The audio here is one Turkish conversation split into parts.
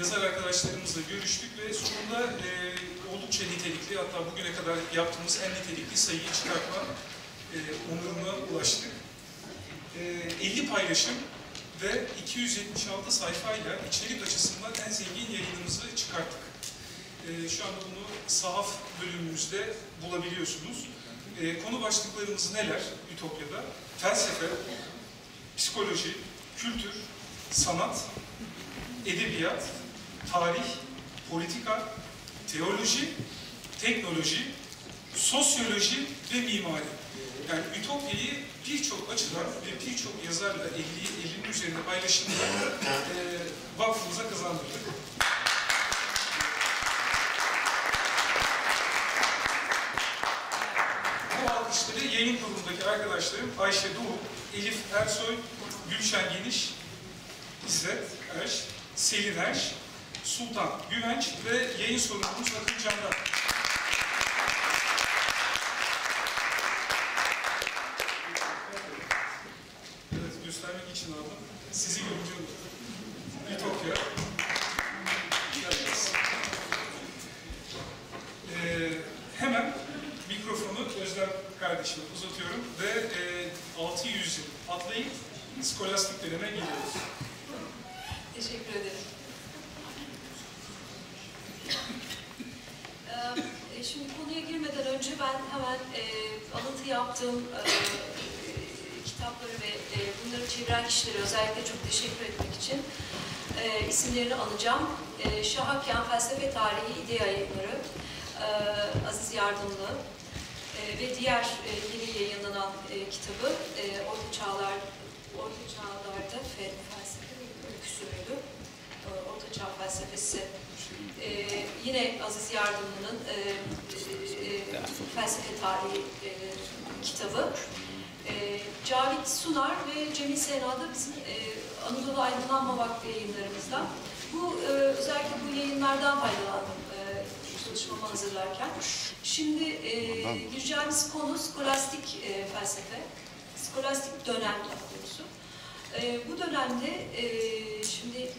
yazar arkadaşlarımızla görüştük ve sonunda e, oldukça nitelikli, hatta bugüne kadar yaptığımız en nitelikli sayıyı çıkartma e, onuruna ulaştık. E, 50 paylaşım ve 276 sayfayla içerik açısından en zengin yayınımızı çıkarttık. E, şu anda bunu sahaf bölümümüzde bulabiliyorsunuz. E, konu başlıklarımız neler Ütopya'da? Felsefe, psikoloji, kültür, sanat, edebiyat, tarih, politika, teoloji, teknoloji, sosyoloji ve mimari. Yani Ütopya'yı birçok açıdan ve birçok yazarla 50 50'nin üzerinde paylaşımda e, vakfımıza kazandırdık. Bu alkışları yayın kurulundaki arkadaşlarım Ayşe Doğu, Elif Ersoy, Gülşen Geniş, İzzet Erş, Selin Erş, Sultan Güvenç ve yayın sorumlumuz Akın Candan. Evet, göstermek için aldım. Sizi görünce Ütopya. Geldiniz. Ee, hemen mikrofonu Özlem kardeşime uzatıyorum ve e, 600 yıl atlayıp skolastik döneme geliyoruz. Teşekkür ederim. Ee, Şimdi konuya girmeden önce ben hemen e, alıntı yaptığım e, kitapları ve e, bunları çeviren kişilere özellikle çok teşekkür etmek için e, isimlerini alacağım. E, Şahakyan Felsefe Tarihi İdea Yayınları, e, Aziz Yardımlı e, ve diğer e, yeni yayınlanan e, kitabı e, Orta Çağlar, Orta Çağlarda Fe, Felsefe öyküsüydü. E, Orta Çağ Felsefesi. E, yine Aziz Yardımlı'nın e, e, e, Felsefe Tarihi e, kitabı. E, Cavit Sunar ve Cemil Sena da bizim e, Anadolu Aydınlanma Vakfı yayınlarımızdan. Bu e, özellikle bu yayınlardan faydalandım e, çalışmamı hazırlarken. Şimdi e, gireceğimiz konu skolastik e, felsefe, skolastik dönem daha doğrusu. E, bu dönemde e, şimdi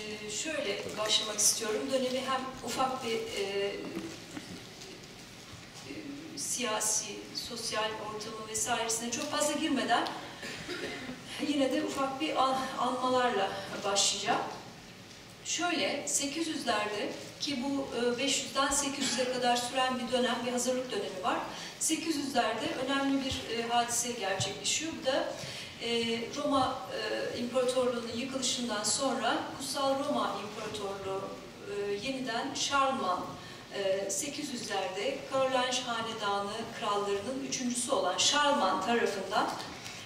e, şöyle başlamak istiyorum. Dönemi hem ufak bir e, e, siyasi, sosyal ortamı vesairesine çok fazla girmeden yine de ufak bir an, anmalarla başlayacağım. Şöyle 800'lerde ki bu e, 500'den 800'e kadar süren bir dönem, bir hazırlık dönemi var. 800'lerde önemli bir e, hadise gerçekleşiyor. Bu da e, Roma e, İmparatorluğu'nun yıkılışından sonra Kutsal Roma İmparatorluğu e, yeniden Şarlman e, 800'lerde Karolinj Hanedanı krallarının üçüncüsü olan Şarlman tarafından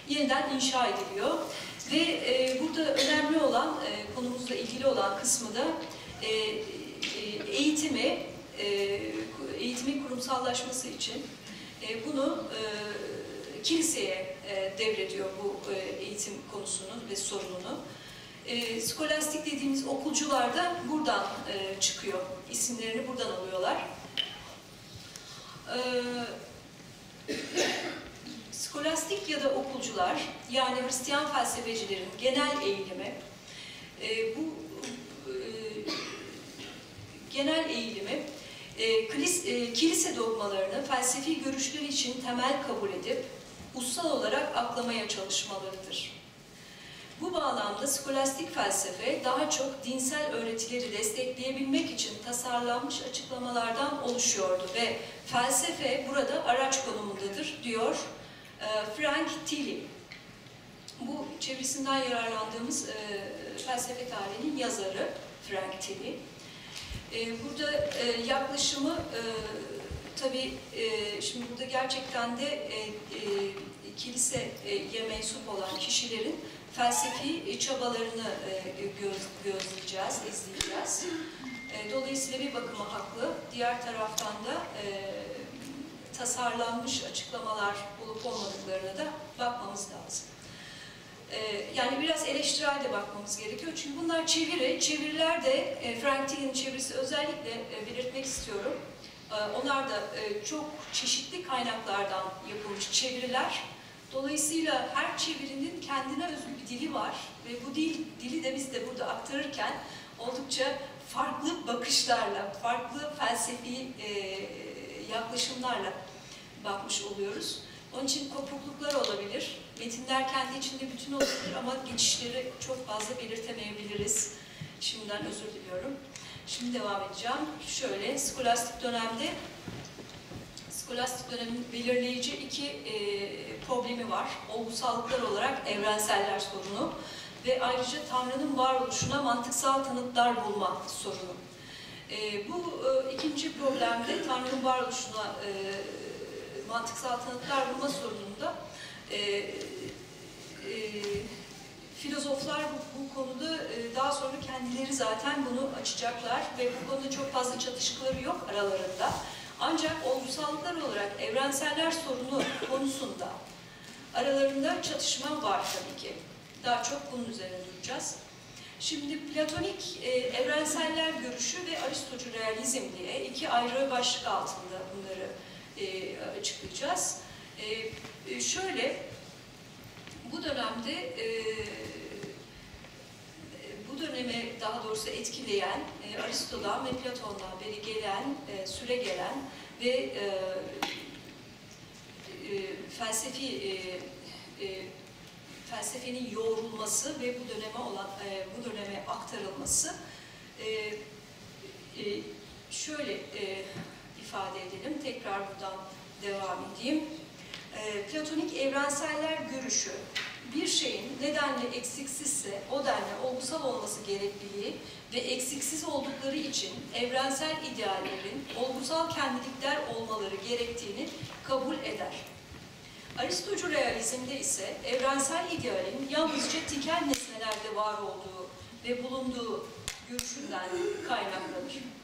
yeniden inşa ediliyor. Ve e, burada önemli olan, e, konumuzla ilgili olan kısmı da e, e, eğitimi, e, eğitimin kurumsallaşması için e, bunu e, kiliseye e, devrediyor bu e, eğitim konusunu ve sorununu. E, skolastik dediğimiz okulcular da buradan çıkıyor. İsimlerini buradan alıyorlar. Skolastik ya da okulcular, yani Hristiyan felsefecilerin genel eğilimi, bu genel eğilimi kilis, kilise dogmalarını felsefi görüşleri için temel kabul edip ussal olarak aklamaya çalışmalarıdır. Bu bağlamda skolastik felsefe daha çok dinsel öğretileri destekleyebilmek için tasarlanmış açıklamalardan oluşuyordu ve felsefe burada araç konumundadır diyor e, Frank Tilly. Bu çevirisinden yararlandığımız e, felsefe tarihinin yazarı Frank Tilly. E, burada yaklaşımı tabii e, şimdi burada gerçekten de e, e, kiliseye mensup olan kişilerin felsefi çabalarını e, göz, gözleyeceğiz, izleyeceğiz. E, dolayısıyla bir bakıma haklı. Diğer taraftan da e, tasarlanmış açıklamalar olup olmadıklarına da bakmamız lazım. Ee, yani biraz eleştirel de bakmamız gerekiyor. Çünkü bunlar çeviri. Çeviriler de e, Frank Till'in çevirisi özellikle e, belirtmek istiyorum. E, onlar da e, çok çeşitli kaynaklardan yapılmış çeviriler. Dolayısıyla her çevirinin kendine özgü bir dili var ve bu dil, dili de biz de burada aktarırken oldukça farklı bakışlarla, farklı felsefi e, yaklaşımlarla bakmış oluyoruz. Onun için kopukluklar olabilir. Metinler kendi içinde bütün olabilir ama geçişleri çok fazla belirtemeyebiliriz. Şimdiden özür diliyorum. Şimdi devam edeceğim. Şöyle, skolastik dönemde skolastik dönemin belirleyici iki e, problemi var. Olgusallıklar olarak evrenseller sorunu ve ayrıca Tanrı'nın varoluşuna mantıksal tanıtlar bulma sorunu. E, bu e, ikinci problemde Tanrı'nın varoluşuna e, mantıksal tanıtlar bulma sorununda e, e, filozoflar bu, bu konuda e, daha sonra kendileri zaten bunu açacaklar ve bu konuda çok fazla çatışmaları yok aralarında. Ancak olgusallıklar olarak evrenseller sorunu konusunda aralarında çatışma var tabii ki. Daha çok bunun üzerine duracağız. Şimdi platonik e, evrenseller görüşü ve Aristocu realizm diye iki ayrı başlık altında bunları e, açıklayacağız. E, e, şöyle, bu dönemde e, bu döneme daha doğrusu etkileyen e, Aristo'dan ve Platon'dan beri gelen, e, süre gelen ve e, e, felsefi e, e, felsefenin yoğrulması ve bu döneme olan e, bu döneme aktarılması e, e, şöyle e, ifade edelim. Tekrar buradan devam edeyim. E, platonik evrenseller görüşü bir şeyin nedenle eksiksizse o denli olgusal olması gerekliliği ve eksiksiz oldukları için evrensel ideallerin olgusal kendilikler olmaları gerektiğini kabul eder. Aristocu realizmde ise evrensel idealin yalnızca tikel nesnelerde var olduğu ve bulunduğu görüşünden kaynaklanır.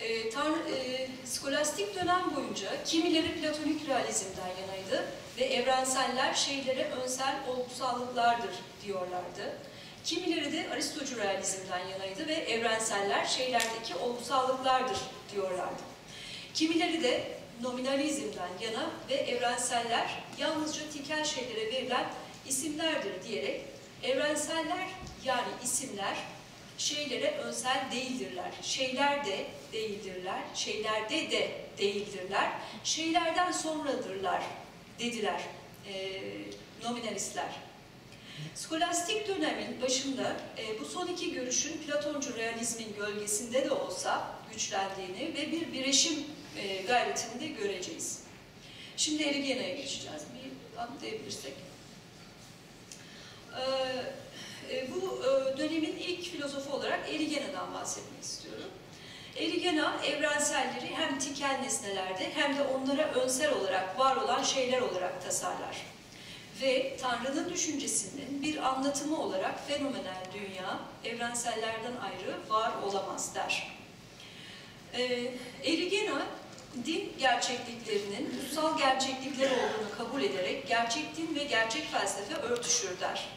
E, tar, e, skolastik dönem boyunca kimileri platonik realizmden yanaydı ve evrenseller şeylere önsel olgusallıklardır diyorlardı. Kimileri de Aristocu realizmden yanaydı ve evrenseller şeylerdeki olgusallıklardır diyorlardı. Kimileri de nominalizmden yana ve evrenseller yalnızca tikel şeylere verilen isimlerdir diyerek evrenseller yani isimler şeylere önsel değildirler. Şeyler de değildirler. Şeylerde de değildirler. Şeylerden sonradırlar dediler e, nominalistler. Skolastik dönemin başında e, bu son iki görüşün Platoncu realizmin gölgesinde de olsa güçlendiğini ve bir birleşim e, gayretini de göreceğiz. Şimdi Erigena'ya geçeceğiz. Bir atlayabilirsek. E, e, bu e, dönemin ilk filozofu olarak Erigena'dan bahsetmek istiyorum. Erigena evrenselleri hem tikel nesnelerde hem de onlara önsel olarak var olan şeyler olarak tasarlar. Ve Tanrı'nın düşüncesinin bir anlatımı olarak fenomenel dünya evrensellerden ayrı var olamaz der. Ee, Erigena din gerçekliklerinin ussal gerçeklikler olduğunu kabul ederek gerçek din ve gerçek felsefe örtüşür der.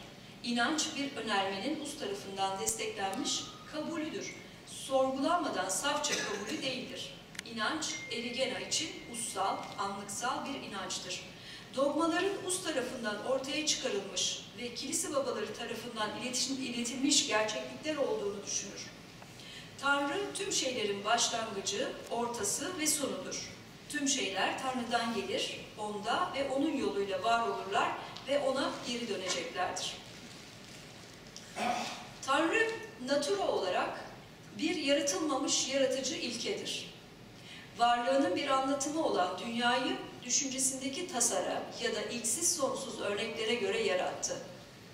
İnanç bir önermenin us tarafından desteklenmiş kabulüdür sorgulanmadan safça kabulü değildir. İnanç, Erigena için ussal, anlıksal bir inançtır. Dogmaların us tarafından ortaya çıkarılmış ve kilise babaları tarafından iletilmiş gerçeklikler olduğunu düşünür. Tanrı tüm şeylerin başlangıcı, ortası ve sonudur. Tüm şeyler Tanrı'dan gelir, onda ve onun yoluyla var olurlar ve ona geri döneceklerdir. Tanrı natura olarak bir yaratılmamış yaratıcı ilkedir. Varlığının bir anlatımı olan dünyayı düşüncesindeki tasara ya da ilksiz sonsuz örneklere göre yarattı.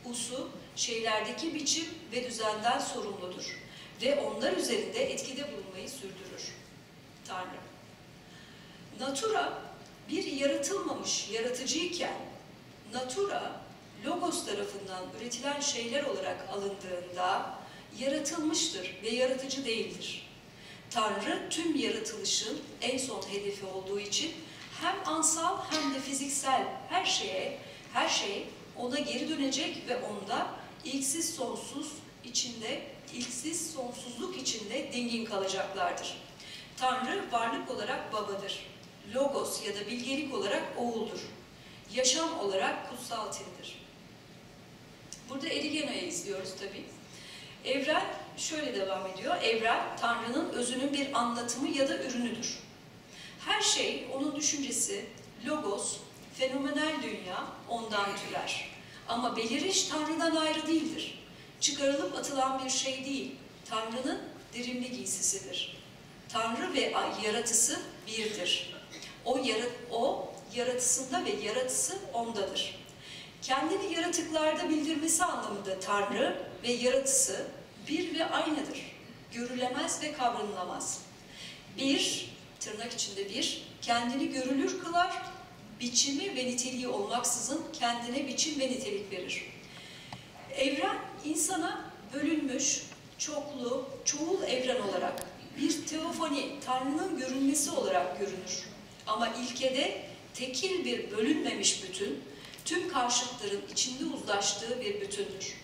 Usu, şeylerdeki biçim ve düzenden sorumludur ve onlar üzerinde etkide bulunmayı sürdürür. Tanrı. Natura bir yaratılmamış yaratıcıyken, natura logos tarafından üretilen şeyler olarak alındığında yaratılmıştır ve yaratıcı değildir. Tanrı tüm yaratılışın en son hedefi olduğu için hem ansal hem de fiziksel her şeye, her şey ona geri dönecek ve onda ilksiz sonsuz içinde, ilksiz sonsuzluk içinde dingin kalacaklardır. Tanrı varlık olarak babadır. Logos ya da bilgelik olarak oğuldur. Yaşam olarak kutsal tindir. Burada Erigena'yı izliyoruz tabii. Evren şöyle devam ediyor. Evren Tanrı'nın özünün bir anlatımı ya da ürünüdür. Her şey onun düşüncesi, logos, fenomenal dünya ondan türer. Ama beliriş Tanrı'dan ayrı değildir. Çıkarılıp atılan bir şey değil. Tanrı'nın dirimli giysisidir. Tanrı ve yaratısı birdir. O, yarat o yaratısında ve yaratısı ondadır. Kendini yaratıklarda bildirmesi anlamında Tanrı ve yaratısı bir ve aynıdır. Görülemez ve kavranılamaz. Bir, tırnak içinde bir, kendini görülür kılar, biçimi ve niteliği olmaksızın kendine biçim ve nitelik verir. Evren insana bölünmüş, çoklu, çoğul evren olarak bir teofani, Tanrı'nın görünmesi olarak görünür. Ama ilkede tekil bir bölünmemiş bütün, tüm karşıtların içinde uzlaştığı bir bütündür.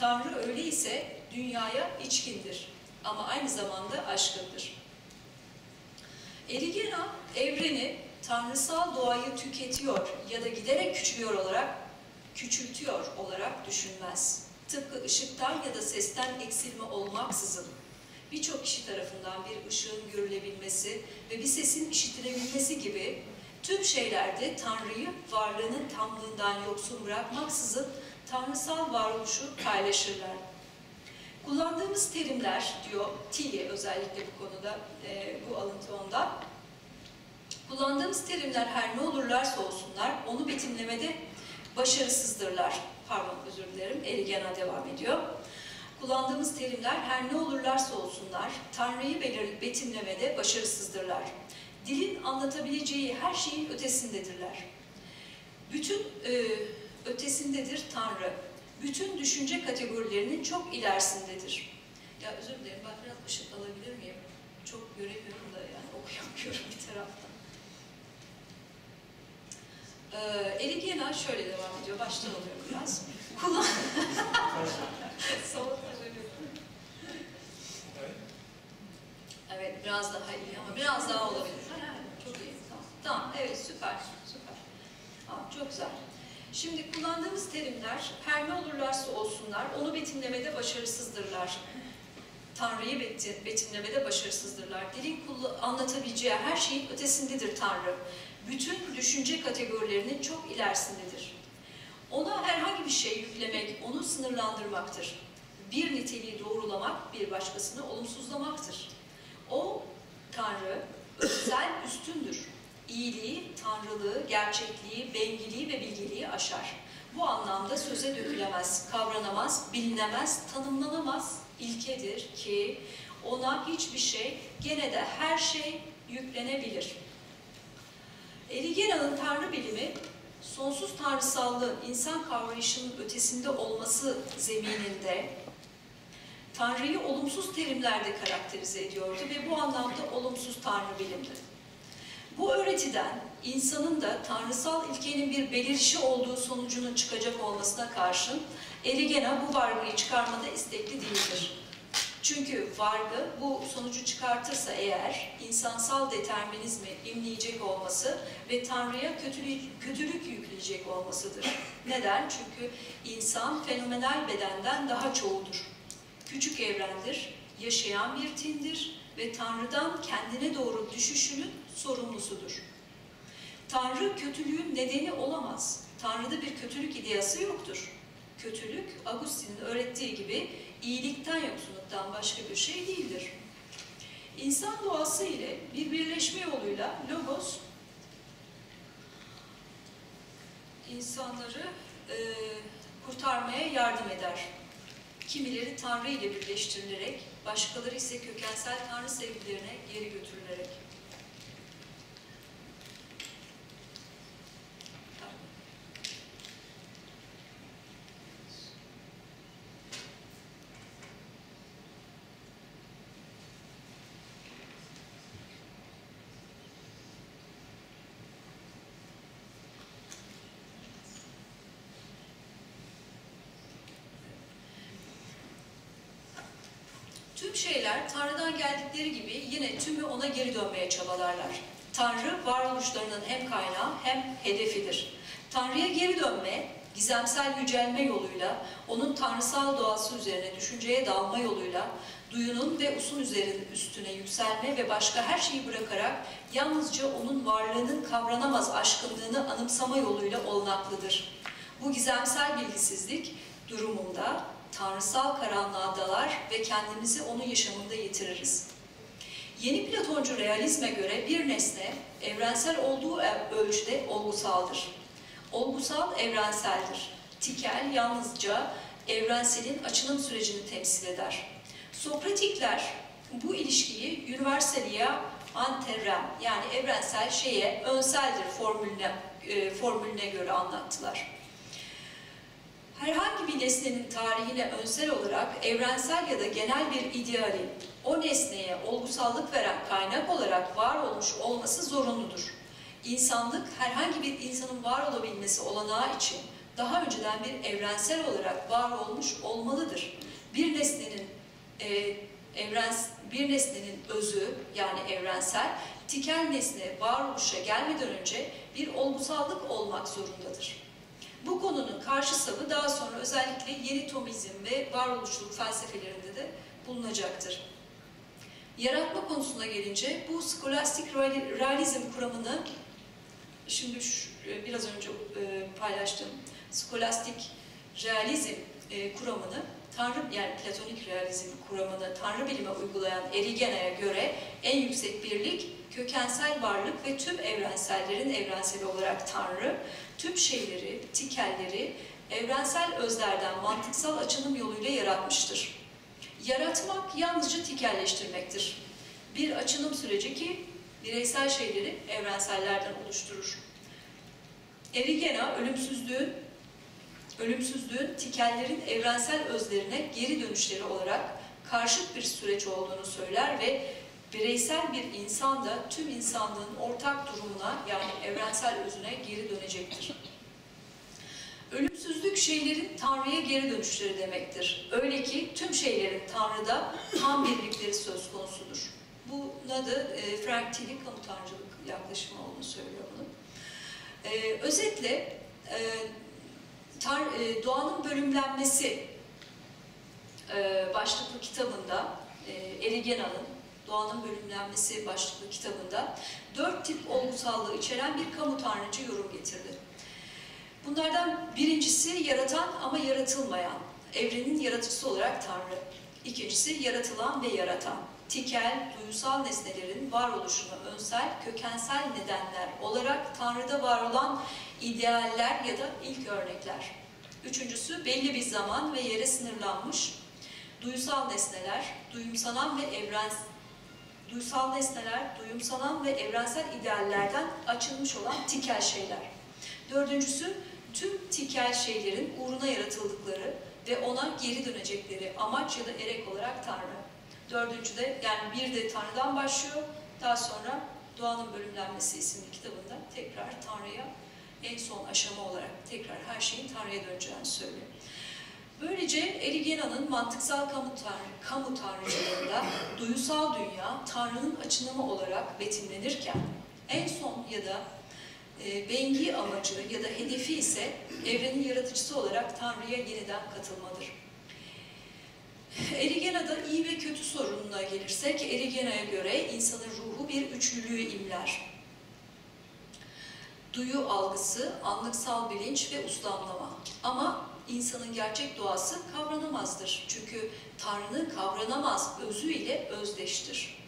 Tanrı öyleyse dünyaya içkindir ama aynı zamanda aşkındır. Erigena evreni tanrısal doğayı tüketiyor ya da giderek küçülüyor olarak küçültüyor olarak düşünmez. Tıpkı ışıktan ya da sesten eksilme olmaksızın birçok kişi tarafından bir ışığın görülebilmesi ve bir sesin işitilebilmesi gibi tüm şeylerde Tanrı'yı varlığının tamlığından yoksun bırakmaksızın tanrısal varoluşu paylaşırlar. Kullandığımız terimler, diyor Tilly özellikle bu konuda, e, bu alıntı onda. Kullandığımız terimler her ne olurlarsa olsunlar, onu betimlemede başarısızdırlar. Pardon, özür dilerim, Erigena devam ediyor. Kullandığımız terimler her ne olurlarsa olsunlar, Tanrı'yı betimlemede başarısızdırlar. Dilin anlatabileceği her şeyin ötesindedirler. Bütün e, ötesindedir Tanrı. Bütün düşünce kategorilerinin çok ilerisindedir. Ya özür dilerim, ben biraz ışık alabilir miyim? Çok göremiyorum da yani okuyamıyorum bir taraftan. Ee, Erigena şöyle devam ediyor, baştan alıyorum biraz. Kullan... Evet, biraz daha iyi ama biraz daha olabilir. Çok iyi, tamam. Tamam, evet süper, süper. Tamam, çok güzel. Şimdi kullandığımız terimler her ne olurlarsa olsunlar onu betimlemede başarısızdırlar. Tanrı'yı betimlemede başarısızdırlar. Dilin anlatabileceği her şeyin ötesindedir Tanrı. Bütün düşünce kategorilerinin çok ilerisindedir. Ona herhangi bir şey yüklemek, onu sınırlandırmaktır. Bir niteliği doğrulamak, bir başkasını olumsuzlamaktır. O, Tanrı, özel üstündür iyiliği, tanrılığı, gerçekliği, bengiliği ve bilgeliği aşar. Bu anlamda söze dökülemez, kavranamaz, bilinemez, tanımlanamaz ilkedir ki ona hiçbir şey, gene de her şey yüklenebilir. Erigena'nın tanrı bilimi, sonsuz tanrısallığın insan kavrayışının ötesinde olması zemininde Tanrı'yı olumsuz terimlerde karakterize ediyordu ve bu anlamda olumsuz tanrı bilimdi. Bu öğretiden insanın da tanrısal ilkenin bir belirişi olduğu sonucunun çıkacak olmasına karşın Erigena bu vargıyı çıkarmada istekli değildir. Çünkü vargı bu sonucu çıkartırsa eğer insansal determinizmi imleyecek olması ve Tanrı'ya kötülük, kötülük yükleyecek olmasıdır. Neden? Çünkü insan fenomenal bedenden daha çoğudur. Küçük evrendir, yaşayan bir tindir ve Tanrı'dan kendine doğru düşüşünün sorumlusudur. Tanrı kötülüğün nedeni olamaz. Tanrı'da bir kötülük ideyası yoktur. Kötülük, Agustin'in öğrettiği gibi iyilikten yoksunluktan başka bir şey değildir. İnsan doğası ile bir birleşme yoluyla Logos, insanları e, kurtarmaya yardım eder. Kimileri Tanrı ile birleştirilerek, başkaları ise kökensel Tanrı sevgilerine geri götürülerek. Tüm şeyler Tanrı'dan geldikleri gibi yine tümü ona geri dönmeye çabalarlar. Tanrı varoluşlarının hem kaynağı hem hedefidir. Tanrı'ya geri dönme, gizemsel yücelme yoluyla, onun tanrısal doğası üzerine düşünceye dalma yoluyla, duyunun ve usun üzerinin üstüne yükselme ve başka her şeyi bırakarak yalnızca onun varlığının kavranamaz aşkınlığını anımsama yoluyla olunaklıdır. Bu gizemsel bilgisizlik durumunda tanrısal karanlığa dalar ve kendimizi onun yaşamında yitiririz. Yeni Platoncu realizme göre bir nesne evrensel olduğu ölçüde olgusaldır. Olgusal evrenseldir. Tikel yalnızca evrenselin açılım sürecini temsil eder. Sokratikler bu ilişkiyi universalia anterem yani evrensel şeye önseldir formülüne, e, formülüne göre anlattılar. Herhangi bir nesnenin tarihine önsel olarak evrensel ya da genel bir ideali o nesneye olgusallık veren kaynak olarak var olmuş olması zorunludur. İnsanlık herhangi bir insanın var olabilmesi olanağı için daha önceden bir evrensel olarak var olmuş olmalıdır. Bir nesnenin e, evrens, bir nesnenin özü yani evrensel tikel nesne varoluşa gelmeden önce bir olgusallık olmak zorundadır. Bu konunun karşı savı daha sonra özellikle yeni Tomizm ve varoluşluk felsefelerinde de bulunacaktır. Yaratma konusuna gelince bu skolastik realizm kuramını şimdi şu, e, biraz önce e, paylaştığım skolastik realizm e, kuramını Tanrı yani platonik realizm kuramını Tanrı bilime uygulayan Erigena'ya göre en yüksek birlik kökensel varlık ve tüm evrensellerin evrenseli olarak Tanrı, tüm şeyleri, tikelleri evrensel özlerden mantıksal açılım yoluyla yaratmıştır. Yaratmak yalnızca tikelleştirmektir. Bir açılım süreci ki bireysel şeyleri evrensellerden oluşturur. Erigena ölümsüzlüğün ölümsüzlüğün tikellerin evrensel özlerine geri dönüşleri olarak karşıt bir süreç olduğunu söyler ve bireysel bir insan da tüm insanlığın ortak durumuna yani evrensel özüne geri dönecektir. Ölümsüzlük şeylerin Tanrı'ya geri dönüşleri demektir. Öyle ki tüm şeylerin Tanrı'da tam birlikleri söz konusudur. Bu adı e, Frank Till'in kamu tanrıcılık yaklaşımı olduğunu söylüyor bunu. E, özetle e, tar, e, Doğanın Bölümlenmesi e, başlıklı kitabında e, Erigena'nın Doğanın Bölümlenmesi başlıklı kitabında dört tip olgusallığı içeren bir kamu tanrıcı yorum getirdi. Bunlardan birincisi yaratan ama yaratılmayan, evrenin yaratıcısı olarak Tanrı. İkincisi yaratılan ve yaratan, tikel, duysal nesnelerin varoluşunu önsel, kökensel nedenler olarak Tanrı'da var olan idealler ya da ilk örnekler. Üçüncüsü belli bir zaman ve yere sınırlanmış duysal nesneler, duyumsanan ve evren duysal nesneler, duyumsanan ve evrensel ideallerden açılmış olan tikel şeyler. Dördüncüsü tüm tikel şeylerin uğruna yaratıldıkları ve ona geri dönecekleri amaç ya da erek olarak Tanrı. Dördüncü de yani bir de Tanrı'dan başlıyor. Daha sonra Doğanın Bölümlenmesi isimli kitabında tekrar Tanrı'ya en son aşama olarak tekrar her şeyin Tanrı'ya döneceğini söylüyor. Böylece Erigena'nın mantıksal kamu, tanrı, kamu tanrıcılığında duyusal dünya Tanrı'nın açınımı olarak betimlenirken en son ya da e, bengi amacı ya da hedefi ise evrenin yaratıcısı olarak Tanrı'ya yeniden katılmadır. Erigena'da iyi ve kötü sorununa gelirsek, Erigena'ya göre insanın ruhu bir üçlülüğü imler. Duyu algısı, anlıksal bilinç ve ustamlama. Ama insanın gerçek doğası kavranamazdır. Çünkü Tanrı'nın kavranamaz özü ile özdeştir.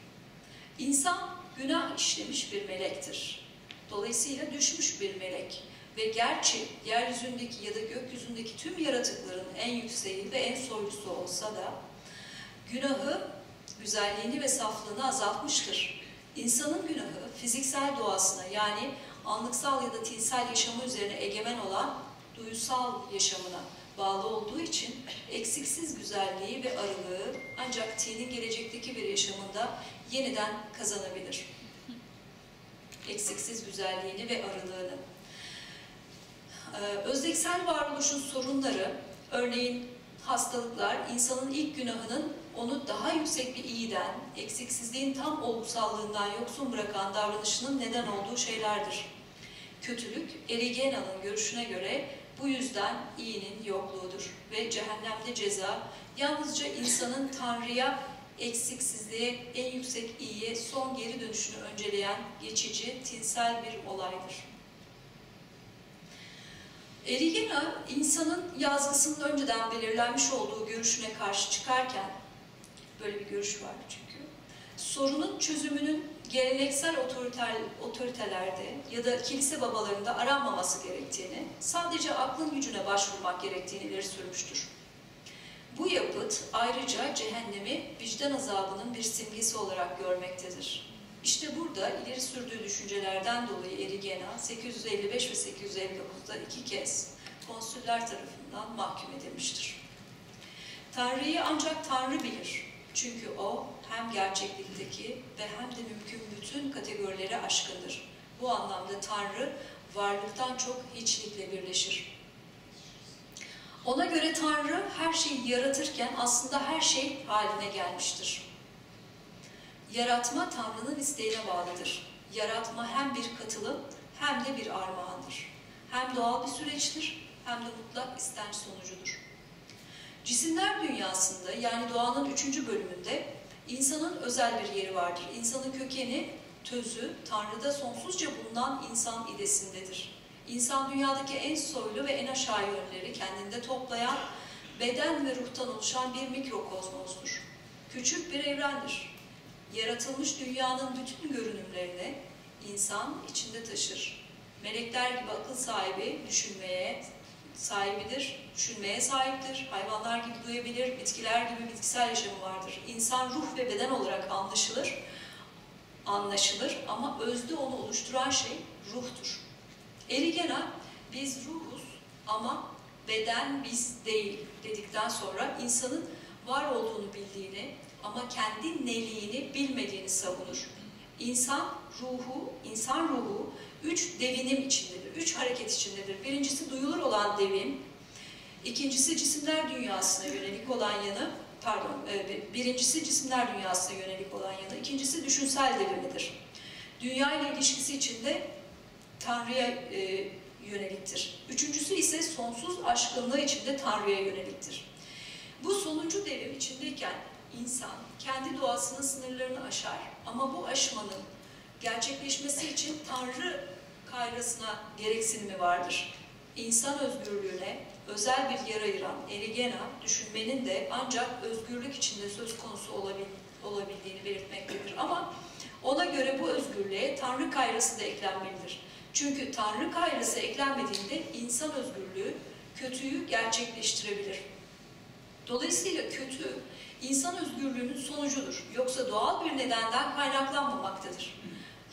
İnsan günah işlemiş bir melektir. Dolayısıyla düşmüş bir melek. Ve gerçi yeryüzündeki ya da gökyüzündeki tüm yaratıkların en yükseği ve en soylusu olsa da günahı güzelliğini ve saflığını azaltmıştır. İnsanın günahı fiziksel doğasına yani anlıksal ya da tinsel yaşamı üzerine egemen olan duyusal yaşamına bağlı olduğu için eksiksiz güzelliği ve arılığı ancak tinin gelecekteki bir yaşamında yeniden kazanabilir. Eksiksiz güzelliğini ve arılığını. Ee, özdeksel varoluşun sorunları, örneğin hastalıklar, insanın ilk günahının onu daha yüksek bir iyiden, eksiksizliğin tam olgusallığından yoksun bırakan davranışının neden olduğu şeylerdir. Kötülük, Erigena'nın görüşüne göre Bu yüzden iyinin yokluğudur ve cehennemde ceza yalnızca insanın Tanrı'ya eksiksizliğe, en yüksek iyiye son geri dönüşünü önceleyen geçici, tinsel bir olaydır. Erigena, insanın yazgısının önceden belirlenmiş olduğu görüşüne karşı çıkarken, böyle bir görüş var çünkü, sorunun çözümünün geleneksel otoriter, otoritelerde ya da kilise babalarında aranmaması gerektiğini, sadece aklın gücüne başvurmak gerektiğini ileri sürmüştür. Bu yapıt ayrıca cehennemi vicdan azabının bir simgesi olarak görmektedir. İşte burada ileri sürdüğü düşüncelerden dolayı Erigena 855 ve 859'da iki kez konsüller tarafından mahkum edilmiştir. Tanrı'yı ancak Tanrı bilir. Çünkü o hem gerçeklikteki ve hem de mümkün bütün kategorilere aşkındır. Bu anlamda Tanrı varlıktan çok hiçlikle birleşir. Ona göre Tanrı her şeyi yaratırken aslında her şey haline gelmiştir. Yaratma Tanrı'nın isteğine bağlıdır. Yaratma hem bir katılım hem de bir armağandır. Hem doğal bir süreçtir hem de mutlak istenç sonucudur. Cisimler dünyasında yani doğanın üçüncü bölümünde insanın özel bir yeri vardır. İnsanın kökeni, tözü, Tanrı'da sonsuzca bulunan insan idesindedir. İnsan dünyadaki en soylu ve en aşağı yönleri kendinde toplayan, beden ve ruhtan oluşan bir mikrokozmostur. Küçük bir evrendir. Yaratılmış dünyanın bütün görünümlerini insan içinde taşır. Melekler gibi akıl sahibi, düşünmeye sahibidir, düşünmeye sahiptir, hayvanlar gibi duyabilir, bitkiler gibi bitkisel yaşamı vardır. İnsan ruh ve beden olarak anlaşılır, anlaşılır ama özde onu oluşturan şey ruhtur. Erigena biz ruhuz ama beden biz değil dedikten sonra insanın var olduğunu bildiğini ama kendi neliğini bilmediğini savunur. İnsan ruhu, insan ruhu üç devinim içindedir, üç hareket içindedir. Birincisi duyulur olan devim, ikincisi cisimler dünyasına yönelik olan yanı, pardon, e, birincisi cisimler dünyasına yönelik olan yanı, ikincisi düşünsel devimidir. Dünya ile ilişkisi içinde Tanrı'ya e, yöneliktir. Üçüncüsü ise sonsuz aşkınlığı içinde Tanrı'ya yöneliktir. Bu sonuncu devrim içindeyken insan kendi doğasının sınırlarını aşar ama bu aşmanın gerçekleşmesi için Tanrı kayrasına gereksinimi vardır. İnsan özgürlüğüne özel bir yer ayıran Erigena düşünmenin de ancak özgürlük içinde söz konusu olabildiğini belirtmektedir. Ama ona göre bu özgürlüğe Tanrı kayrası da eklenmelidir. Çünkü Tanrı kayrası eklenmediğinde insan özgürlüğü kötüyü gerçekleştirebilir. Dolayısıyla kötü insan özgürlüğünün sonucudur. Yoksa doğal bir nedenden kaynaklanmamaktadır.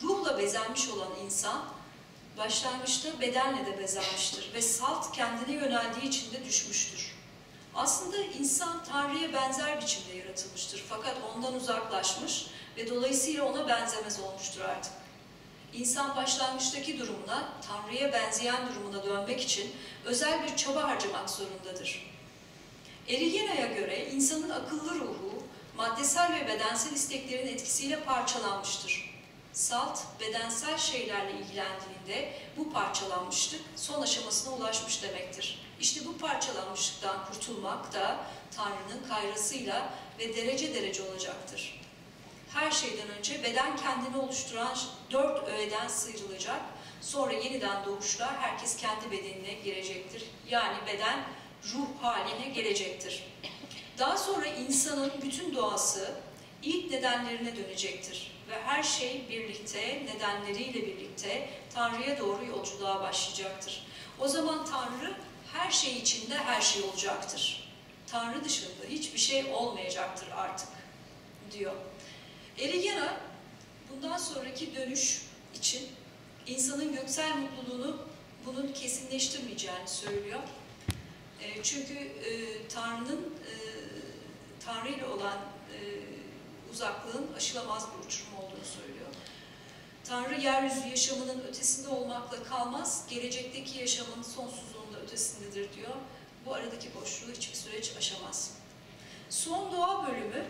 Ruhla bezenmiş olan insan başlangıçta bedenle de bezenmiştir ve salt kendine yöneldiği için de düşmüştür. Aslında insan Tanrı'ya benzer biçimde yaratılmıştır fakat ondan uzaklaşmış ve dolayısıyla ona benzemez olmuştur artık. İnsan başlangıçtaki durumuna, Tanrı'ya benzeyen durumuna dönmek için özel bir çaba harcamak zorundadır. Erigena'ya göre insanın akıllı ruhu, maddesel ve bedensel isteklerin etkisiyle parçalanmıştır. Salt, bedensel şeylerle ilgilendiğinde bu parçalanmışlık son aşamasına ulaşmış demektir. İşte bu parçalanmışlıktan kurtulmak da Tanrı'nın kayrasıyla ve derece derece olacaktır. Her şeyden önce beden kendini oluşturan dört öğeden sıyrılacak, sonra yeniden doğuşla herkes kendi bedenine girecektir. Yani beden ruh haline gelecektir. Daha sonra insanın bütün doğası ilk nedenlerine dönecektir ve her şey birlikte, nedenleriyle birlikte Tanrı'ya doğru yolculuğa başlayacaktır. O zaman Tanrı her şey içinde her şey olacaktır. Tanrı dışında hiçbir şey olmayacaktır artık, diyor. Erigena bundan sonraki dönüş için insanın göksel mutluluğunu bunun kesinleştirmeyeceğini söylüyor. E, çünkü e, Tanrı'nın e, Tanrı ile olan e, uzaklığın aşılamaz bir uçurum olduğunu söylüyor. Tanrı yeryüzü yaşamının ötesinde olmakla kalmaz, gelecekteki yaşamın sonsuzluğunda ötesindedir diyor. Bu aradaki boşluğu hiçbir süreç aşamaz. Son doğa bölümü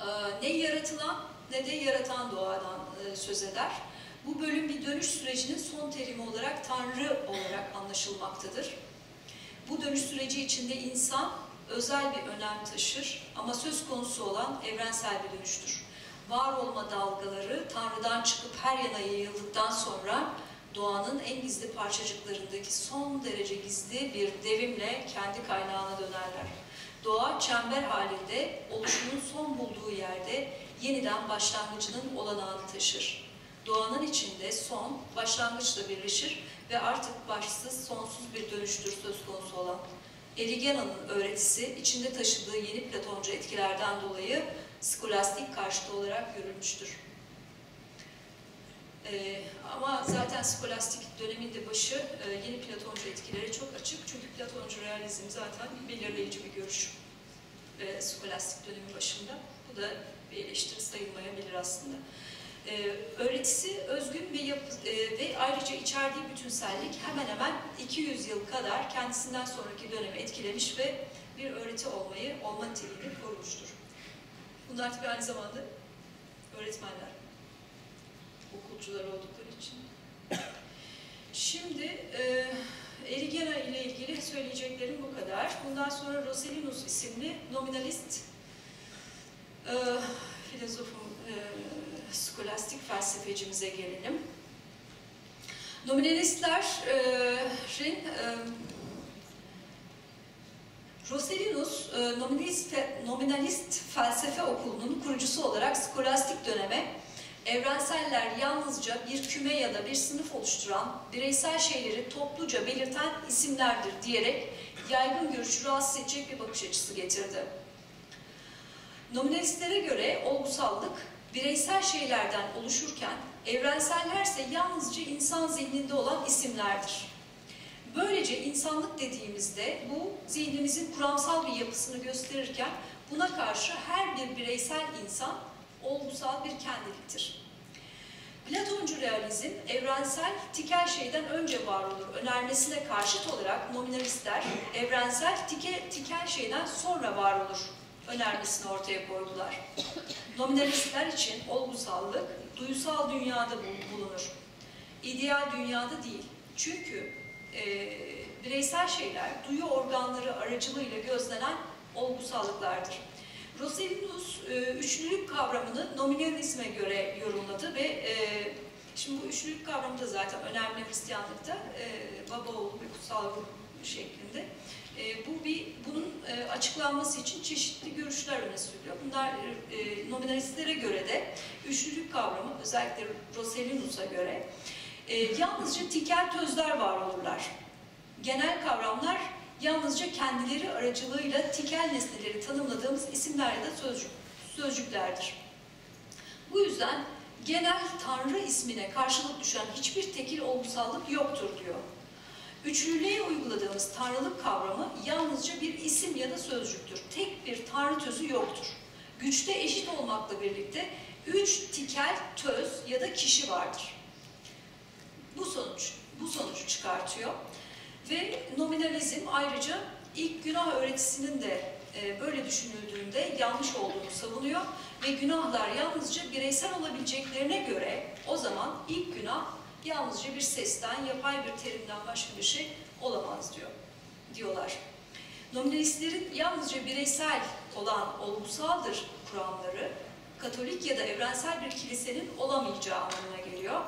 e, ne yaratılan ne de yaratan doğadan e, söz eder. Bu bölüm bir dönüş sürecinin son terimi olarak Tanrı olarak anlaşılmaktadır. Bu dönüş süreci içinde insan özel bir önem taşır ama söz konusu olan evrensel bir dönüştür. Var olma dalgaları Tanrı'dan çıkıp her yana yayıldıktan sonra doğanın en gizli parçacıklarındaki son derece gizli bir devimle kendi kaynağına dönerler. Doğa çember halinde oluşumun son bulduğu yerde yeniden başlangıcının olanağını taşır. Doğanın içinde son, başlangıçla birleşir ve artık başsız, sonsuz bir dönüştür söz konusu olan. Erigena'nın öğretisi içinde taşıdığı yeni Platoncu etkilerden dolayı skolastik karşıtı olarak görülmüştür. Ee, ama zaten skolastik dönemin de başı e, yeni Platoncu etkileri çok açık. Çünkü Platoncu realizm zaten belirleyici bir görüş e, skolastik dönemin başında. Bu da bir eleştiri sayılmayabilir aslında. Ee, öğretisi özgün ve, yapı, e, ve ayrıca içerdiği bütünsellik hemen hemen 200 yıl kadar kendisinden sonraki dönemi etkilemiş ve bir öğreti olmayı, olma niteliğini korumuştur. Bunlar tabii aynı zamanda öğretmenler, okulcular oldukları için. Şimdi e, Erigena ile ilgili söyleyeceklerim bu kadar. Bundan sonra Rosellinus isimli nominalist e, filozofun, e, skolastik felsefecimize gelelim. Nominalistlerin e, nominalist, nominalist felsefe okulunun kurucusu olarak skolastik döneme evrenseller yalnızca bir küme ya da bir sınıf oluşturan, bireysel şeyleri topluca belirten isimlerdir diyerek yaygın görüşü rahatsız edecek bir bakış açısı getirdi. Nominalistlere göre olgusallık, bireysel şeylerden oluşurken, evrensellerse yalnızca insan zihninde olan isimlerdir. Böylece insanlık dediğimizde bu zihnimizin kuramsal bir yapısını gösterirken buna karşı her bir bireysel insan olgusal bir kendiliktir. Platoncu realizm, evrensel tikel şeyden önce var olur önermesine karşıt olarak nominalistler, evrensel tike, tikel şeyden sonra var olur önermesini ortaya koydular. Nominalistler için olgusallık, duysal dünyada bulunur. İdeal dünyada değil. Çünkü e, bireysel şeyler duyu organları aracılığıyla gözlenen olgusallıklardır. Rosellinus e, üçlülük kavramını nominalizme göre yorumladı ve e, şimdi bu üçlülük kavramı da zaten önemli Hristiyanlıkta e, baba oğul ve kutsal ruh şeklinde. E, bu bir bunun e, açıklanması için çeşitli görüşler öne sürülüyor. Bunlar e, nominalistlere göre de üçlülük kavramı özellikle Rosellinus'a göre e, yalnızca tikel tözler var olurlar. Genel kavramlar yalnızca kendileri aracılığıyla tikel nesneleri tanımladığımız isimlerle de sözcük, sözcüklerdir. Bu yüzden genel Tanrı ismine karşılık düşen hiçbir tekil olgusallık yoktur diyor. Üçlülüğe uyguladığımız tanrılık kavramı yalnızca bir isim ya da sözcüktür. Tek bir tanrı tözü yoktur. Güçte eşit olmakla birlikte üç tikel töz ya da kişi vardır. Bu sonuç, bu sonucu çıkartıyor. Ve nominalizm ayrıca ilk günah öğretisinin de e, böyle düşünüldüğünde yanlış olduğunu savunuyor ve günahlar yalnızca bireysel olabileceklerine göre o zaman ilk günah yalnızca bir sesten, yapay bir terimden başka bir şey olamaz diyor diyorlar. Nominalistlerin yalnızca bireysel olan olgusaldır kuramları, Katolik ya da evrensel bir kilisenin olamayacağı anlamına geliyor.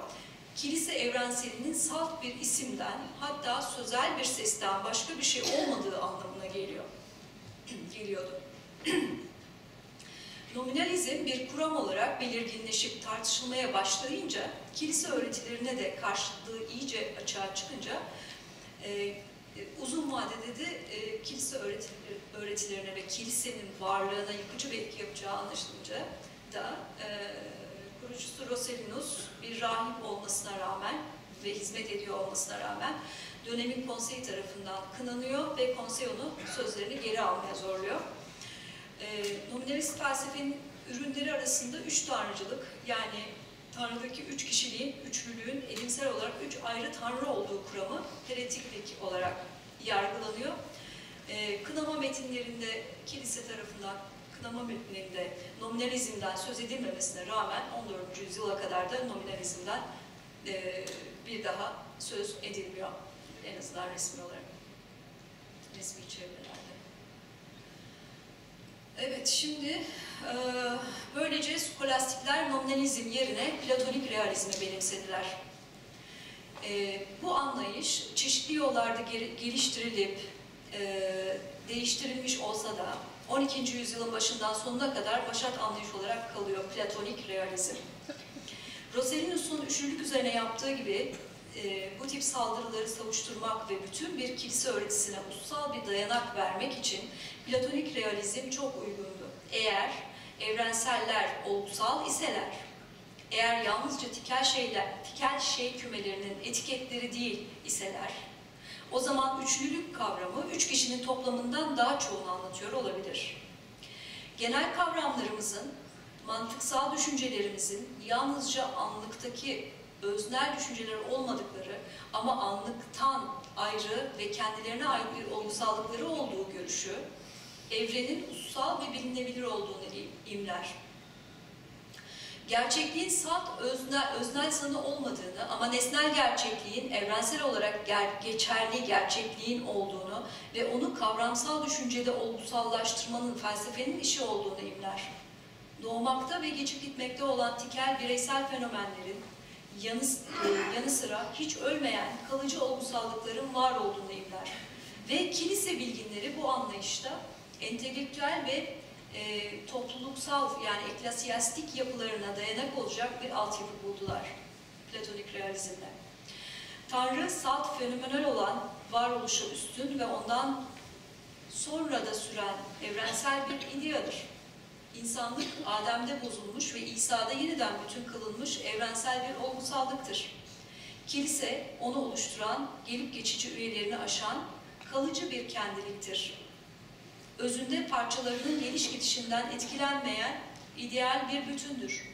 Kilise evrenselinin salt bir isimden, hatta sözel bir sesten başka bir şey olmadığı anlamına geliyor. geliyordu. Nominalizm bir kuram olarak belirginleşip tartışılmaya başlayınca, kilise öğretilerine de karşılığı iyice açığa çıkınca, e, uzun vadede de e, kilise öğretilerine ve kilisenin varlığına yıkıcı bir etki yapacağı anlaşılınca da e, kurucusu Rosellinus bir rahip olmasına rağmen ve hizmet ediyor olmasına rağmen dönemin konseyi tarafından kınanıyor ve konsey onu sözlerini geri almaya zorluyor. E, nominalist felsefenin ürünleri arasında üç tanrıcılık yani Tanrı'daki üç kişiliğin, üçlülüğün elimsel olarak üç ayrı tanrı olduğu kuramı heretiklik olarak yargılanıyor. E, kınama metinlerinde kilise tarafından kınama metninde nominalizmden söz edilmemesine rağmen 14. yüzyıla kadar da nominalizmden e, bir daha söz edilmiyor. En azından resmi olarak. Resmi çevrelerde. Evet, şimdi e, böylece skolastikler nominalizm yerine platonik realizmi benimsediler. E, bu anlayış çeşitli yollarda geliştirilip e, değiştirilmiş olsa da 12. yüzyılın başından sonuna kadar başat anlayış olarak kalıyor platonik realizm. Rosellinus'un üçlülük üzerine yaptığı gibi e, bu tip saldırıları savuşturmak ve bütün bir kilise öğretisine ussal bir dayanak vermek için platonik realizm çok uygundu. Eğer evrenseller olgusal iseler, eğer yalnızca tikel şeyler, tikel şey kümelerinin etiketleri değil iseler, o zaman üçlülük kavramı üç kişinin toplamından daha çoğunu anlatıyor olabilir. Genel kavramlarımızın, mantıksal düşüncelerimizin yalnızca anlıktaki öznel düşünceler olmadıkları ama anlıktan ayrı ve kendilerine ait bir olgusallıkları olduğu görüşü, evrenin ussal ve bilinebilir olduğunu im- imler. Gerçekliğin salt öznel, öznel sanı olmadığını ama nesnel gerçekliğin evrensel olarak ger- geçerli gerçekliğin olduğunu ve onu kavramsal düşüncede olgusallaştırmanın felsefenin işi olduğunu imler. Doğmakta ve geçip gitmekte olan tikel bireysel fenomenlerin yanı, e, yanı sıra hiç ölmeyen kalıcı olgusallıkların var olduğunu imler. Ve kilise bilginleri bu anlayışta entelektüel ve e, topluluksal yani eklasiyastik yapılarına dayanak olacak bir altyapı buldular platonik realizmle. Tanrı salt fenomenal olan varoluşa üstün ve ondan sonra da süren evrensel bir ideadır. İnsanlık Adem'de bozulmuş ve İsa'da yeniden bütün kılınmış evrensel bir olgusallıktır. Kilise onu oluşturan, gelip geçici üyelerini aşan kalıcı bir kendiliktir özünde parçalarının geliş gidişinden etkilenmeyen ideal bir bütündür.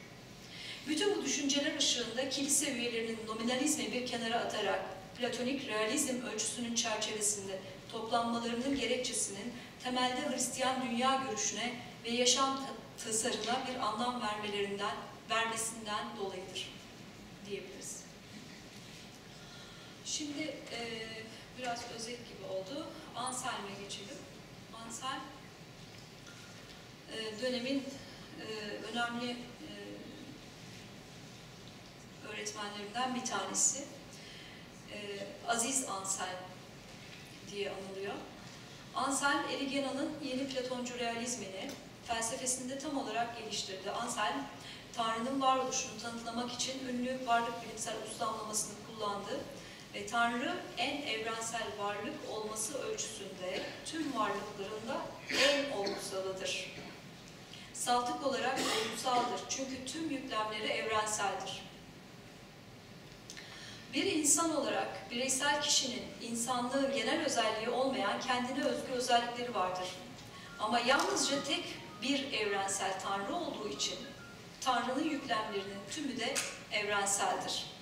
Bütün bu düşünceler ışığında kilise üyelerinin nominalizmi bir kenara atarak platonik realizm ölçüsünün çerçevesinde toplanmalarının gerekçesinin temelde Hristiyan dünya görüşüne ve yaşam ta- tasarına bir anlam vermelerinden vermesinden dolayıdır diyebiliriz. Şimdi eee, biraz özet gibi oldu. Anselm'e geçelim. Anselm e, dönemin e, önemli e, öğretmenlerinden bir tanesi. E, Aziz Anselm diye anılıyor. Anselm, Erigena'nın yeni Platoncu realizmini felsefesinde tam olarak geliştirdi. Anselm, Tanrı'nın varoluşunu tanımlamak için ünlü varlık bilimsel ustamlamasını kullandı ve Tanrı en evrensel varlık olması ölçüsünde tüm varlıklarında en olgusalıdır. Saltık olarak olgusaldır çünkü tüm yüklemleri evrenseldir. Bir insan olarak bireysel kişinin insanlığın genel özelliği olmayan kendine özgü özellikleri vardır. Ama yalnızca tek bir evrensel Tanrı olduğu için Tanrı'nın yüklemlerinin tümü de evrenseldir.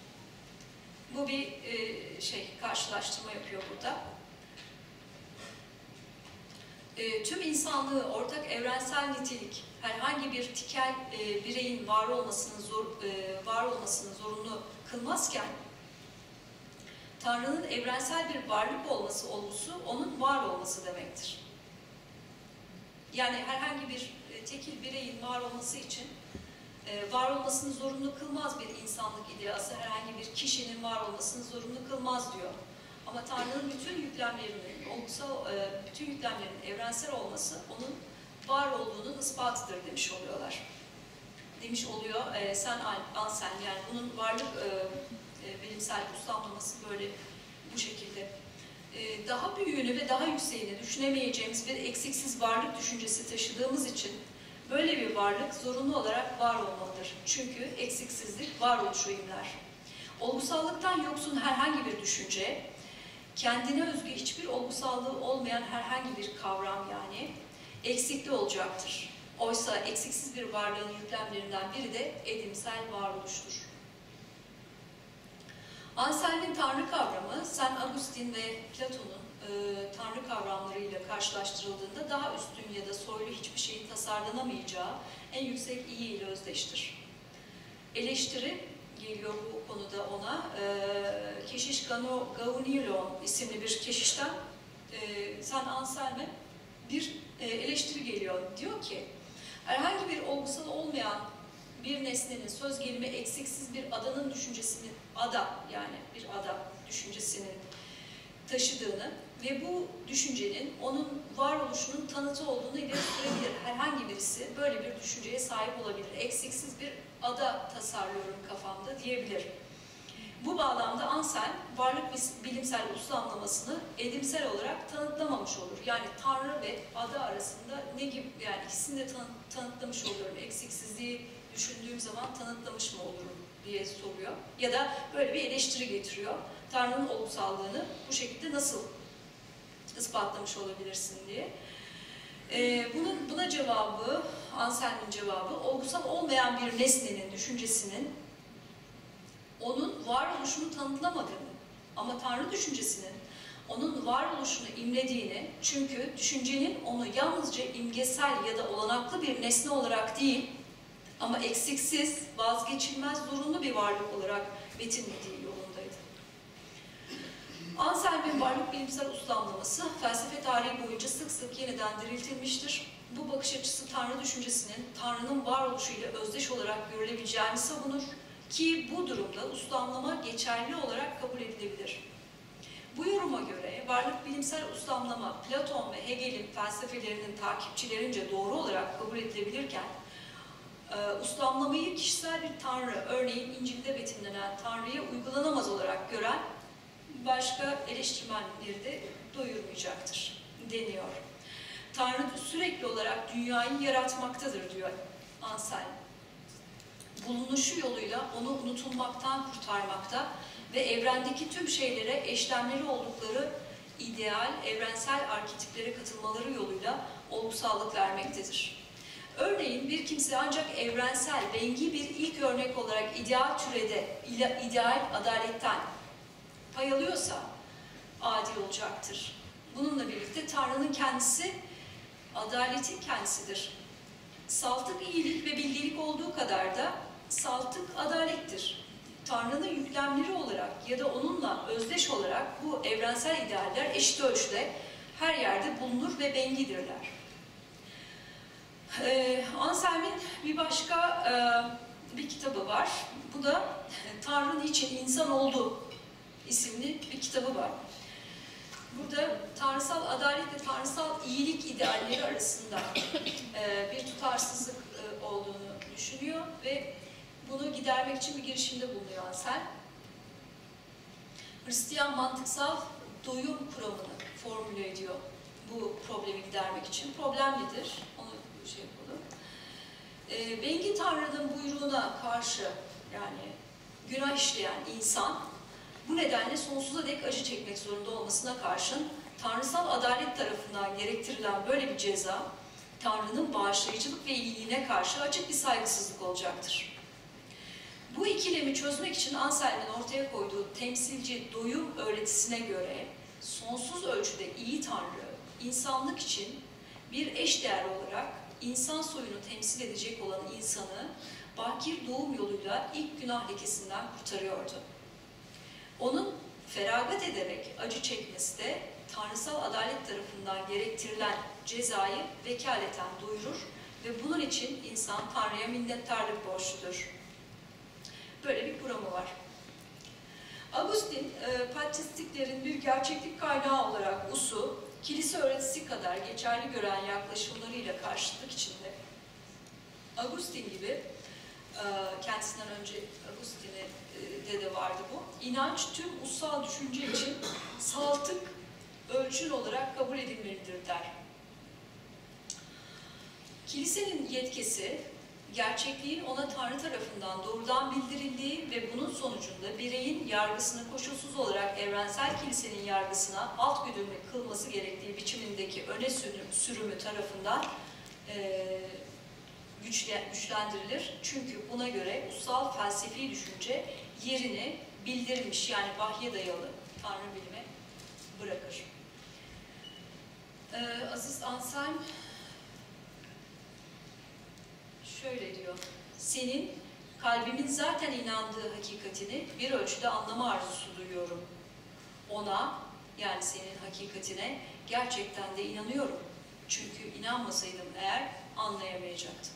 Bu bir e, şey karşılaştırma yapıyor burada. E, tüm insanlığı ortak evrensel nitelik, herhangi bir tikel e, bireyin var olmasının zor, e, var olmasını zorunlu kılmazken, Tanrı'nın evrensel bir varlık olması olgusu onun var olması demektir. Yani herhangi bir e, tekil bireyin var olması için e, var olmasını zorunlu kılmaz bir insanlık ideası, herhangi bir kişinin var olmasını zorunlu kılmaz diyor. Ama Tanrı'nın bütün yüklemlerinin, olgusal, e, bütün yüklemlerinin evrensel olması onun var olduğunun ispatıdır demiş oluyorlar. Demiş oluyor e, sen Al- Anselm, yani bunun varlık e, bilimsel ustamlaması böyle bu şekilde. Daha büyüğünü ve daha yükseğini düşünemeyeceğimiz bir eksiksiz varlık düşüncesi taşıdığımız için Böyle bir varlık zorunlu olarak var olmalıdır. Çünkü eksiksizlik varoluşu imler. Olgusallıktan yoksun herhangi bir düşünce, kendine özgü hiçbir olgusallığı olmayan herhangi bir kavram yani eksikli olacaktır. Oysa eksiksiz bir varlığın yüklemlerinden biri de edimsel varoluştur. Anselm'in Tanrı kavramı, Saint Augustin ve Platon'un e, Tanrı kavramlarıyla karşılaştırıldığında daha üstün ya da soylu hiçbir şeyin tasarlanamayacağı en yüksek iyi ile özdeştir. Eleştiri, geliyor bu konuda ona. Ee, Keşiş Gano Gaunilon isimli bir keşişten e, San Anselme bir e, eleştiri geliyor. Diyor ki, herhangi bir olgusal olmayan bir nesnenin söz gelimi eksiksiz bir adanın düşüncesini, ada yani bir ada düşüncesinin taşıdığını ve bu düşüncenin onun varoluşunun tanıtı olduğunu ileri. Herhangi birisi böyle bir düşünceye sahip olabilir. Eksiksiz bir ada tasarlıyorum kafamda diyebilir. Bu bağlamda Ansel varlık bilimsel uslamlamasını edimsel olarak tanıtlamamış olur. Yani Tanrı ve ada arasında ne gibi yani ikisini de tanı- tanıtlamış oluyorum. Eksiksizliği düşündüğüm zaman tanıtlamış mı olurum diye soruyor. Ya da böyle bir eleştiri getiriyor. Tanrı'nın olgusallığını bu şekilde nasıl ispatlamış olabilirsin diye. Ee, bunun buna cevabı, Anselm'in cevabı, olgusal olmayan bir nesnenin düşüncesinin onun varoluşunu tanıtlamadığını ama Tanrı düşüncesinin onun varoluşunu imlediğini, çünkü düşüncenin onu yalnızca imgesel ya da olanaklı bir nesne olarak değil, ama eksiksiz, vazgeçilmez, zorunlu bir varlık olarak betimlediği. Anselm'in varlık bilimsel uslamlaması felsefe tarihi boyunca sık sık yeniden diriltilmiştir. Bu bakış açısı Tanrı düşüncesinin Tanrı'nın varoluşuyla özdeş olarak görülebileceğini savunur ki bu durumda uslamlama geçerli olarak kabul edilebilir. Bu yoruma göre varlık bilimsel uslamlama Platon ve Hegel'in felsefelerinin takipçilerince doğru olarak kabul edilebilirken e, kişisel bir tanrı, örneğin İncil'de betimlenen tanrıya uygulanamaz olarak gören başka eleştirmenleri de doyurmayacaktır deniyor. Tanrı sürekli olarak dünyayı yaratmaktadır diyor Anselm. Bulunuşu yoluyla onu unutulmaktan kurtarmakta ve evrendeki tüm şeylere eşlemleri oldukları ideal, evrensel arketiplere katılmaları yoluyla olgusallık vermektedir. Örneğin bir kimse ancak evrensel, bengi bir ilk örnek olarak ideal türede, ideal adaletten pay alıyorsa adil olacaktır. Bununla birlikte Tanrı'nın kendisi adaletin kendisidir. Saltık iyilik ve bilgelik olduğu kadar da saltık adalettir. Tanrı'nın yüklemleri olarak ya da onunla özdeş olarak bu evrensel idealler eşit ölçüde her yerde bulunur ve bengidirler. Ee, Anselm'in bir başka e, bir kitabı var. Bu da Tanrı niçin insan oldu isimli bir kitabı var. Burada tanrısal adalet ve tanrısal iyilik idealleri arasında e, bir tutarsızlık e, olduğunu düşünüyor ve bunu gidermek için bir girişimde bulunuyor Ansel. Hristiyan mantıksal doyum kuramını formüle ediyor bu problemi gidermek için. Problem nedir? Onu şey yapalım. E, Bengi Tanrı'nın buyruğuna karşı yani günah işleyen insan bu nedenle sonsuza dek acı çekmek zorunda olmasına karşın tanrısal adalet tarafından gerektirilen böyle bir ceza Tanrı'nın bağışlayıcılık ve iyiliğine karşı açık bir saygısızlık olacaktır. Bu ikilemi çözmek için Anselm'in ortaya koyduğu temsilci doyum öğretisine göre sonsuz ölçüde iyi Tanrı insanlık için bir eşdeğer olarak insan soyunu temsil edecek olan insanı bakir doğum yoluyla ilk günah lekesinden kurtarıyordu. Onun feragat ederek acı çekmesi de tanrısal adalet tarafından gerektirilen cezayı vekaleten duyurur ve bunun için insan Tanrı'ya minnettarlık borçludur. Böyle bir kuramı var. Agustin, e, patristiklerin bir gerçeklik kaynağı olarak usu, kilise öğretisi kadar geçerli gören yaklaşımlarıyla karşılık içinde. Agustin gibi, kendisinden önce Agustin'e de vardı bu. İnanç tüm ussal düşünce için saltık ölçün olarak kabul edilmelidir der. Kilisenin yetkisi, gerçekliğin ona Tanrı tarafından doğrudan bildirildiği ve bunun sonucunda bireyin yargısını koşulsuz olarak evrensel kilisenin yargısına alt güdümlü kılması gerektiği biçimindeki öne sürüm- sürümü tarafından güçle- güçlendirilir. Çünkü buna göre ussal felsefi düşünce yerini bildirilmiş yani vahye dayalı Tanrı bilime bırakır. Ee, Aziz Anselm şöyle diyor. Senin kalbimin zaten inandığı hakikatini bir ölçüde anlama arzusu duyuyorum. Ona, yani senin hakikatine gerçekten de inanıyorum. Çünkü inanmasaydım eğer anlayamayacaktım.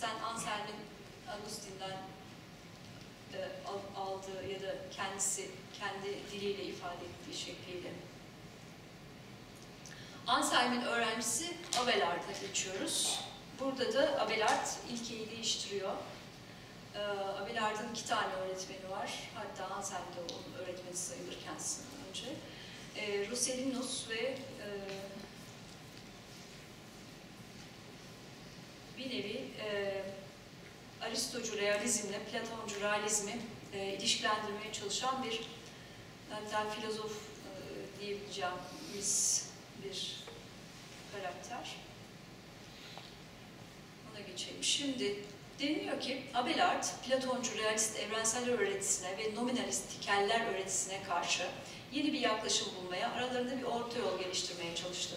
Sen Anselm'in Agustin'den e, al- aldığı ya da kendisi kendi diliyle ifade ettiği şekliyle. Anselm'in öğrencisi Abelard'a geçiyoruz. Burada da Abelard ilkeyi değiştiriyor. Ee, Abelard'ın iki tane öğretmeni var. Hatta Anselm de onun öğretmeni sayılır kendisinden önce. Ee, Rosellinus ve e, bir nevi e, Aristocu realizmle Platoncu realizmi e, ilişkilendirmeye çalışan bir hatta filozof e, diyebileceğimiz bir karakter. Ona geçelim. Şimdi deniliyor ki Abelard, Platoncu realist evrensel öğretisine ve nominalist tikeller öğretisine karşı yeni bir yaklaşım bulmaya, aralarında bir orta yol geliştirmeye çalıştı.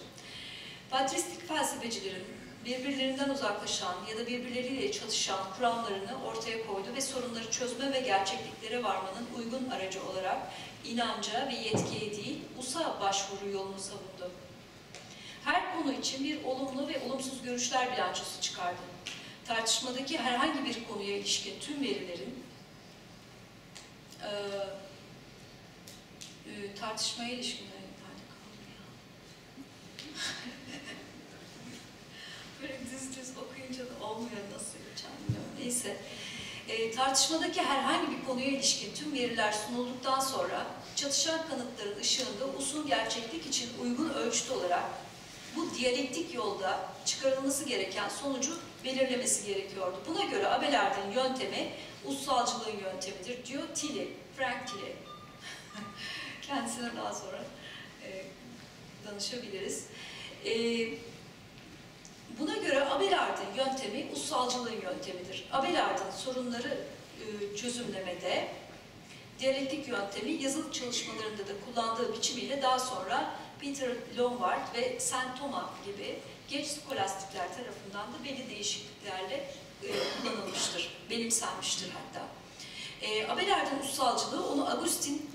Patristik felsefecilerin birbirlerinden uzaklaşan ya da birbirleriyle çatışan kuramlarını ortaya koydu ve sorunları çözme ve gerçekliklere varmanın uygun aracı olarak inanca ve yetkiye değil, usa başvuru yolunu savundu. Her konu için bir olumlu ve olumsuz görüşler bilançosu çıkardı. Tartışmadaki herhangi bir konuya ilişkin tüm verilerin e, tartışmaya ilişkin nerede? Düz düz okuyunca da olmuyor nasıl bilmiyorum. Neyse. E, tartışmadaki herhangi bir konuya ilişkin tüm veriler sunulduktan sonra çatışan kanıtların ışığında usul gerçeklik için uygun ölçüt olarak bu diyalektik yolda çıkarılması gereken sonucu belirlemesi gerekiyordu. Buna göre Abelard'ın yöntemi ussalcılığın yöntemidir diyor Tilly, Frank Tilly. Kendisine daha sonra e, danışabiliriz. E, buna göre Abelard'ın yöntemi ussalcılığın yöntemidir. Abelard'ın sorunları e, çözümlemede diyalektik yöntemi yazılı çalışmalarında da kullandığı biçimiyle daha sonra Peter Lombard ve Saint Thomas gibi genç skolastikler tarafından da belli değişikliklerle e, kullanılmıştır, benimsenmiştir hatta. E, Abelard'ın ussalcılığı onu Agustin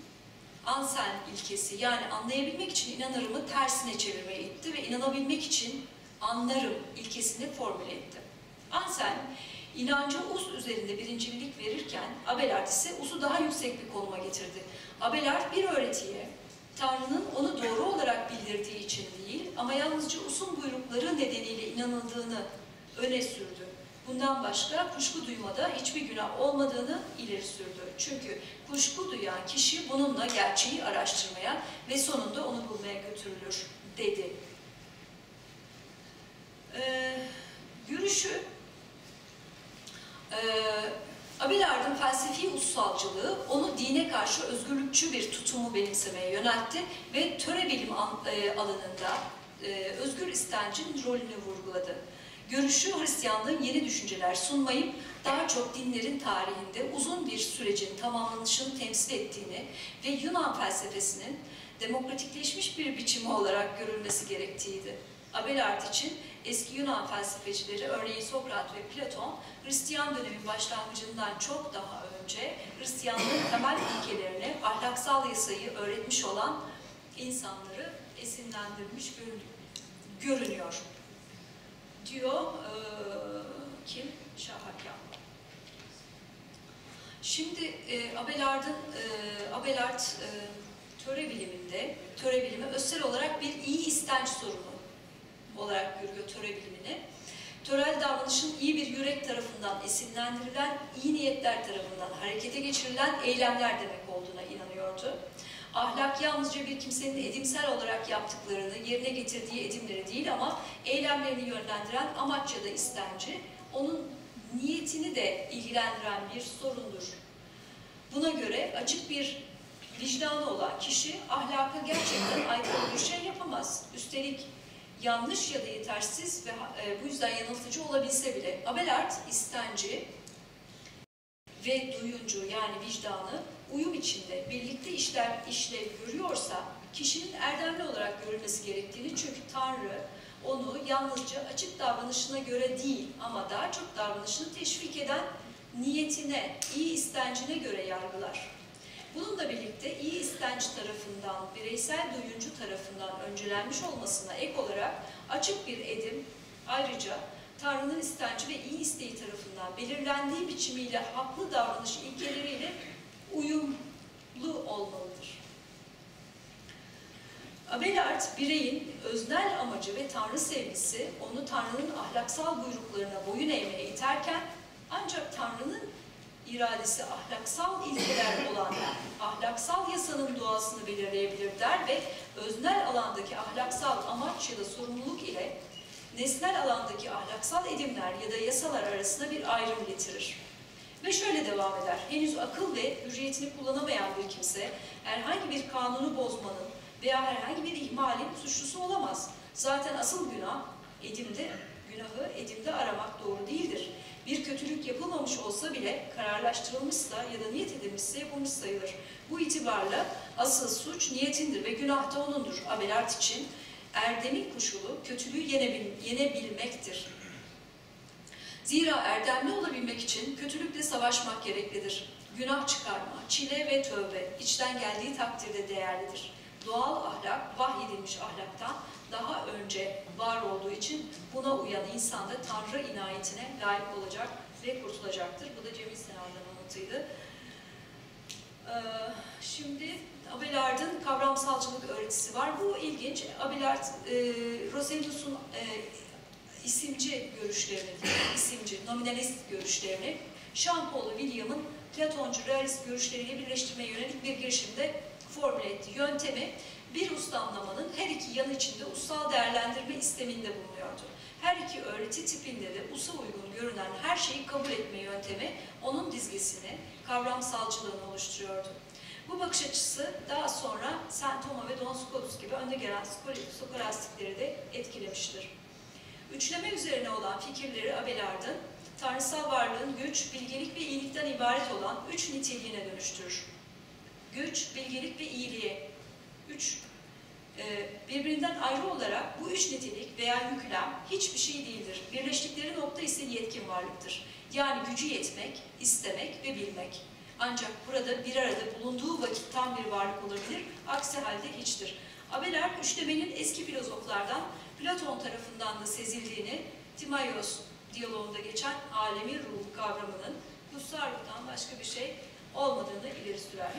Anselm ilkesi yani anlayabilmek için inanırımı tersine çevirmeye itti ve inanabilmek için anlarım ilkesini formüle etti. Anselm inanca us üzerinde birincilik verirken Abelard ise usu daha yüksek bir konuma getirdi. Abelard bir öğretiye Tanrı'nın onu doğru olarak bildirdiği için değil ama yalnızca usun buyrukları nedeniyle inanıldığını öne sürdü. Bundan başka kuşku duymada hiçbir günah olmadığını ileri sürdü. Çünkü kuşku duyan kişi bununla gerçeği araştırmaya ve sonunda onu bulmaya götürülür dedi. Ee, görüşü e, Abelard'ın felsefi ussalcılığı onu dine karşı özgürlükçü bir tutumu benimsemeye yöneltti ve töre bilim e, alanında e, özgür istencin rolünü vurguladı. Görüşü Hristiyanlığın yeni düşünceler sunmayıp daha çok dinlerin tarihinde uzun bir sürecin tamamlanışını temsil ettiğini ve Yunan felsefesinin demokratikleşmiş bir biçimi olarak görülmesi gerektiğiydi. Abelard için eski Yunan felsefecileri örneğin Sokrat ve Platon Hristiyan dönemin başlangıcından çok daha önce Hristiyanlığın temel ilkelerini, ahlaksal yasayı öğretmiş olan insanları esinlendirmiş görünüyor. Diyor e, kim? Şahakan. Şimdi e, Abelard'ın e, Abelard e, töre biliminde, töre bilimi özel olarak bir iyi istenç sorunu olarak görüyor töre bilimini. Törel davranışın iyi bir yürek tarafından esinlendirilen, iyi niyetler tarafından harekete geçirilen eylemler demek olduğuna inanıyordu. Ahlak yalnızca bir kimsenin edimsel olarak yaptıklarını, yerine getirdiği edimleri değil ama eylemlerini yönlendiren amaç ya da istenci, onun niyetini de ilgilendiren bir sorundur. Buna göre açık bir vicdanı olan kişi ahlaka gerçekten aykırı bir şey yapamaz. Üstelik yanlış ya da yetersiz ve e, bu yüzden yanıltıcı olabilse bile Abelard istenci ve duyuncu yani vicdanı uyum içinde birlikte işler işlev görüyorsa kişinin erdemli olarak görülmesi gerektiğini çünkü Tanrı onu yalnızca açık davranışına göre değil ama daha çok davranışını teşvik eden niyetine, iyi istencine göre yargılar. Bununla birlikte iyi istenç tarafından, bireysel duyuncu tarafından öncelenmiş olmasına ek olarak açık bir edim, ayrıca Tanrı'nın istenci ve iyi isteği tarafından belirlendiği biçimiyle haklı davranış ilkeleriyle uyumlu olmalıdır. Abelard, bireyin öznel amacı ve Tanrı sevgisi onu Tanrı'nın ahlaksal buyruklarına boyun eğmeye iterken ancak Tanrı'nın iradesi ahlaksal ilkeler olan ahlaksal yasanın doğasını belirleyebilir der ve öznel alandaki ahlaksal amaç ya da sorumluluk ile nesnel alandaki ahlaksal edimler ya da yasalar arasında bir ayrım getirir. Ve şöyle devam eder. Henüz akıl ve hürriyetini kullanamayan bir kimse herhangi bir kanunu bozmanın veya herhangi bir ihmalin suçlusu olamaz. Zaten asıl günah edimde, günahı edimde aramak doğru değildir. Bir kötülük yapılmamış olsa bile kararlaştırılmışsa ya da niyet edilmişse yapılmış sayılır. Bu itibarla asıl suç niyetindir ve günah da onundur. Abelard için erdemin koşulu kötülüğü yenebil, yenebilmektir. Zira erdemli olabilmek için kötülükle savaşmak gereklidir. Günah çıkarma, çile ve tövbe içten geldiği takdirde değerlidir. Doğal ahlak, vahyedilmiş ahlaktan daha önce var olduğu için buna uyan insan da Tanrı inayetine layık olacak ve kurtulacaktır. Bu da Cemil Senar'dan anlatıydı. Ee, şimdi Abelard'ın kavramsalcılık öğretisi var. Bu ilginç. Abelard, e, Roselius'un e, isimci görüşlerini, isimci, nominalist görüşlerini Jean-Paul William'ın Platoncu realist görüşleriyle birleştirmeye yönelik bir girişimde formüle etti. Yöntemi bir ustamlamanın her iki yanı içinde ussal değerlendirme isteminde bulunuyordu. Her iki öğreti tipinde de usa uygun görünen her şeyi kabul etme yöntemi onun dizgesini, kavramsalcılığını oluşturuyordu. Bu bakış açısı daha sonra Saint Thomas ve Don Scotus gibi önde gelen skolastikleri de etkilemiştir. Üçleme üzerine olan fikirleri Abelard'ın tanrısal varlığın güç, bilgelik ve iyilikten ibaret olan üç niteliğine dönüştürür. Güç, bilgelik ve iyiliğe. Üç, e, birbirinden ayrı olarak bu üç nitelik veya yüklem hiçbir şey değildir. Birleştikleri nokta ise yetkin varlıktır. Yani gücü yetmek, istemek ve bilmek. Ancak burada bir arada bulunduğu vakit tam bir varlık olabilir, aksi halde hiçtir. Abelard üçlemenin eski filozoflardan Platon tarafından da sezildiğini, Timaios diyaloğunda geçen alemi ruh kavramının ruhtan başka bir şey olmadığını ileri sürer.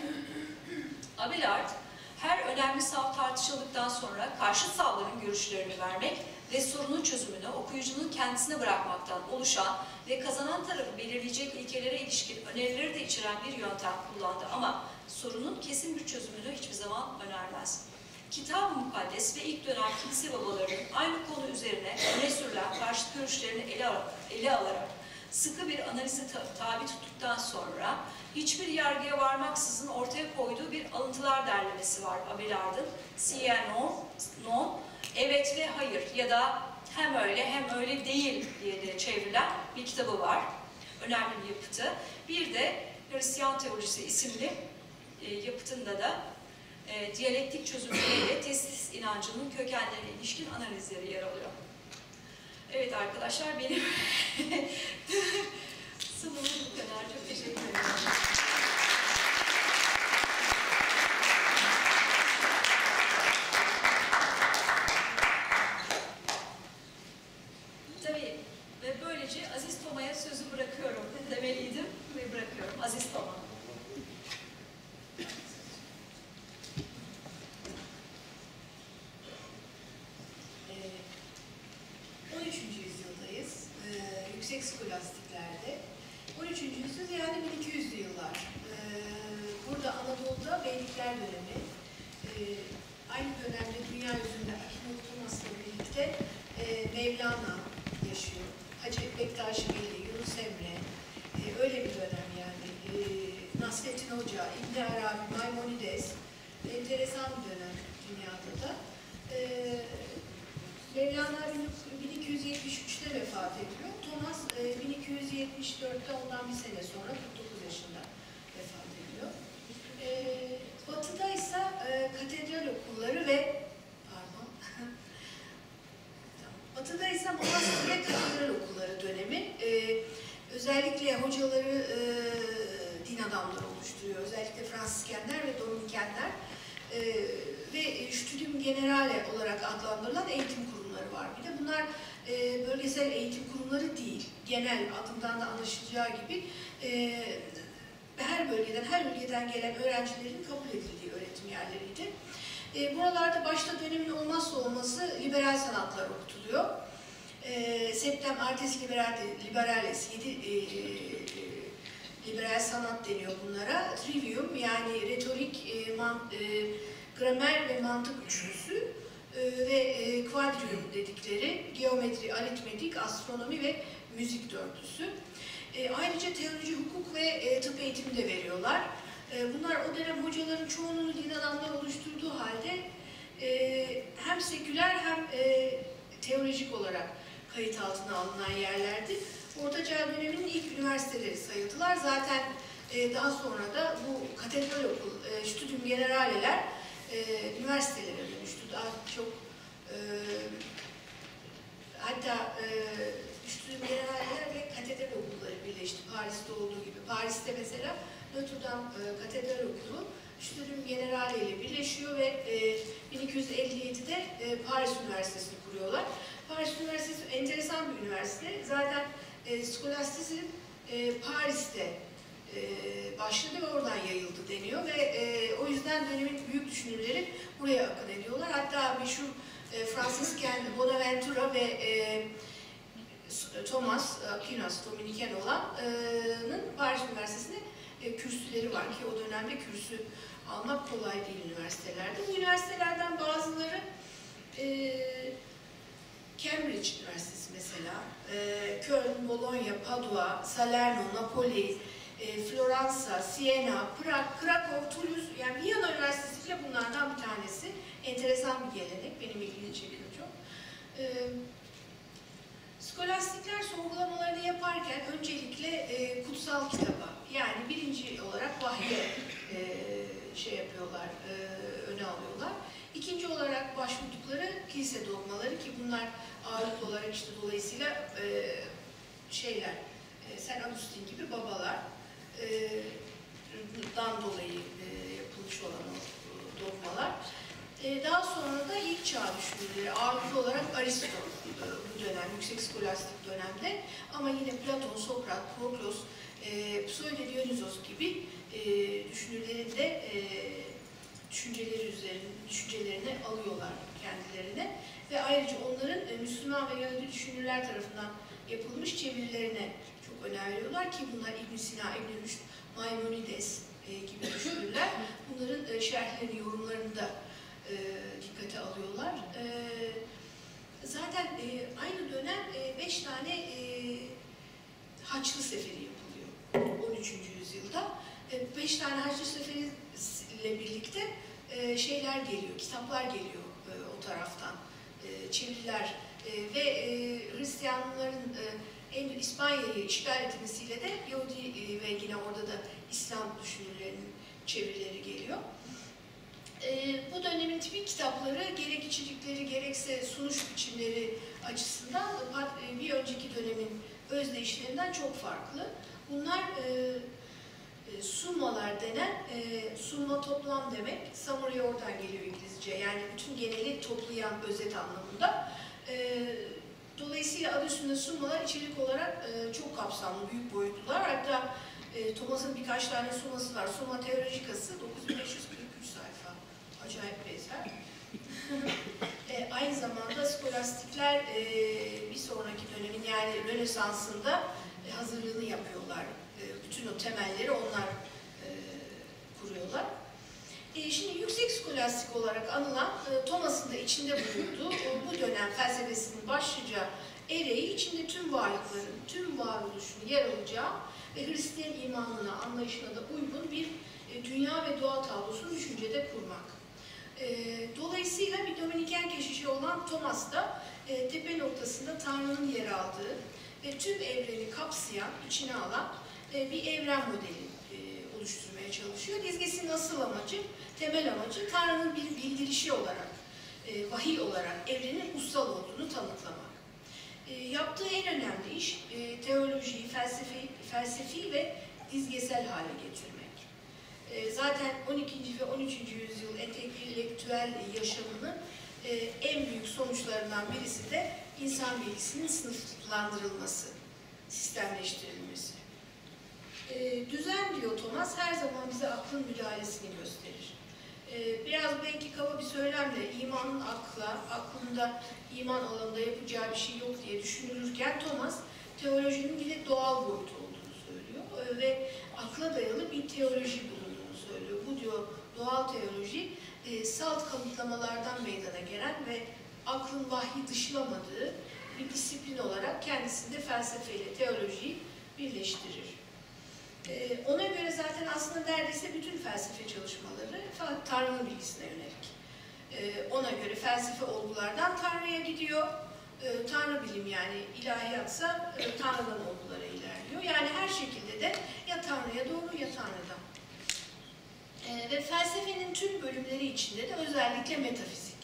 Abelard, her önemli sav tartışıldıktan sonra karşı savların görüşlerini vermek ve sorunun çözümünü okuyucunun kendisine bırakmaktan oluşan ve kazanan tarafı belirleyecek ilkelere ilişkin önerileri de içeren bir yöntem kullandı ama sorunun kesin bir çözümünü hiçbir zaman önermez. Kitab-ı Mukaddes ve ilk dönem kilise babalarının aynı konu üzerine öne sürülen karşıt görüşlerini ele alarak sıkı bir analizi ta tabi tuttuktan sonra hiçbir yargıya varmaksızın ortaya koyduğu bir alıntılar derlemesi var Abelard'ın. Si non, non, evet ve hayır ya da hem öyle hem öyle değil diye de çevrilen bir kitabı var. Önemli bir yapıtı. Bir de Hristiyan Teolojisi isimli e, yapıtında da e, diyalektik çözümleriyle testis inancının kökenlerine ilişkin analizleri yer alıyor. Evet arkadaşlar benim sunumum bu kadar. Çok teşekkür ederim. Tabii ve böylece Aziz Toma'ya sözü bırakıyorum demeliydim ve bırakıyorum Aziz Toma. Ee, 13. yüzyıldayız. Ee, yüksek skolastiklerde. 13. yüzyıl yani 1200'lü yıllar. Ee, burada Anadolu'da Beylikler dönemi. Ee, aynı dönemde dünya yüzünde Ahmet Thomas'la birlikte e, Mevlana yaşıyor. Hacı Bektaş Veli, Yunus Emre. Ee, öyle bir dönem yani. Ee, Nasrettin Hoca, İbn Arabi, Maimonides. Enteresan bir dönem dünyada da. Ee, Mevlana 1273'te vefat ediyor. Thomas e, 1274'te ondan bir sene sonra 49 yaşında vefat ediyor. E, batı'da ise e, katedral okulları ve pardon tamam. özellikle hocaları e, din adamları oluşturuyor. Özellikle Fransiskenler ve Dominikenler e, ve Studium Generale olarak adlandırılan eğitim kurumları var. Bir de bunlar e, bölgesel eğitim kurumları değil. Genel adından da anlaşılacağı gibi e, her bölgeden, her ülkeden gelen öğrencilerin kabul edildiği öğretim yerleriydi. Buralarda başta dönemin olmazsa olması liberal sanatlar okutuluyor. E, Septem Artes Liberal, Liberales, 7 e, liberal sanat deniyor bunlara. Trivium yani retorik, e, man, e, gramer ve mantık üçlüsü e, ve e, quadrium dedikleri geometri, aritmetik, astronomi ve müzik dörtlüsü. E, ayrıca teoloji, hukuk ve e, tıp eğitimi de veriyorlar. E, bunlar o dönem hocaların çoğunluğunu din adamları oluşturduğu halde e, hem seküler hem e, teolojik olarak kayıt altına alınan yerlerdi. Orta Çağ döneminin ilk üniversiteleri sayıldılar. Zaten e, daha sonra da bu katedral okul, e, Studium Generaleler e, üniversitelere dönüştü. Daha çok e, hatta e, Studium Generaleler ve katedral okulları birleşti. Paris'te olduğu gibi. Paris'te mesela Notre Dame e, Katedral Okulu Studium Generale ile birleşiyor ve e, 1257'de e, Paris Üniversitesi'ni kuruyorlar. Paris Üniversitesi enteresan bir üniversite. Zaten e, skolastizm e, Paris'te e, başladı ve oradan yayıldı deniyor ve e, o yüzden dönemin büyük düşünürleri buraya akın ediyorlar. Hatta meşhur e, Fransızken Bonaventura ve e, Thomas Aquinas, Dominiken olanın Paris Üniversitesi'nde e, kürsüleri var ki o dönemde kürsü almak kolay değil üniversitelerde. Bu üniversitelerden bazıları e, Cambridge Üniversitesi mesela, e, Köln, Bologna, Padua, Salerno, Napoli, e, Floransa, Siena, Prag, Krakow, Toulouse, yani Viyana Üniversitesi bile bunlardan bir tanesi. Enteresan bir gelenek, benim ilgimi çekiyor çok. E, skolastikler sorgulamalarını yaparken öncelikle e, kutsal kitaba, yani birinci olarak vahye e, şey yapıyorlar, e, öne alıyorlar. İkinci olarak başvurdukları kilise dogmaları ki bunlar ağırlıklı olarak işte dolayısıyla e, şeyler, e, Sen Agustin gibi babalar e, dolayı e, yapılmış olan o e. E, daha sonra da ilk çağ düşünürleri ağırlıklı olarak Aristo e, bu dönem, yüksek skolastik dönemde ama yine Platon, Sokrat, Proklos, e, Pseudo Dionysos gibi e, düşünürlerin de e, düşünceleri üzerine, düşüncelerini alıyorlar kendilerine ve ayrıca onların e, Müslüman ve Yahudi düşünürler tarafından yapılmış çevirilerine çok önem veriyorlar ki bunlar İbn Sina, İbn Rüşd, Maimonides e, gibi düşünürler. Bunların e, şerhlerini, yorumlarını da e, dikkate alıyorlar. E, zaten e, aynı dönem e, beş tane e, Haçlı Seferi yapılıyor 13. yüzyılda. Beş tane Haçlı Seferi ile birlikte e, şeyler geliyor, kitaplar geliyor e, o taraftan, e, çeviriler e, ve e, Hristiyanların e, İspanya'yı işgal etmesiyle de Yahudi e, ve yine orada da İslam düşünürlerinin çevirileri geliyor. E, bu dönemin tipik kitapları gerek içerikleri gerekse sunuş biçimleri açısından e, bir önceki dönemin özdeyişlerinden çok farklı. Bunlar e, e, denen, e, summa toplam demek, summary oradan geliyor İngilizce. Yani bütün geneli toplayan özet anlamında. E, dolayısıyla adı üstünde summalar içerik olarak e, çok kapsamlı, büyük boyutlular. Hatta e, Thomas'ın birkaç tane summası var. Summa Theologicası 9543 sayfa. Acayip bir e, aynı zamanda skolastikler e, bir sonraki dönemin yani Rönesans'ında e, hazırlığını yapıyorlar bütün o temelleri onlar e, kuruyorlar. E, şimdi yüksek skolastik olarak anılan e, Thomas'ın da içinde bulunduğu bu dönem felsefesinin başlıca ereği içinde tüm varlıkların, tüm varoluşun yer alacağı ve Hristiyan imanına, anlayışına da uygun bir e, dünya ve doğa tablosunu düşüncede kurmak. E, dolayısıyla bir Dominiken keşişi olan Thomas da e, tepe noktasında Tanrı'nın yer aldığı ve tüm evreni kapsayan, içine alan e, bir evren modeli e, oluşturmaya çalışıyor. Dizgesinin asıl amacı, temel amacı Tanrı'nın bir bildirişi olarak, e, vahiy olarak evrenin ussal olduğunu tanıtlamak. Yaptığı en önemli iş e, teolojiyi felsefi, felsefi ve dizgesel hale getirmek. E, zaten 12. ve 13. yüzyıl entelektüel yaşamının e, en büyük sonuçlarından birisi de insan bilgisinin sınıflandırılması, sistemleştirilmesi. E, düzen diyor Thomas her zaman bize aklın müdahalesini gösterir. E, biraz belki kaba bir söylemle imanın akla, aklında iman alanında yapacağı bir şey yok diye düşünülürken Thomas teolojinin bir de doğal boyutu olduğunu söylüyor e, ve akla dayalı bir teoloji bulunduğunu söylüyor. Bu diyor doğal teoloji e, salt kanıtlamalardan meydana gelen ve aklın vahyi dışlamadığı bir disiplin olarak kendisinde felsefeyle teolojiyi birleştirir. Ee, ona göre zaten aslında neredeyse bütün felsefe çalışmaları Tanrı'nın bilgisine yönelik. Ee, ona göre felsefe olgulardan Tanrı'ya gidiyor. Ee, Tanrı bilim yani ilahiyatsa e, Tanrı'dan olgulara ilerliyor. Yani her şekilde de ya Tanrı'ya doğru ya Tanrı'dan. Ve felsefenin tüm bölümleri içinde de özellikle metafizik,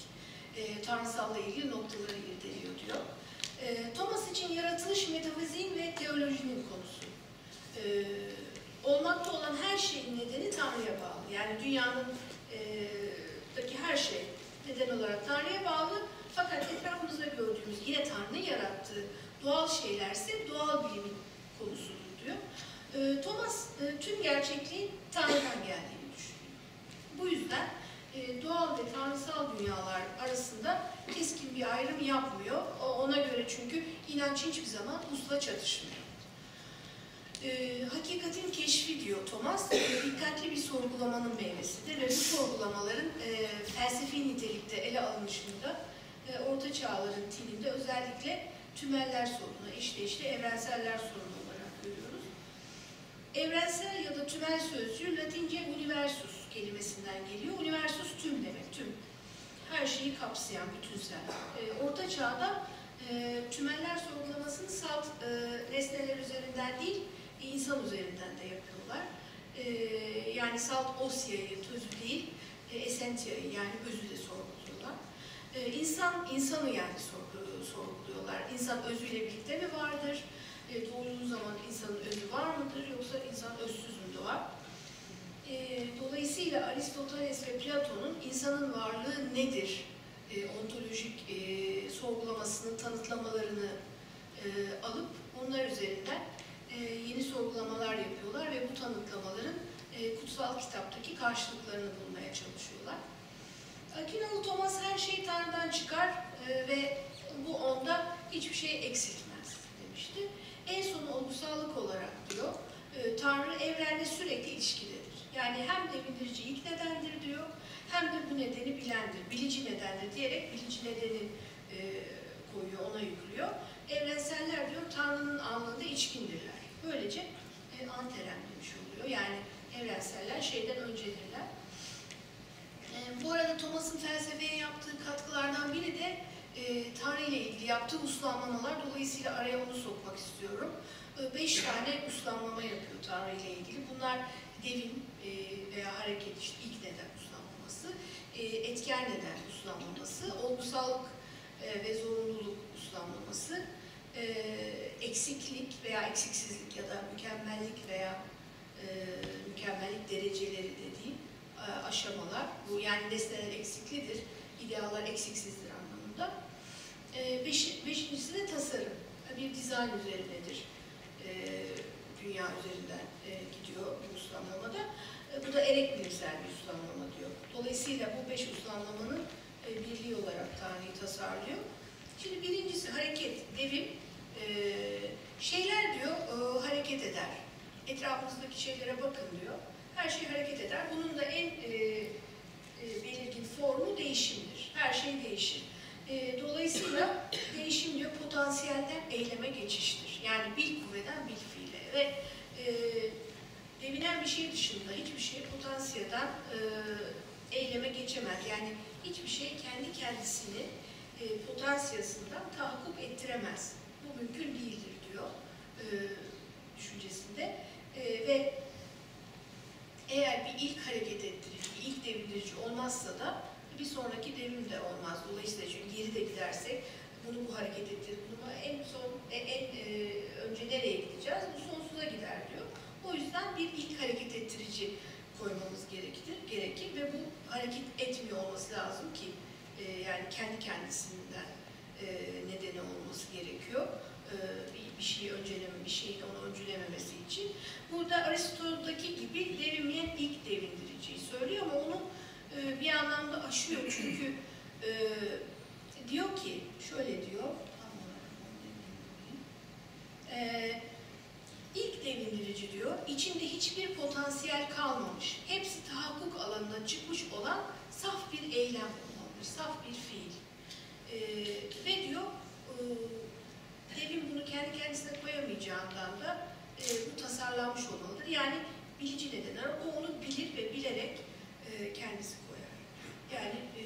e, tanrısalla ilgili noktaları irdeliyor diyor. Thomas için yaratılış metafiziğin ve teolojinin konusu. E, olmakta olan her şeyin nedeni Tanrı'ya bağlı. Yani dünyanın e, daki her şey neden olarak Tanrı'ya bağlı. Fakat etrafımızda gördüğümüz yine Tanrı'nın yarattığı doğal şeylerse doğal bilimin konusudur diyor. E, Thomas e, tüm gerçekliğin Tanrı'dan geldiğini düşünüyor. Bu yüzden e, doğal ve tanrısal dünyalar arasında keskin bir ayrım yapmıyor. O- Ona göre çünkü inanç hiçbir zaman usla çatışmıyor. E, hakikatin keşfi diyor Thomas, e, dikkatli bir sorgulamanın meyvesidir ve bu sorgulamaların e, felsefi nitelikte ele alınışında e, Orta Çağların tilinde özellikle tümeller sorunu, işte işte evrenseller sorunu olarak görüyoruz. Evrensel ya da tümel sözcüğü Latince universus kelimesinden geliyor. Universus tüm demek, tüm. Her şeyi kapsayan, bütünsel. E, Orta Çağ'da e, tümeller sorgulamasını salt e, nesneler üzerinden değil, insan üzerinden de yapıyorlar. E, yani salt osyayı, tözü değil, e, esentiyayı yani özü de sorguluyorlar. E, insan, insanı yani sorgu- sorguluyorlar. İnsan özüyle birlikte mi vardır? E, doğduğu zaman insanın özü var mıdır yoksa insan özsüz mü doğar? E, dolayısıyla Aristoteles ve Platon'un insanın varlığı nedir? E, ontolojik e, sorgulamasının tanıtlamalarını e, alıp onlar üzerinden yeni sorgulamalar yapıyorlar ve bu tanıtlamaların e, kutsal kitaptaki karşılıklarını bulmaya çalışıyorlar. Akinalı Thomas her şey Tanrı'dan çıkar e, ve bu onda hiçbir şey eksiltmez demişti. En son olgusallık olarak diyor, e, Tanrı evrenle sürekli ilişkidedir. Yani hem devindirici ilk nedendir diyor, hem de bu nedeni bilendir, bilici nedendir diyerek bilici nedeni e, koyuyor, ona yüklüyor. Evrenseller diyor Tanrı'nın anlamında içkindirler. Böylece e, anterem demiş oluyor. Yani evrenseller şeyden öncedirler. E, bu arada Thomas'ın felsefeye yaptığı katkılardan biri de e, Tanrı ile ilgili yaptığı uslanmalar. Dolayısıyla araya onu sokmak istiyorum. E, beş tane uslanmama yapıyor Tanrı ile ilgili. Bunlar devin e, veya hareket işte ilk neden uslanmaması, e, etken neden uslanmaması, olgusallık e, ve zorunluluk uslanmaması, e, eksiklik veya eksiksizlik ya da mükemmellik veya e, mükemmellik dereceleri dediğim e, aşamalar. Bu yani nesneler eksiklidir, idealler eksiksizdir anlamında. E, beş, beşincisi de tasarım. Bir dizayn üzerinedir. E, dünya üzerinden e, gidiyor bu uslanmamada. E, bu da erek bilimsel bir uslanmama diyor. Dolayısıyla bu beş uslanmamanın e, birliği olarak Tanrı'yı tasarlıyor. Şimdi birincisi hareket, devim. E, şeyler diyor e, hareket eder. Etrafınızdaki şeylere bakın diyor. Her şey hareket eder. Bunun da en e, e, belirgin formu değişimdir. Her şey değişir. E, dolayısıyla değişim diyor potansiyelden eyleme geçiştir. Yani bil kuvveden bil fiile ve e, devinen bir şey dışında hiçbir şey potansiyelden e, eyleme geçemez. Yani hiçbir şey kendi kendisini e, potansiyasından tahakkuk ettiremez mümkün değildir diyor e, düşüncesinde. E, ve eğer bir ilk hareket ettirici, ilk devrilici olmazsa da bir sonraki devrim de olmaz. Dolayısıyla çünkü geri de gidersek bunu bu hareket ettirip bunu en son e, en, en önce nereye gideceğiz? Bu sonsuza gider diyor. O yüzden bir ilk hareket ettirici koymamız gerekir, gerekir ve bu hareket etmiyor olması lazım ki e, yani kendi kendisinden e, nedeni olması gerekiyor. E, bir, bir şeyi önceleme, bir şeyin onu öncülememesi için. Burada Aristo'daki gibi devinmeyen ilk devindiriciyi söylüyor ama onu e, bir anlamda aşıyor çünkü e, diyor ki, şöyle diyor, e, ilk devindirici diyor, içinde hiçbir potansiyel kalmamış, hepsi tahakkuk alanına çıkmış olan saf bir eylem olmalıdır, saf bir fiil. E, ve diyor, e, devin bunu kendi kendisine koyamayacağından da e, bu tasarlanmış olmalıdır. Yani bilici neden arar, o onu bilir ve bilerek e, kendisi koyar. Yani e,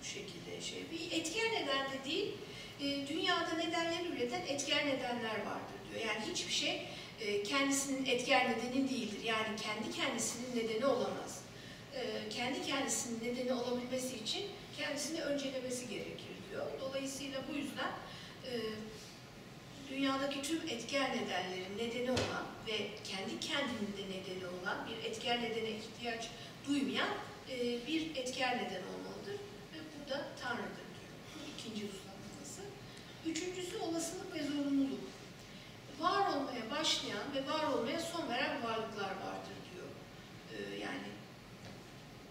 bu şekilde şey. Bir etken neden de değil, e, dünyada nedenleri üreten etken nedenler vardır diyor. Yani hiçbir şey e, kendisinin etken nedeni değildir. Yani kendi kendisinin nedeni olamaz. E, kendi kendisinin nedeni olabilmesi için kendisini öncelemesi gerekir diyor. Dolayısıyla bu yüzden e, dünyadaki tüm etken nedenlerin nedeni olan ve kendi kendinin de nedeni olan bir etken nedene ihtiyaç duymayan e, bir etken neden olmalıdır. Ve bu da Tanrı'dır diyor. Bu ikinci uzlanması. Üçüncüsü olasılık ve zorunluluk. Var olmaya başlayan ve var olmaya son veren varlıklar vardır diyor. E, yani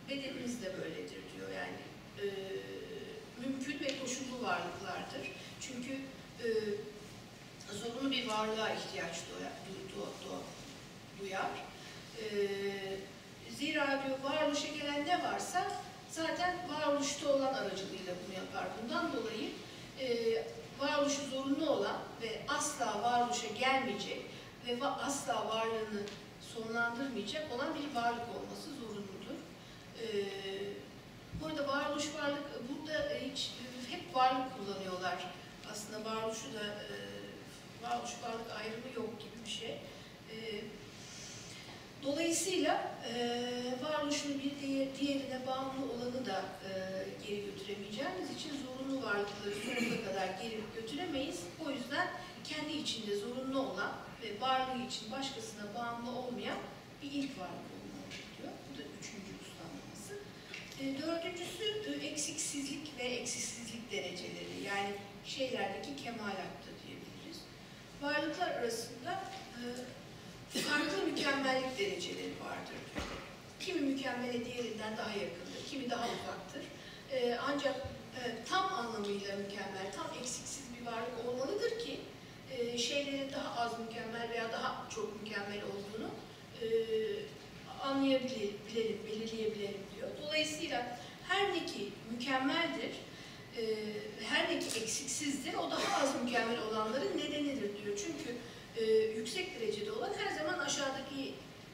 bedenimiz de böyledir diyor. Yani e, mümkün ve koşullu varlıklardır. Çünkü e, zorunlu bir varlığa ihtiyaç duyar. Du, du, du, duyar. E, zira diyor varoluşa gelen ne varsa zaten varoluşta olan aracılığıyla bunu yapar. Bundan dolayı e, varoluşu zorunlu olan ve asla varoluşa gelmeyecek ve asla varlığını sonlandırmayacak olan bir varlık olması zorunludur. E, bu arada varoluş varlık, burada hiç hep varlık kullanıyorlar. Aslında varoluşu da e, varoluş varlık ayrımı yok gibi bir şey. E, dolayısıyla e, varoluşun bir diğer, diğerine bağımlı olanı da e, geri götüremeyeceğimiz için zorunlu varlıkları sonuna kadar geri götüremeyiz. O yüzden kendi içinde zorunlu olan ve varlığı için başkasına bağımlı olmayan bir ilk varlık olmalıdır diyor. Bu da üçüncü uslanması. E, dördüncüsü e, eksiksizlik ve eksiksizlik dereceleri. Yani şeylerdeki kemalattır diyebiliriz. Varlıklar arasında e, farklı mükemmellik dereceleri vardır. Kimi mükemmele diğerinden daha yakındır, kimi daha uzaktır. E, ancak e, tam anlamıyla mükemmel, tam eksiksiz bir varlık olmalıdır ki e, şeylerin daha az mükemmel veya daha çok mükemmel olduğunu e, anlayabilelim, bilelim, belirleyebilelim diyor. Dolayısıyla her ne ki mükemmeldir, e, her ne ki eksiksizdir, o daha az mükemmel olanların nedenidir diyor. Çünkü e, yüksek derecede olan her zaman aşağıdaki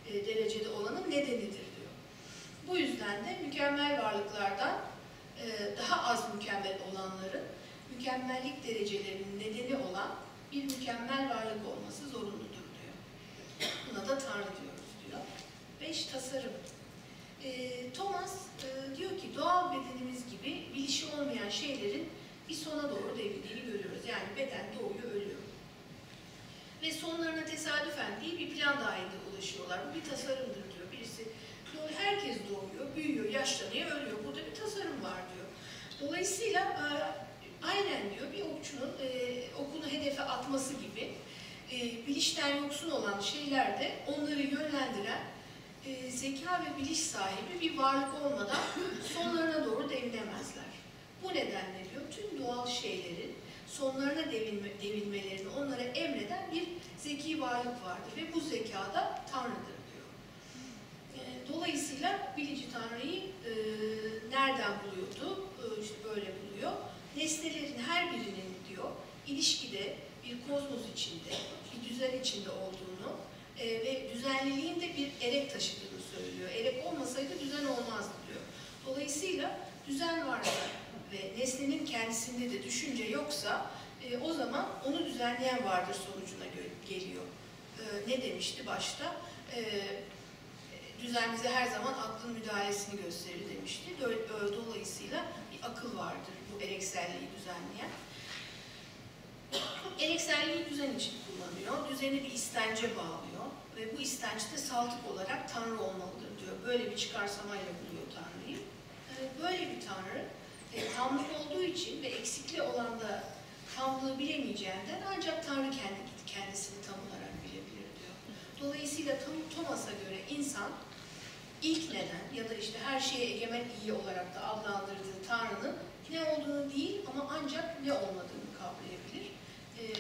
e, derecede olanın nedenidir diyor. Bu yüzden de mükemmel varlıklardan e, daha az mükemmel olanların mükemmellik derecelerinin nedeni olan bir mükemmel varlık olması zorunludur diyor. Buna da Tanrı diyor. Beş tasarım. E, Thomas e, diyor ki doğal bedenimiz gibi bilişi olmayan şeylerin bir sona doğru devrildiğini görüyoruz. Yani beden doğuyor, ölüyor. Ve sonlarına tesadüfen değil bir plan dahilinde ulaşıyorlar. Bu bir tasarımdır diyor. Birisi diyor, herkes doğuyor, büyüyor, yaşlanıyor, ölüyor. Burada bir tasarım var diyor. Dolayısıyla e, aynen diyor bir okçunun e, okunu hedefe atması gibi e, bilişten yoksun olan şeylerde onları yönlendiren e, zeka ve biliş sahibi bir varlık olmadan sonlarına doğru devinemezler. Bu nedenle diyor tüm doğal şeylerin sonlarına devinme, devinmelerini onlara emreden bir zeki varlık vardır ve bu zekada Tanrı'dır diyor. E, dolayısıyla bilici Tanrı'yı e, nereden buluyordu? E, işte böyle buluyor. Nesnelerin her birinin diyor ilişkide bir kozmos içinde, bir düzen içinde olduğunu e, ve düzenliliğin de bir erek taşıdığını söylüyor. Erek olmasaydı düzen olmazdı diyor. Dolayısıyla düzen varsa ve nesnenin kendisinde de düşünce yoksa e, o zaman onu düzenleyen vardır sonucuna geliyor. E, ne demişti başta? E, düzen bize her zaman aklın müdahalesini gösterir demişti. Do- Dolayısıyla bir akıl vardır bu erekselliği düzenleyen. Erekselliği düzen için kullanıyor. Düzeni bir istence bağlıyor. Ve bu istenç de saltık olarak Tanrı olmalıdır diyor. Böyle bir çıkarsamayla buluyor Tanrı'yı. böyle bir tanrı e, tamlık olduğu için ve eksikli olan da tamlığı bilemeyeceğinden ancak tanrı kendi kendisini tam olarak bilebilir diyor. Dolayısıyla Thomas'a göre insan ilk neden ya da işte her şeye egemen iyi olarak da adlandırdığı Tanrı'nın ne olduğunu değil ama ancak ne olmadığını kavrayabilir. Ee,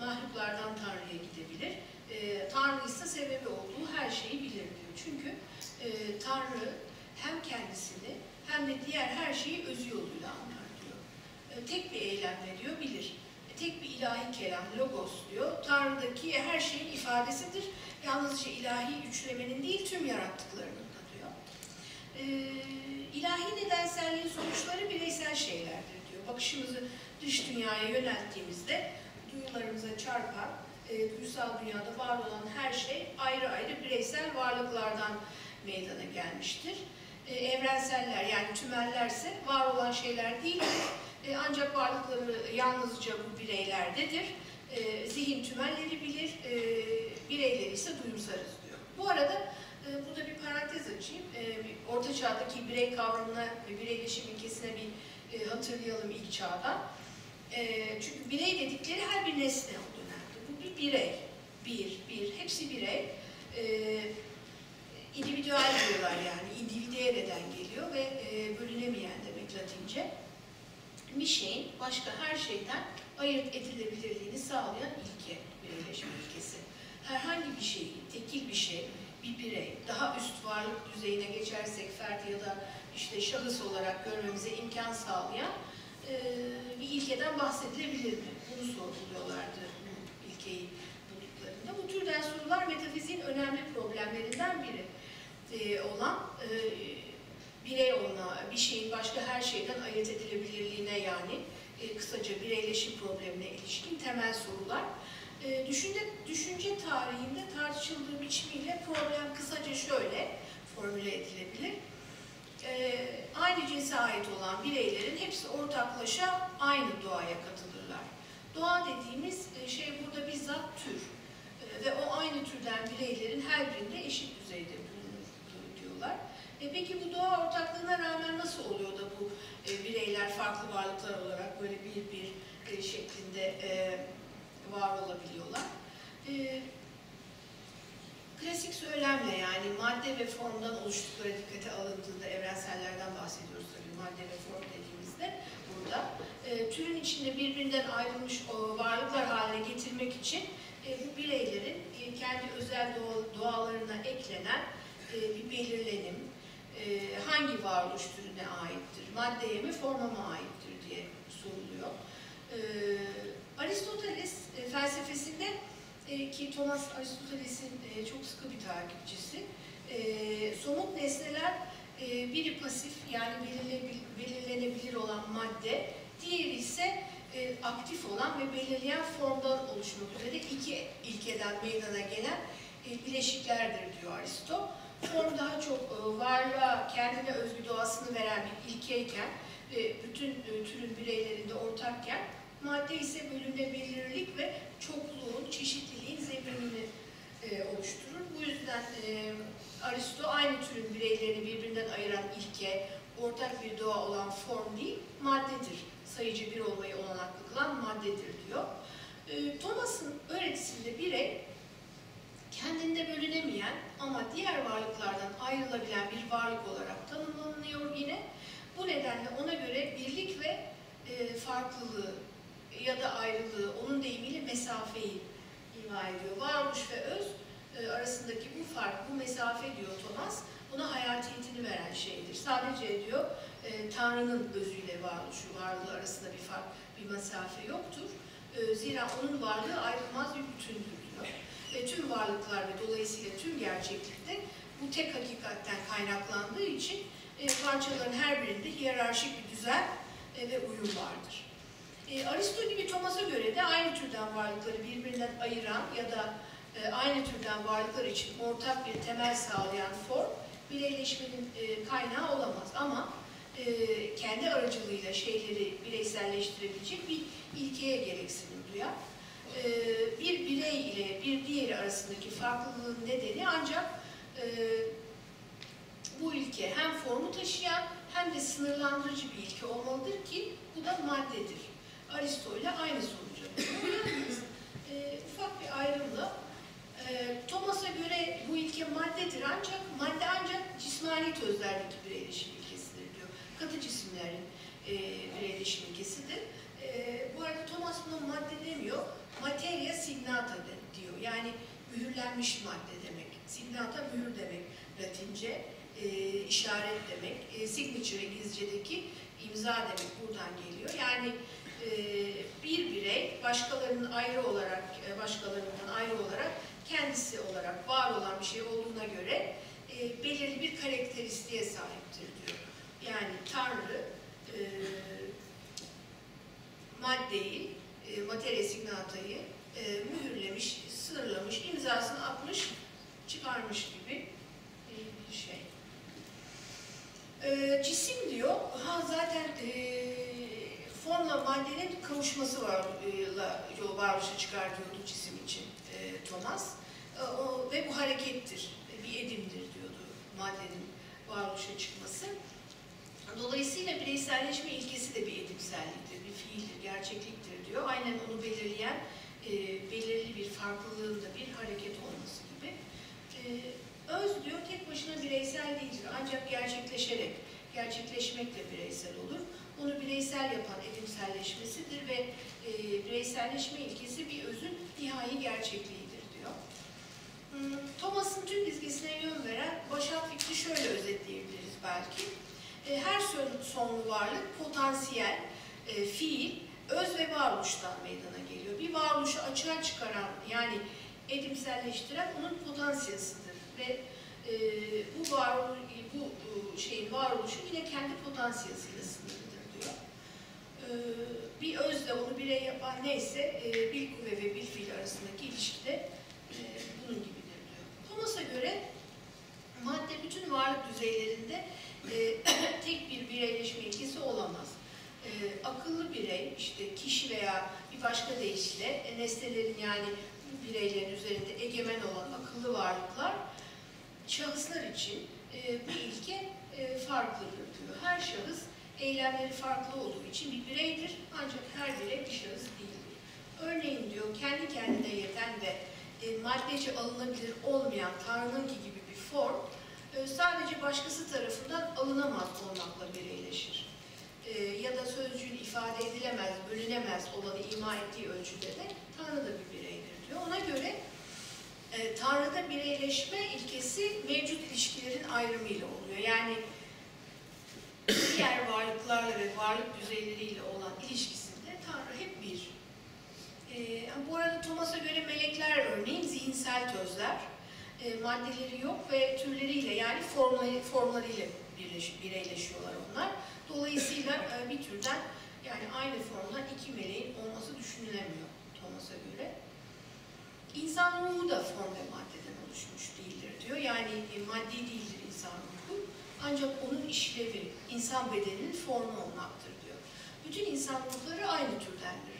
mahluklardan Tanrı'ya gidebilir. Ee, Tanrı ise sebebi olduğu her şeyi bilir diyor. Çünkü e, Tanrı hem kendisini hem de diğer her şeyi özü yoluyla anlar diyor. E, tek bir eylemle diyor bilir. E, tek bir ilahi kelam, logos diyor. Tanrı'daki her şeyin ifadesidir. Yalnızca ilahi üçlemenin değil tüm yarattıklarının da diyor. E, ilahi nedenselliğin sonuçları bireysel şeylerdir diyor. Bakışımızı dış dünyaya yönelttiğimizde duyularımıza çarpan, e, duysal dünyada var olan her şey ayrı ayrı bireysel varlıklardan meydana gelmiştir. E, evrenseller yani tümellerse var olan şeyler değildir. E, ancak varlıkları yalnızca bu bireylerdedir. E, zihin tümelleri bilir, e, bireyleri ise duyumsarız diyor. Bu arada e, burada bir parantez açayım. E, Orta çağdaki birey kavramına ve bireyleşim ilkesine bir e, hatırlayalım ilk çağda. E, çünkü birey dedikleri her bir nesne o dönemde. Bu bir birey. Bir, bir. Hepsi birey. E, individual diyorlar yani. Individualeden geliyor ve e, bölünemeyen demek Latince. Bir şeyin başka her şeyden ayırt edilebilirliğini sağlayan ilke, bireyleşme ilkesi. Herhangi bir şeyi, tekil bir şey, bir birey, daha üst varlık düzeyine geçersek fert ya da işte şahıs olarak görmemize imkan sağlayan e, bir ilkeden bahsedilebilir mi? Bunu sorguluyorlardı bu ilkeyi bulduklarında. Bu türden sorular metafiziğin önemli problemlerinden biri e, olan e, birey olma, bir şeyin başka her şeyden ayırt edilebilirliğine yani e, kısaca bireyleşim problemine ilişkin temel sorular. E, düşünce, düşünce tarihinde tartışıldığı biçimiyle problem kısaca şöyle formüle edilebilir. E, aynı cinse ait olan bireylerin hepsi ortaklaşa aynı doğaya katılırlar. Doğa dediğimiz e, şey burada bizzat tür E, ve o aynı türden bireylerin her birinde eşit düzeyde bulunur diyorlar. E peki bu doğa ortaklığına rağmen nasıl oluyor da bu e, bireyler farklı varlıklar olarak böyle bir bir e, şeklinde e, var olabiliyorlar? E, klasik söylemle yani madde ve formdan oluştukları dikkate alındığında evrensellerden bahsediyoruz tabii madde ve form dediğimizde burada. E, türün içinde birbirinden ayrılmış o varlıklar haline getirmek için e, bu bireylerin e, kendi özel doğa, doğalarına eklenen e, bir belirlenim, e, hangi varoluş türüne aittir, maddeye mi, forma mı aittir diye soruluyor. E, Aristoteles e, felsefesinde e, ki Thomas Aristoteles'in e, çok sıkı bir takipçisi, e, somut nesneler e, biri pasif yani belirlenebil- belirlenebilir olan madde, diğeri ise e, aktif olan ve belirleyen formdan oluşmak üzere iki ilkeden meydana gelen e, bileşiklerdir diyor Aristo. Form daha çok e, varlığa kendine özgü doğasını veren bir ilkeyken, e, bütün e, türün bireylerinde ortakken, madde ise bölünebilirlik ve çokluğun, çeşitliliğin zeminini e, oluşturur. Bu yüzden e, Aristo aynı türün bireylerini birbirinden ayıran ilke, ortak bir doğa olan form değil, maddedir. Sayıcı bir olmayı olanaklı kılan maddedir diyor. E, Thomas'ın öğretisinde birey kendinde bölünemeyen ama diğer varlıklardan ayrılabilen bir varlık olarak tanımlanıyor yine. Bu nedenle ona göre birlik ve e, farklılığı ya da ayrılığı, onun deyimiyle mesafeyi ima ediyor. Varoluş ve öz e, arasındaki bu fark, bu mesafe diyor Thomas, buna hayatiyetini veren şeydir. Sadece diyor e, Tanrı'nın özüyle varoluşu, varlığı arasında bir fark, bir mesafe yoktur. E, zira onun varlığı ayrılmaz bir bütündür diyor. Ve tüm varlıklar ve dolayısıyla tüm gerçeklikte bu tek hakikatten kaynaklandığı için parçaların her birinde hiyerarşik bir düzen ve uyum vardır. E, Aristo gibi Thomas'a göre de aynı türden varlıkları birbirinden ayıran ya da e, aynı türden varlıklar için ortak bir temel sağlayan form bireyleşmenin e, kaynağı olamaz. Ama e, kendi aracılığıyla şeyleri bireyselleştirebilecek bir ilkeye gereksinim duyar. E, bir birey ile bir diğeri arasındaki farklılığın nedeni ancak e, bu ilke hem formu taşıyan hem de sınırlandırıcı bir ilke olmalıdır ki bu da maddedir. Aristo ile aynı. Yalnız e, ufak bir ayrımla e, Thomas'a göre bu ilke maddedir ancak madde ancak cismani tözlerdeki bireyleşim ilkesidir diyor. Katı cisimlerin e, bireyleşim ilkesidir. E, bu arada Thomas buna madde demiyor, materia signata de- diyor. Yani mühürlenmiş madde demek. Signata mühür demek Latince, e, işaret demek. E, signature İngilizce'deki imza demek buradan geliyor. Yani bir birey başkalarının ayrı olarak, e, başkalarından ayrı olarak kendisi olarak var olan bir şey olduğuna göre e, belirli bir karakteristiğe sahiptir diyor. Yani Tanrı e, maddeyi, e, materia signatayı e, mühürlemiş, sınırlamış, imzasını atmış, çıkarmış gibi e, bir şey. E, cisim diyor, ha zaten e, formla maddenin kavuşması var, e, varoluşa çıkar diyordu cisim için e, Thomas. E, o, ve bu harekettir, e, bir edimdir diyordu maddenin varoluşa çıkması. Dolayısıyla bireyselleşme ilkesi de bir edimselliktir, bir fiildir, gerçekliktir diyor. Aynen onu belirleyen e, belirli bir farklılığın da bir hareket olması gibi. E, öz diyor tek başına bireysel değildir ancak gerçekleşerek, gerçekleşmekle bireysel olur. Onu bireysel yapan edimselleşmesidir ve e, bireyselleşme ilkesi bir özün nihai gerçekliğidir diyor. Hmm, Thomas'ın tüm dizgesine yön veren başat fikri şöyle özetleyebiliriz belki. E, Her son- sonlu varlık potansiyel, e, fiil, öz ve varoluştan meydana geliyor. Bir varoluşu açığa çıkaran yani edimselleştiren onun potansiyasıdır ve e, bu varoluş, bu şeyin varoluşu yine kendi. E, bir özle onu birey yapan neyse e, bir kuvve ve bir fiil arasındaki ilişkide e, bunun gibidir diyor. Thomas'a göre madde bütün varlık düzeylerinde e, tek bir bireyleşme ilkesi olamaz. E, akıllı birey, işte kişi veya bir başka deyişle e, nesnelerin yani bu bireylerin üzerinde egemen olan akıllı varlıklar şahıslar için e, bu ilke e, farklıdır diyor. Her şahıs eylemleri farklı olduğu için bir bireydir ancak her birey bir şahıs değildir. Örneğin diyor kendi kendine yeten ve e, maddece alınabilir olmayan Tanrı'nınki gibi bir form e, sadece başkası tarafından alınamaz olmakla bireyleşir. E, ya da sözcüğün ifade edilemez, bölünemez olanı ima ettiği ölçüde de Tanrı da bir bireydir diyor. Ona göre e, Tanrı'da bireyleşme ilkesi mevcut ilişkilerin ayrımıyla oluyor. Yani diğer varlıklarla ve varlık düzeyleriyle olan ilişkisinde Tanrı hep bir. E, bu arada Thomas'a göre melekler örneğin zihinsel tözler, e, maddeleri yok ve türleriyle yani formları, formlarıyla birleş, bireyleşiyorlar onlar. Dolayısıyla e, bir türden yani aynı formdan iki meleğin olması düşünülemiyor Thomas'a göre. İnsan ruhu da form ve maddeden oluşmuş değildir diyor. Yani e, maddi değildir. Ancak onun işlevi, insan bedeninin formu olmaktır diyor. Bütün insan ruhları aynı türdendir.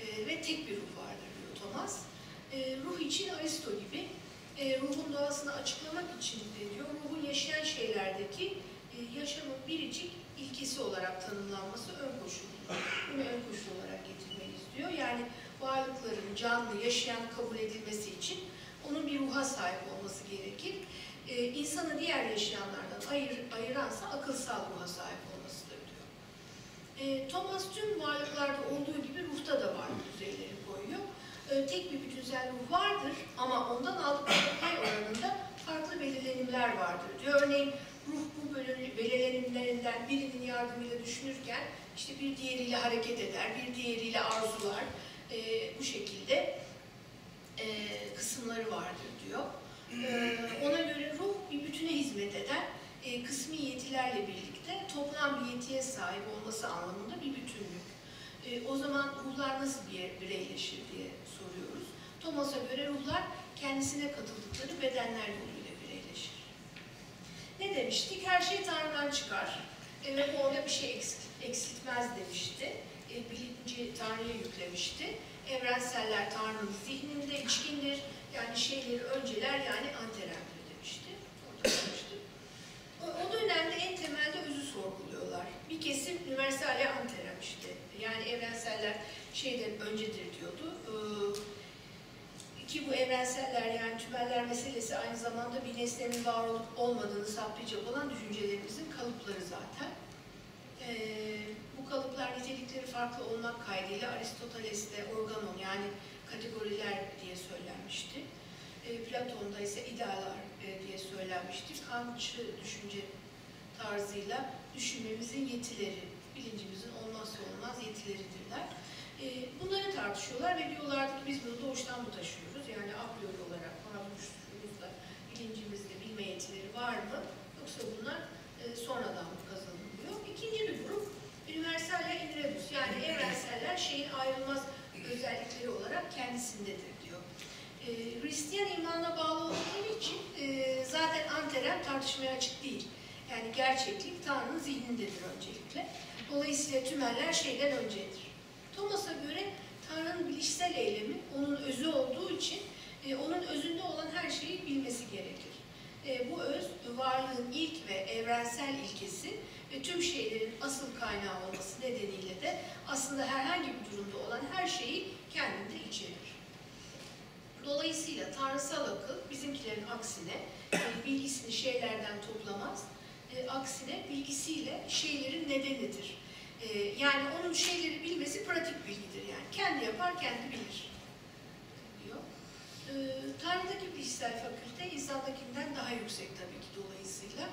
E, ve tek bir ruh vardır diyor Thomas. E, ruh için Aristo gibi e, ruhun doğasını açıklamak için de diyor, ruhun yaşayan şeylerdeki e, yaşamın biricik ilkesi olarak tanımlanması ön koşuldur. Bunu ön koşul olarak getirmeliyiz diyor. Yani varlıkların canlı, yaşayan kabul edilmesi için onun bir ruha sahip olması gerekir. E, insanı diğer yaşayanlardan ayır, ayıransa akılsal ruha sahip olmasıdır diyor. E, Thomas tüm varlıklarda olduğu gibi ruhta da varlık düzeyleri koyuyor. E, tek bir bütünsel ruh vardır ama ondan aldıkları pay oranında farklı belirlenimler vardır diyor. Örneğin ruh bu belirlenimlerinden birinin yardımıyla düşünürken işte bir diğeriyle hareket eder, bir diğeriyle arzular. E, bu şekilde e, kısımları vardır diyor. E, ona göre ruh bir bütüne hizmet eder. E, kısmi yetilerle birlikte toplam bir yetiye sahip olması anlamında bir bütünlük. E, o zaman ruhlar nasıl bir bireyleşir diye soruyoruz. Thomas'a göre ruhlar kendisine katıldıkları bedenler yoluyla bireyleşir. Ne demiştik? Her şey Tanrı'dan çıkar. Ve ona bir şey eksik, eksiltmez demişti. E, bilinci Tanrı'ya yüklemişti. Evrenseller Tanrı'nın zihninde içkindir. Yani şeyleri önceler yani anteremdir demişti. Orada kalmıştık. O, kesim universale anterem işte. Yani evrenseller şeyden öncedir diyordu. Ee, ki bu evrenseller yani tümeller meselesi aynı zamanda bir nesnenin var olup olmadığını saptayacak olan düşüncelerimizin kalıpları zaten. Ee, bu kalıplar nitelikleri farklı olmak kaydıyla Aristoteles'te organon yani kategoriler diye söylenmişti. E, Platon'da ise idealar e, diye söylenmişti. Kantçı düşünce tarzıyla düşünmemizin yetileri, bilincimizin olmazsa olmaz yetileridirler. E, bunları tartışıyorlar ve diyorlardı ki biz bunu doğuştan mı taşıyoruz? Yani a priori olarak varoluşumuzda, bilincimizde bilme yetileri var mı? Yoksa bunlar e, sonradan mı kazanılıyor? İkinci bir grup, universalia in rebus yani evrenseller şeyin ayrılmaz özellikleri olarak kendisindedir diyor. E, Hristiyan imanına bağlı olduğu için e, zaten anterem tartışmaya açık değil. Yani gerçeklik Tanrı'nın zihnindedir öncelikle. Dolayısıyla tümeller şeyden öncedir. Thomas'a göre Tanrı'nın bilişsel eylemi onun özü olduğu için e, onun özünde olan her şeyi bilmesi gerekir. E, bu öz varlığın ilk ve evrensel ilkesi ve tüm şeylerin asıl kaynağı olması nedeniyle de aslında herhangi bir durumda olan her şeyi kendinde içerir. Dolayısıyla tanrısal akıl bizimkilerin aksine bilgisini şeylerden toplamaz, e, aksine bilgisiyle şeylerin nedenidir. E, yani onun şeyleri bilmesi pratik bilgidir yani. Kendi yapar, kendi bilir diyor. E, Tanrı'daki bilişsel fakülte insandakinden daha yüksek tabii ki dolayısıyla.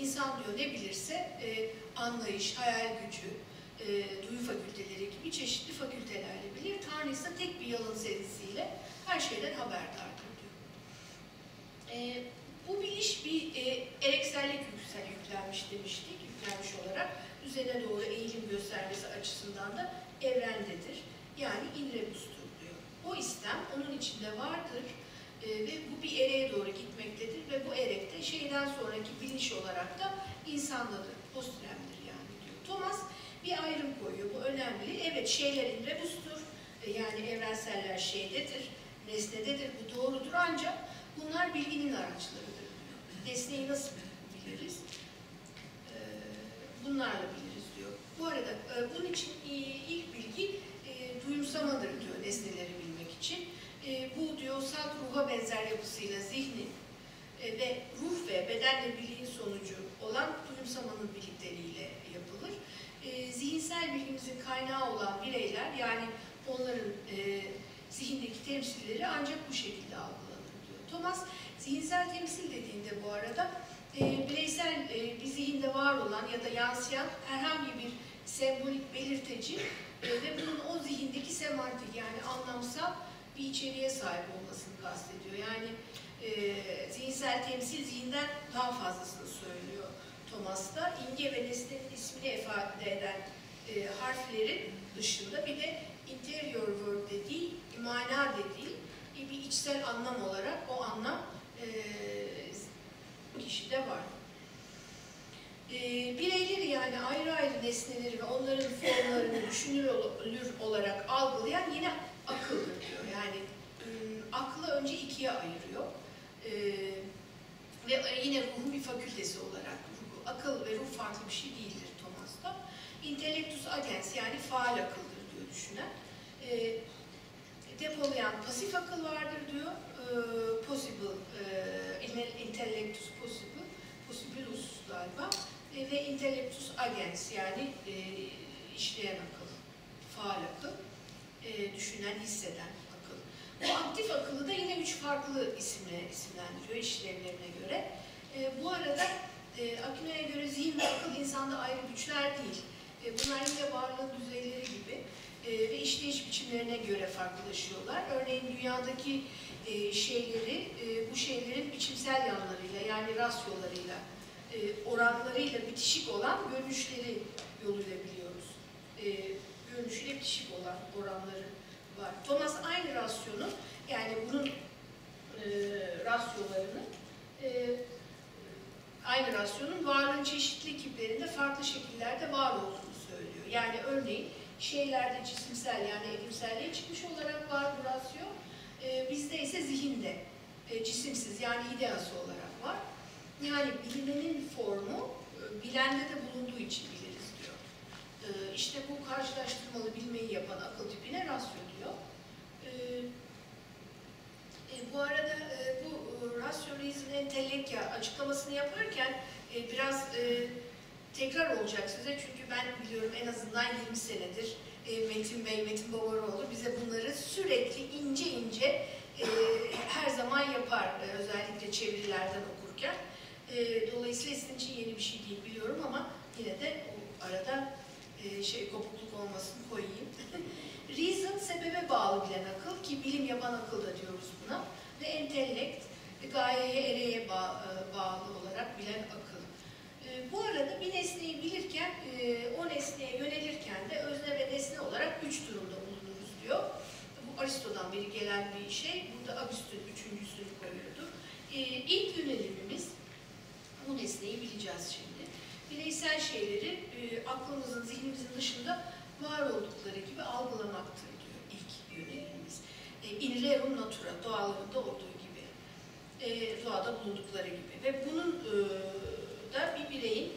İnsan diyor ne bilirse e, anlayış, hayal gücü, e, duyu fakülteleri gibi çeşitli fakültelerle bilir. Tanrı ise tek bir yalın serisiyle her şeyden haberdardır diyor. E, bu biliş bir e, ereksellik yüksel yüklenmiş demiştik, yüklenmiş olarak üzerine doğru eğilim göstermesi açısından da evrendedir. Yani in rebus'tur diyor. O istem onun içinde vardır e, ve bu bir ereğe doğru gitmektedir ve bu erek de şeyden sonraki bilinç olarak da insandadır, postremdir yani diyor. Thomas bir ayrım koyuyor, bu önemli. Evet şeylerin rebustur, e, yani evrenseller şeydedir, nesnededir, bu doğrudur ancak bunlar bilginin araçlarıdır diyor. Nesneyi nasıl biliriz? E, bunlarla biliriz diyor. Bu arada e, bunun için e, ilk bilgi e, duyumsamadır diyor nesneleri bilmek için. E, bu diyor salt ruha benzer yapısıyla zihnin e, ve ruh ve bedenle birliğin sonucu olan duyumsamanın birlikteliğiyle yapılır. E, zihinsel bilgimizin kaynağı olan bireyler yani onların e, zihindeki temsilleri ancak bu şekilde algılanır diyor. Thomas zihinsel temsil dediğinde bu arada e, bireysel e, bir zihinde var olan ya da yansıyan herhangi bir sembolik belirteci e, ve bunun o zihindeki semantik yani anlamsal bir içeriğe sahip olmasını kastediyor. Yani e, zihinsel temsil zihinden daha fazlasını söylüyor Thomas'ta. İmge ve nesnenin ismini ifade eden e, harflerin dışında bir de interior word dediği, mana dediği bir içsel anlam olarak o anlam e, kişide var. E, bireyleri yani ayrı ayrı nesneleri ve onların formlarını düşünür olarak algılayan yine akıldır diyor. Yani ım, aklı önce ikiye ayırıyor. Ve yine ruhun bir fakültesi olarak ruhu, akıl ve ruh farklı bir şey değildir Thomas'ta. Intellectus agens yani faal akıldır diyor düşünen. Depolayan pasif akıl vardır diyor. Possible, e, intellectus possible, possibilus galiba. Ve intellectus agens yani işleyen akıl, faal akıl, e, düşünen, hisseden akıl. Bu aktif akıllı da yine üç farklı isimle isimlendiriyor işlevlerine göre. E, bu arada e, Aquine'ye göre zihin ve akıl insanda ayrı güçler değil. E, bunlar yine varlığın düzeyleri gibi e, ve işleyiş biçimlerine göre farklılaşıyorlar. Örneğin dünyadaki e, şeyleri, e, bu şeylerin biçimsel yanlarıyla yani rasyolarıyla, e, oranlarıyla bitişik olan görünüşleri yoluyla biliyoruz. E, görünüşüyle bitişik olan oranları var. Thomas aynı rasyonu, yani bunun e, rasyolarını e, aynı rasyonun varlığın çeşitli kiplerinde farklı şekillerde var olduğunu söylüyor. Yani örneğin şeylerde cisimsel yani edimselliğe çıkmış olarak var bu rasyo. E, bizde ise zihinde e, cisimsiz yani ideası olarak var. Yani bilinenin formu e, bilende de bulunduğu için biliriz diyor. E, işte bu karşılaştırmalı bilmeyi yapan akıl tipine rasyo diyor. E, e, bu arada e, bu e, reason entellectia açıklamasını yaparken e, biraz e, tekrar olacak size çünkü ben biliyorum en azından 20 senedir e, Metin Bey, Metin Babaroğlu bize bunları sürekli ince ince e, her zaman yapar e, özellikle çevirilerden okurken. E, dolayısıyla sizin için yeni bir şey değil biliyorum ama yine de o arada e, şey kopukluk olmasın koyayım. Reason sebebe bağlı bilen akıl ki bilim yapan akıl da diyoruz buna ve entellect e, gayeye ereye e, bağlı olarak bilen akıl. Bu arada bir nesneyi bilirken o nesneye yönelirken de özne ve nesne olarak üç durumda bulunuruz diyor. Bu Aristo'dan beri gelen bir şey. Burada Agustin üçüncüsünü koyuyordu. E, İlk yönelimimiz bu nesneyi bileceğiz şimdi. Bireysel şeyleri e, aklımızın, zihnimizin dışında var oldukları gibi algılamaktır diyor ilk yönelimimiz. E, in rerum natura, doğalarında olduğu gibi. E, doğada bulundukları gibi. Ve bunun e, da bir bireyin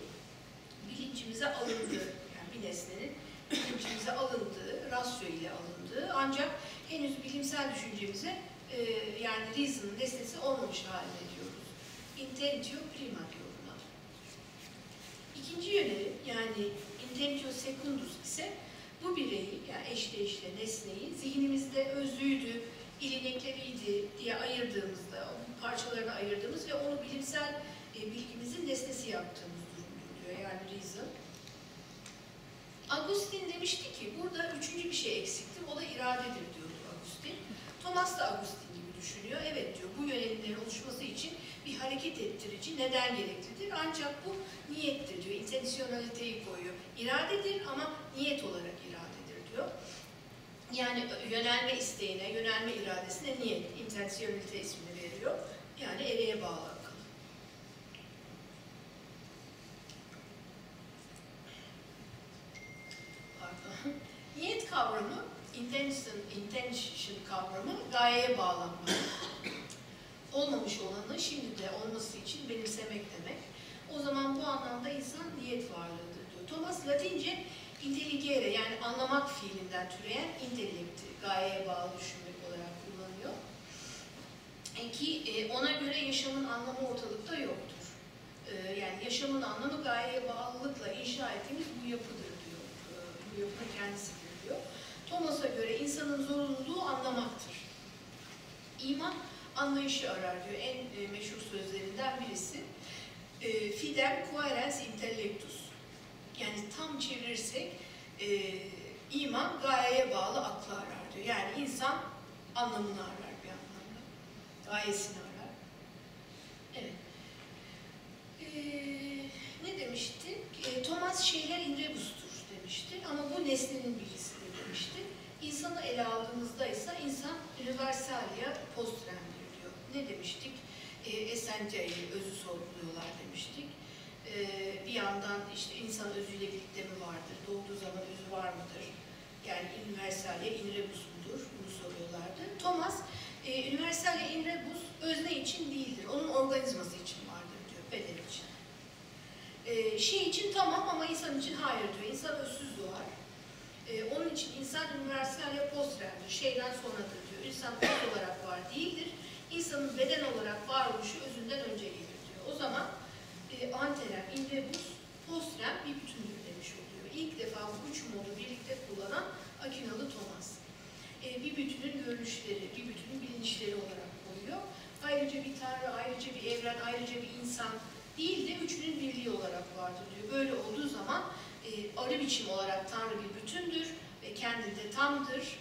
bilincimize alındığı, yani bir nesnenin bilincimize alındığı, rasyo ile alındığı ancak henüz bilimsel düşüncemize e, yani reason'ın nesnesi olmamış haline diyoruz. Intentio prima. İkinci yönelim yani intentio secundus ise bu bireyi yani eşdeğişle nesneyi zihnimizde özüydü, ilinekleriydi diye ayırdığımızda, parçalarına ayırdığımız ve onu bilimsel e, bilgimizin nesnesi yaptığımız durumdur diyor yani reason. Agustin demişti ki burada üçüncü bir şey eksiktir, o da iradedir diyordu Agustin. Thomas da Agustin gibi düşünüyor. Evet diyor bu yönelimlerin oluşması için bir hareket ettirici neden gereklidir. Ancak bu niyettir diyor. İntensyonaliteyi koyuyor. İradedir ama niyet olarak iradedir diyor. Yani yönelme isteğine, yönelme iradesine niyet, intensiyonalite ismini veriyor. Yani ereye bağlı akıl. Niyet kavramı, intention, intention kavramı gayeye bağlanmak. Olmamış olanı şimdi de olması için benimsemek demek. O zaman bu anlamda insan niyet varlığıdır diyor. Thomas Latince intelligere yani anlamak fiilinden türeyen intellekti, gayeye bağlı düşünmek olarak kullanıyor. E ki e, ona göre yaşamın anlamı ortalıkta yoktur. E, yani yaşamın anlamı gayeye bağlılıkla inşa ettiğimiz bu yapıdır diyor. Bu yapının kendisidir diyor. Thomas'a göre insanın zorunluluğu anlamaktır. İman anlayışı arar diyor. En e, meşhur sözlerinden birisi. E, fidem coherens intellectus. Yani tam çevirirsek e, iman gayeye bağlı aklı arar diyor. Yani insan anlamını arar bir anlamda. Gayesini arar. Evet. E, ne demişti? E, Thomas şeyler in rebustur demişti. Ama bu nesnenin bilgisidir demişti. İnsanı ele aldığımızda ise insan universalia diyor. Ne demiştik? E, Essence'yi, özü sorguluyorlar demiştik. E, bir yandan işte insan özüyle birlikte mi vardır? Doğduğu zaman özü var mıdır? Yani universalia in rebus mudur? Bunu soruyorlardı. Thomas, e, universalia in rebus özne için değildir. Onun organizması için vardır diyor, beden için. E, şey için tamam ama insan için hayır diyor. İnsan özsüz doğar. Ee, onun için insan universalia postremdir, şeyden sonradır diyor. İnsan öz olarak var değildir. İnsanın beden olarak varoluşu özünden önce gelir diyor. O zaman e, anterem, in rebus, postrem bir bütündür demiş oluyor. İlk defa bu üç modu birlikte kullanan Akinalı Thomas. E, bir bütünün görünüşleri, bir bütünün bilinçleri olarak koyuyor. Ayrıca bir tanrı, ayrıca bir evren, ayrıca bir insan değil de üçünün birliği olarak vardır diyor. Böyle olduğu zaman e, arı biçim olarak Tanrı bir bütündür ve kendinde tamdır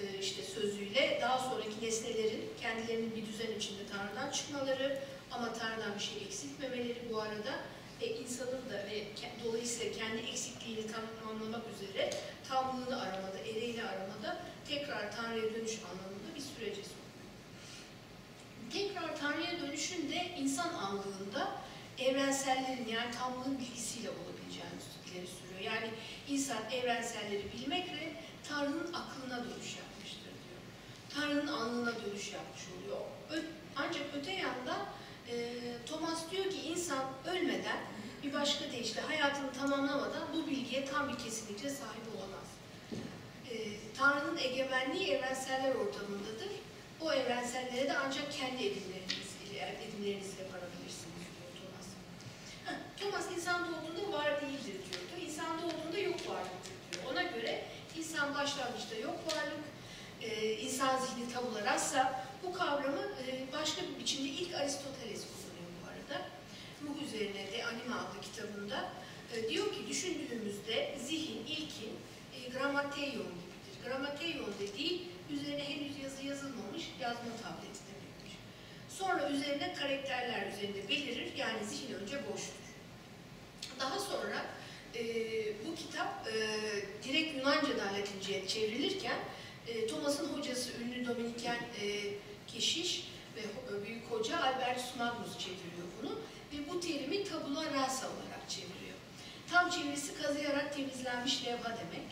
e, işte sözüyle daha sonraki nesnelerin kendilerinin bir düzen içinde Tanrı'dan çıkmaları ama Tanrı'dan bir şey eksiltmemeleri bu arada ve insanın da ve dolayısıyla kendi eksikliğini tamamlamak üzere tamlığını aramada, ereğini aramada tekrar Tanrı'ya dönüş anlamında bir sürece sokuyor. Tekrar Tanrı'ya dönüşün de insan anlığında evrensellerin yani tamlığın bilgisiyle olabileceğini ileri sürüyor. Yani insan evrenselleri bilmekle Tanrı'nın aklına dönüş yapmıştır diyor. Tanrı'nın anlığına dönüş yapmış oluyor. Ö- ancak öte yandan e, Thomas diyor ki insan ölmeden Bir başka deyişle hayatını tamamlamadan bu bilgiye tam bir kesinlikle sahip olamaz. Ee, Tanrı'nın egemenliği evrenseller ortamındadır. O evrensellere de ancak kendi edimleriniz ile, edimlerinizle varabilirsiniz diyor Thomas. Heh, Thomas insan doğduğunda var değildir diyordu. İnsan doğduğunda yok varlıktır diyor. Ona göre insan başlangıçta yok varlık, e, insan zihni tabula rasa bu kavramı e, başka bir biçimde ilk Aristoteles kullanıyor bu arada. Ruh üzerine de Anima adlı kitabında e, diyor ki düşündüğümüzde zihin ilkin e, gramateion gibidir. Gramateion dediği üzerine henüz yazı yazılmamış yazma tableti demektir. Sonra üzerine karakterler üzerinde belirir yani zihin önce boştur. Daha sonra e, bu kitap e, direkt Yunanca'dan Latince'ye çevrilirken e, Thomas'ın hocası ünlü Dominiken e, keşiş ve ho- büyük hoca Albertus Magnus çeviriyor bunu ve bu terimi tabula rasa olarak çeviriyor. Tam çevirisi kazıyarak temizlenmiş levha demek.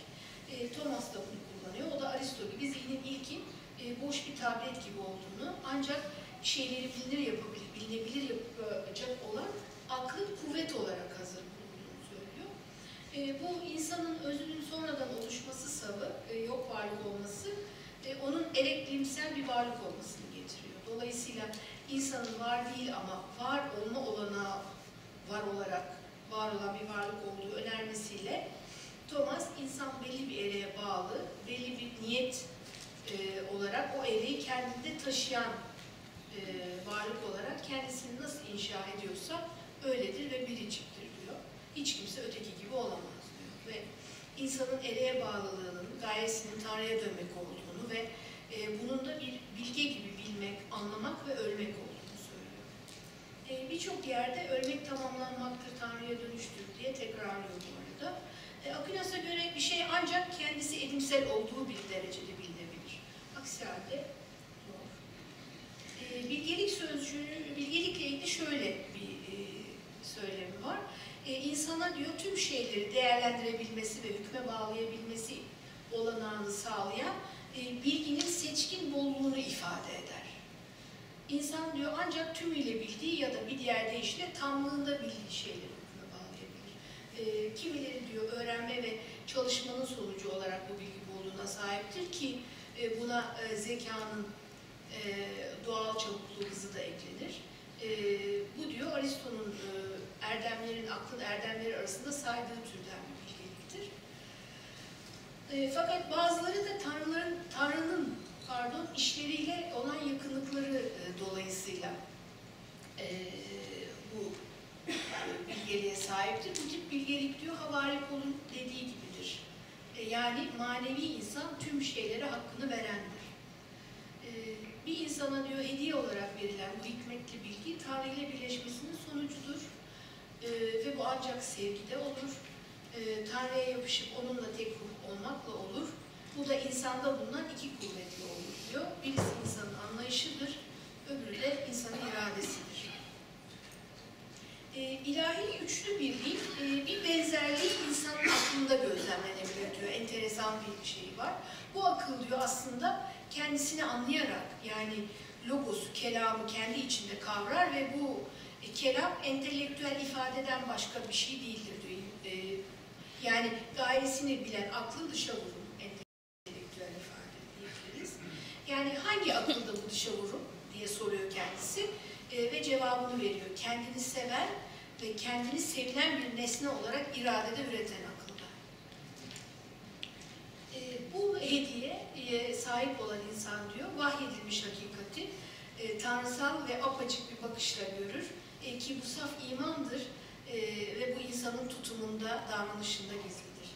E, Thomas da bunu kullanıyor. O da Aristo gibi zihnin ilkin e, boş bir tablet gibi olduğunu ancak şeyleri bilinir yapabilir, bilinebilir yapacak olan aklın kuvvet olarak söylüyor. E, bu insanın özünün sonradan oluşması savı, e, yok varlık olması, e, onun elektrimsel bir varlık olmasını getiriyor. Dolayısıyla insanın var değil ama var olma olanağı var olarak var olan bir varlık olduğu önermesiyle Thomas insan belli bir ereğe bağlı, belli bir niyet e, olarak o ereği kendinde taşıyan e, varlık olarak kendisini nasıl inşa ediyorsa öyledir ve biriciktir diyor. Hiç kimse öteki gibi olamaz diyor. Ve insanın ereğe bağlılığının, gayesinin Tanrı'ya dönmek olduğunu ve e, bunun da bir bilge gibi bilmek, anlamak ve ölmek olduğunu söylüyor. E, Birçok yerde ölmek tamamlanmaktır, Tanrı'ya dönüştür diye tekrarlıyor bu arada. E, Aquinas'a göre bir şey ancak kendisi edimsel olduğu bir derecede bilinebilir. Aksi halde yok. E, bilgelik sözcüğü, bilgelikle ilgili şöyle bir e, söylemi var. E, insana diyor tüm şeyleri değerlendirebilmesi ve hükme bağlayabilmesi olanağını sağlayan e, bilginin seçkin bolluğunu ifade eder. İnsan diyor ancak tümüyle bildiği ya da bir diğer deyişle tamlığında bildiği şeyleri hükme bağlayabilir. E, kimileri diyor öğrenme ve çalışmanın sonucu olarak bu bilgi bolluğuna sahiptir ki e, buna e, zekanın e, doğal çabukluğu hızı da eklenir. E, bu diyor Aristo'nun e, erdemlerin, aklın erdemleri arasında saydığı türden bir bilgeliktir. E, fakat bazıları da tanrıların, Tanrı'nın pardon işleriyle olan yakınlıkları e, dolayısıyla e, bu e, bilgeliğe sahiptir. Bu tip bilgelik diyor havari kolun dediği gibidir. E, yani manevi insan tüm şeylere hakkını verendir. E, bir insana diyor hediye olarak verilen bu hikmetli bilgi Tanrı ile birleşmesinin sonucudur. E, ve bu ancak sevgide olur. E, Tanrı'ya yapışıp onunla tek ruh olmakla olur. Bu da insanda bulunan iki kuvvetli olur diyor. Birisi insanın anlayışıdır, öbürü de insanın iradesidir. E, ilahi üçlü birliğin e, bir benzerliği insanın aklında gözlemlenebilir diyor. Enteresan bir şey var. Bu akıl diyor aslında kendisini anlayarak yani logosu, kelamı kendi içinde kavrar ve bu kelam entelektüel ifadeden başka bir şey değildir diyor. E, yani gayesini bilen aklı dışa vurum entelektüel ifade diyebiliriz. Yani hangi akılda bu dışa vurum diye soruyor kendisi e, ve cevabını veriyor. Kendini seven ve kendini sevilen bir nesne olarak iradede üreten akılda. E, bu hediyeye sahip olan insan diyor, vahyedilmiş hakikati e, tanrısal ve apaçık bir bakışla görür e, ki bu saf imandır e, ve bu insanın tutumunda, davranışında gizlidir.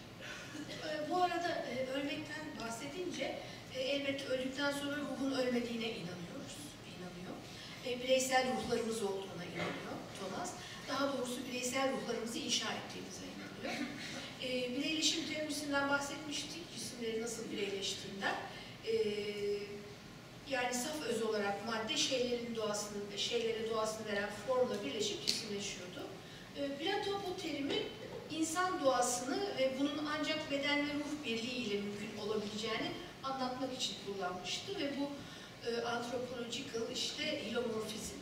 E, bu arada e, ölmekten bahsedince e, elbette öldükten sonra ruhun ölmediğine inanıyoruz, inanıyor. E, bireysel ruhlarımız olduğuna inanıyor Thomas. Daha doğrusu bireysel ruhlarımızı inşa ettiğimize inanıyor. E, bireyleşim teorisinden bahsetmiştik, cisimleri nasıl bireyleştiğinden. Yani saf öz olarak madde şeylerin doğasını, şeylere doğasını veren formla birleşip cisimleşiyordu. E, Plato bu terimi insan doğasını ve bunun ancak beden ve ruh birliği ile mümkün olabileceğini anlatmak için kullanmıştı ve bu e, anthropological işte hilomorfizm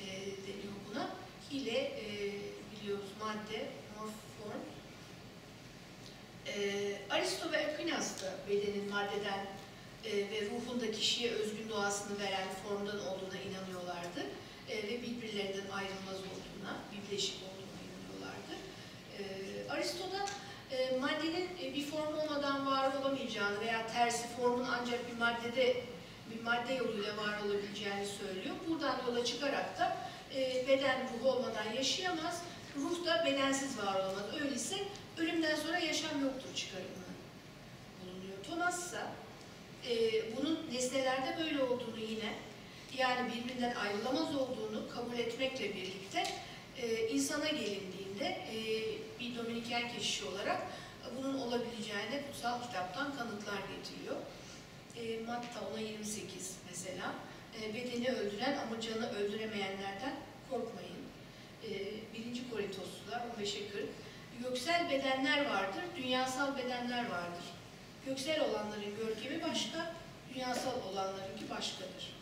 e, deniyor buna. Hile e, biliyoruz madde, morf form. Ee, Aristo ve Aquinas da bedenin maddeden e, ve ruhun da kişiye özgün doğasını veren formdan olduğuna inanıyorlardı. E, ve birbirlerinden ayrılmaz olduğuna, birleşik olduğuna inanıyorlardı. E, Aristo e, maddenin e, bir form olmadan var olamayacağını veya tersi formun ancak bir maddede bir madde yoluyla var olabileceğini söylüyor. Buradan yola çıkarak da e, beden ruh olmadan yaşayamaz, ruh da bedensiz var olamaz. Öyleyse ölümden sonra yaşam yoktur çıkarımı bulunuyor. Thomas ise e, bunun nesnelerde böyle olduğunu yine yani birbirinden ayrılamaz olduğunu kabul etmekle birlikte e, insana gelindiğinde e, bir Dominiken keşişi olarak bunun olabileceğine kutsal kitaptan kanıtlar getiriyor. E, Matta ona 28 mesela. E, bedeni öldüren ama canı öldüremeyenlerden korkmayın. E, 1. Korintosular 15'e 40. Göksel bedenler vardır, dünyasal bedenler vardır. Göksel olanların görkemi başka, dünyasal olanlarınki başkadır.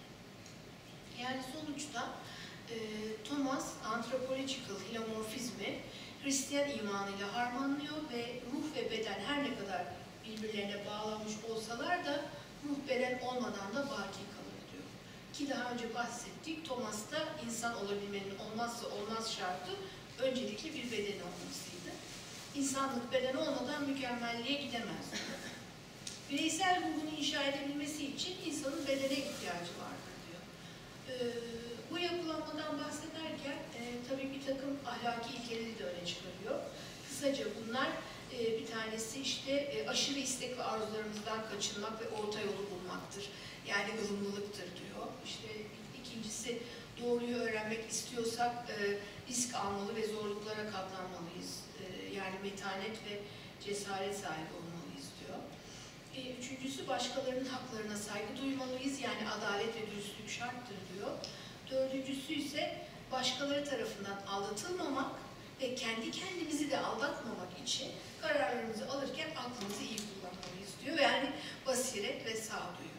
Yani sonuçta e, Thomas anthropological hilomorfizmi Hristiyan imanıyla harmanlıyor ve ruh ve beden her ne kadar birbirlerine bağlanmış olsalar da ruh beden olmadan da baki kalır diyor. Ki daha önce bahsettik, Thomas'ta insan olabilmenin olmazsa olmaz şartı öncelikle bir bedeni olmasıydı. İnsanlık beden olmadan mükemmelliğe gidemez. Bireysel ruhunu inşa edebilmesi için insanın bedene ihtiyacı vardır diyor. Ee, bu yapılanmadan bahsederken e, tabii bir takım ahlaki ilkeleri de öne çıkarıyor. Kısaca bunlar e, bir tanesi işte e, aşırı istek ve arzularımızdan kaçınmak ve orta yolu bulmaktır. Yani ılımlılıktır diyor. İşte ikincisi doğruyu öğrenmek istiyorsak e, risk almalı ve zorluklara katlanmalıyız. E, yani metanet ve cesaret sahibi. E, üçüncüsü başkalarının haklarına saygı duymalıyız. Yani adalet ve dürüstlük şarttır diyor. Dördüncüsü ise başkaları tarafından aldatılmamak ve kendi kendimizi de aldatmamak için kararlarımızı alırken aklımızı iyi kullanmalıyız diyor. Yani basiret ve sağduyu.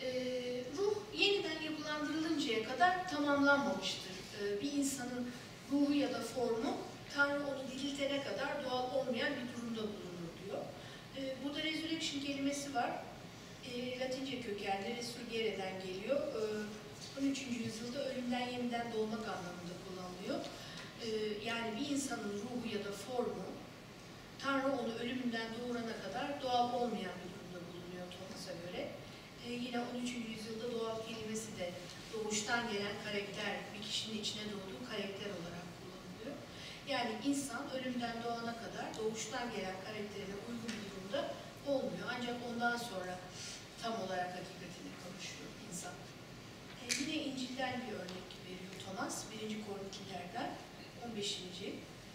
Ee, ruh yeniden yapılandırılıncaya kadar tamamlanmamıştır. Ee, bir insanın ruhu ya da formu Tanrı onu diriltene kadar doğal olmayan bir diyor. Ee, burada resurrection kelimesi var. Ee, Latince kökenli resurgere'den geliyor. Ee, 13. yüzyılda ölümden yeniden doğmak anlamında kullanılıyor. Ee, yani bir insanın ruhu ya da formu Tanrı onu ölümünden doğurana kadar doğal olmayan bir durumda bulunuyor Thomas'a göre. Ee, yine 13. yüzyılda doğal kelimesi de doğuştan gelen karakter, bir kişinin içine doğduğu karakter olarak kullanılıyor. Yani insan ölümden doğana kadar doğuştan gelen karakterine durumda olmuyor. Ancak ondan sonra tam olarak hakikatine kavuşuyor insan. Ee, yine İncil'den bir örnek veriyor Thomas. 1. Korintilerden 15.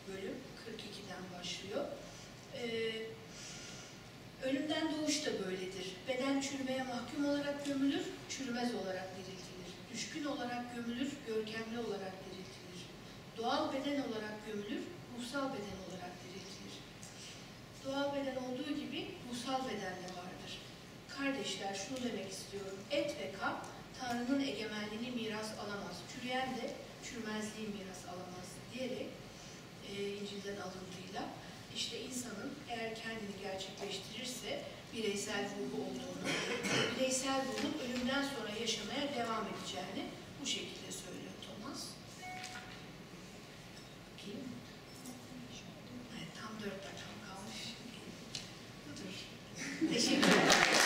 bölüm 42'den başlıyor. Ee, ölümden doğuş da böyledir. Beden çürümeye mahkum olarak gömülür, çürümez olarak diriltilir. Düşkün olarak gömülür, görkemli olarak diriltilir. Doğal beden olarak gömülür, ruhsal beden olarak. Doğal beden olduğu gibi ruhsal beden de vardır. Kardeşler şunu demek istiyorum. Et ve kan Tanrı'nın egemenliğini miras alamaz. Çürüyen de çürümezliği miras alamaz diyerek e, İncil'den alıntıyla işte insanın eğer kendini gerçekleştirirse bireysel ruhu olduğunu, bireysel ruhun ölümden sonra yaşamaya devam edeceğini bu şekilde Teşekkür ederim.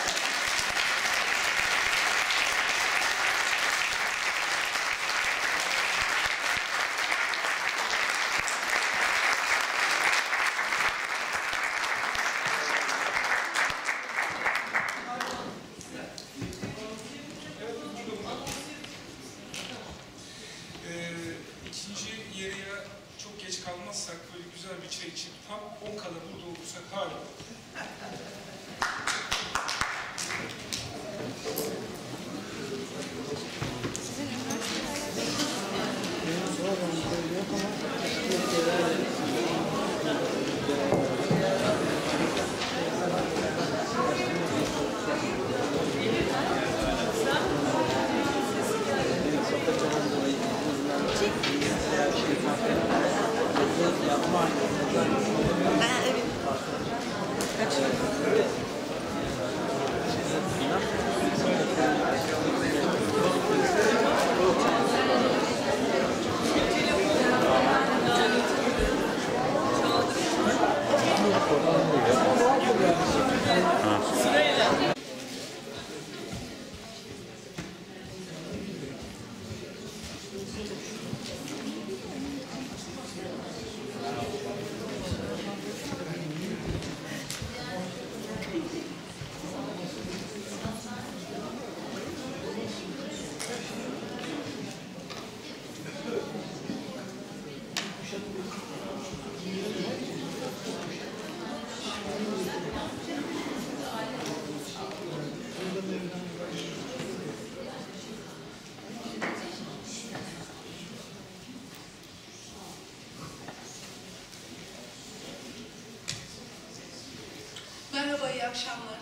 Akşamlar.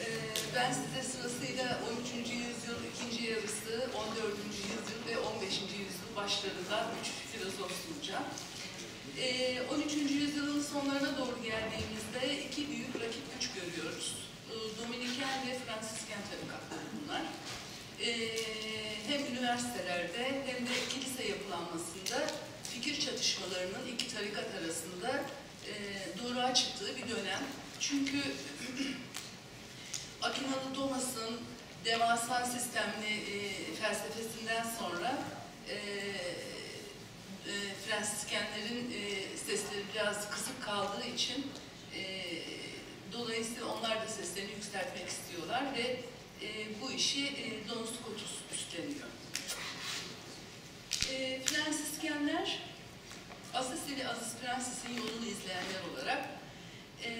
Ee, ben size sırasıyla 13. yüzyıl ikinci yarısı, 14. yüzyıl ve 15. yüzyıl başlarından üç filozof sunacağım. Ee, 13. yüzyılın sonlarına doğru geldiğimizde iki büyük rakip güç görüyoruz. Ee, Dominiken ve Fransisken tarikatları bunlar. Ee, hem üniversitelerde hem de kilise yapılanmasında fikir çatışmalarının iki tarikat arasında e, doğruğa çıktığı bir dönem. Çünkü Thomas'ın devasa sistemli e, felsefesinden sonra e, e, Fransiskenlerin e, sesleri biraz kısık kaldığı için e, dolayısıyla onlar da seslerini yükseltmek istiyorlar ve e, bu işi e, Don Scotus üstleniyor. E, Fransiskenler Asisili Aziz Fransis'in yolunu izleyenler olarak e,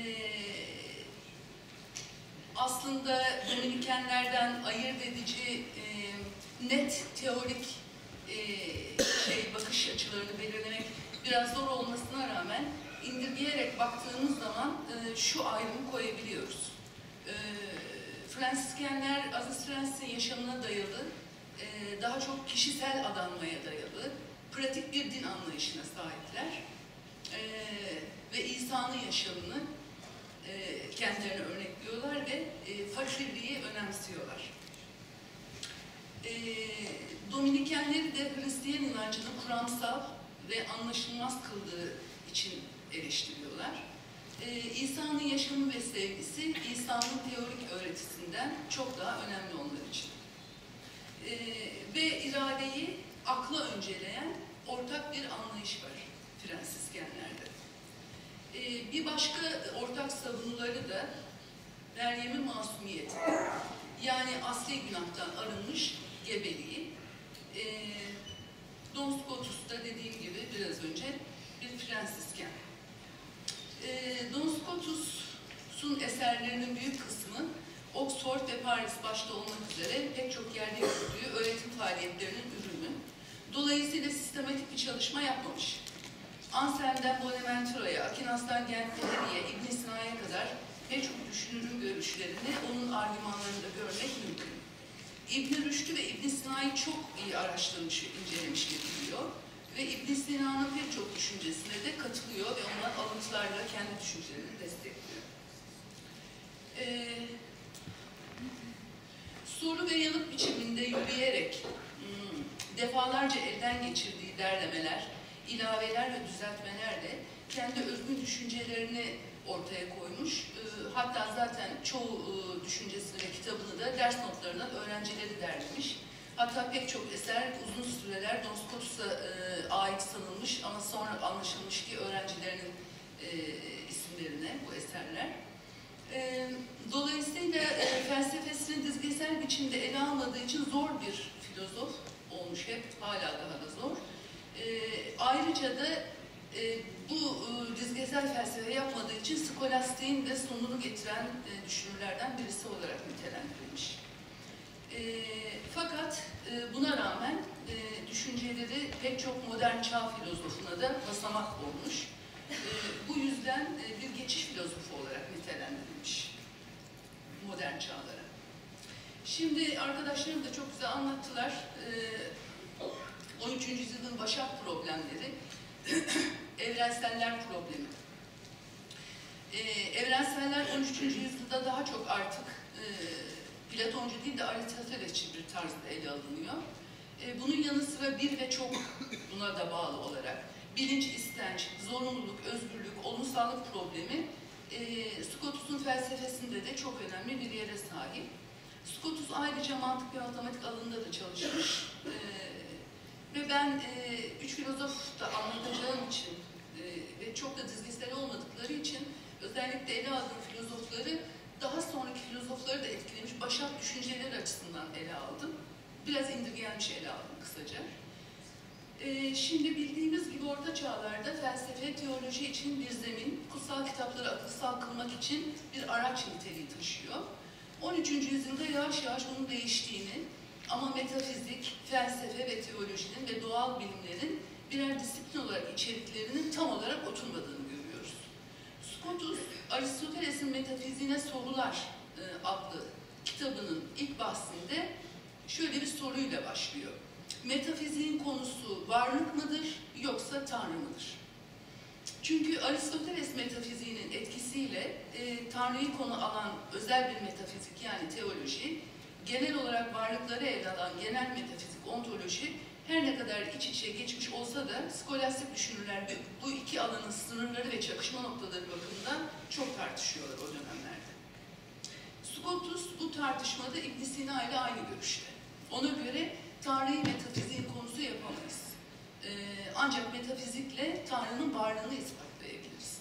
aslında Dominikenlerden ayırt edici e, net teorik e, şey bakış açılarını belirlemek biraz zor olmasına rağmen indirgeyerek baktığımız zaman e, şu ayrımı koyabiliyoruz. E, Fransiskenler Aziz Fransis'in yaşamına dayalı, e, daha çok kişisel adanmaya dayalı, pratik bir din anlayışına sahipler. E, ve İsa'nın yaşamını e, kendilerine örnekliyorlar ve e, fakirliği önemsiyorlar. E, Dominikenleri de Hristiyan inancını kuramsal ve anlaşılmaz kıldığı için eleştiriyorlar. E, İsa'nın yaşamı ve sevgisi İsa'nın teorik öğretisinden çok daha önemli onlar için. E, ve iradeyi akla önceleyen ortak bir anlayış var Fransiskenlerde. Ee, bir başka ortak savunuları da Meryem'in masumiyeti. Yani asli günahtan arınmış gebeliği. Ee, Don Scotus da dediğim gibi biraz önce bir Fransisken. Ee, Don Scotus'un eserlerinin büyük kısmı Oxford ve Paris başta olmak üzere pek çok yerde yürüttüğü öğretim faaliyetlerinin ürünü. Dolayısıyla sistematik bir çalışma yapmamış. Anselm'den Bonaventura'ya, Akinas'tan Gentileri'ye, ibn Sina'ya kadar pek çok düşünürün görüşlerini onun argümanlarında görmek mümkün. İbn Rüşdü ve İbn Sina'yı çok iyi araştırmış, incelemiş gibi. Ve İbn Sina'nın pek çok düşüncesine de katılıyor ve ondan alıntılarla kendi düşüncelerini destekliyor. Ee, soru ve yanıt biçiminde yürüyerek hmm, defalarca elden geçirdiği derlemeler, ilaveler ve düzeltmelerle kendi özgün düşüncelerini ortaya koymuş. Ee, Hatta zaten çoğu e, düşüncesini ve kitabını da ders notlarından öğrencileri derlemiş. Hatta pek çok eser uzun süreler Don Scotus'a e, ait sanılmış ama sonra anlaşılmış ki öğrencilerinin e, isimlerine bu eserler. E, Dolayısıyla felsefesini dizgesel biçimde ele almadığı için zor bir filozof olmuş hep, hala daha da zor. E, ayrıca da e, bu e, dizgesel felsefe yapmadığı için skolastiğin de sonunu getiren e, düşünürlerden birisi olarak nitelendirilmiş. E, fakat e, buna rağmen e, düşünceleri pek çok modern çağ filozofuna da basamak olmuş. E, bu yüzden e, bir geçiş filozofu olarak nitelendirilmiş modern çağlara. Şimdi arkadaşlarım da çok güzel anlattılar. E, 13. yüzyılın başak problemleri, evrenseller problemi. E, evrenseller 13. yüzyılda daha çok artık e, Platoncu değil de Aristotelesçi bir tarzda ele alınıyor. E, bunun yanı sıra bir ve çok buna da bağlı olarak bilinç, istenç, zorunluluk, özgürlük, olumsallık problemi e, Scotus'un felsefesinde de çok önemli bir yere sahip. Scotus ayrıca mantık ve matematik alanında da çalışmış. E, ve ben e, üç filozof da anlatacağım için e, ve çok da dizgisel olmadıkları için özellikle ele aldığım filozofları daha sonraki filozofları da etkilemiş başak düşünceleri açısından ele aldım. Biraz indirgenmiş ele aldım kısaca. Ee, şimdi bildiğimiz gibi orta çağlarda felsefe, teoloji için bir zemin, kutsal kitapları akılsal kılmak için bir araç niteliği taşıyor. 13. yüzyılda yavaş yavaş bunun değiştiğini ama metafizik, felsefe ve teolojinin ve doğal bilimlerin birer disiplin olarak içeriklerinin tam olarak oturmadığını görüyoruz. Scotus, Aristoteles'in Metafiziğine Sorular e, adlı kitabının ilk bahsinde şöyle bir soruyla başlıyor. Metafiziğin konusu varlık mıdır yoksa tanrı mıdır? Çünkü Aristoteles metafiziğinin etkisiyle e, Tanrı'yı konu alan özel bir metafizik yani teoloji, genel olarak varlıkları ele alan genel metafizik, ontoloji her ne kadar iç içe geçmiş olsa da skolastik düşünürler bu iki alanın sınırları ve çakışma noktaları bakımından çok tartışıyorlar o dönemlerde. Scotus bu tartışmada ibn Sina ile aynı görüşte. Ona göre Tanrı'yı metafiziğin konusu yapamayız. Ee, ancak metafizikle Tanrı'nın varlığını ispatlayabiliriz.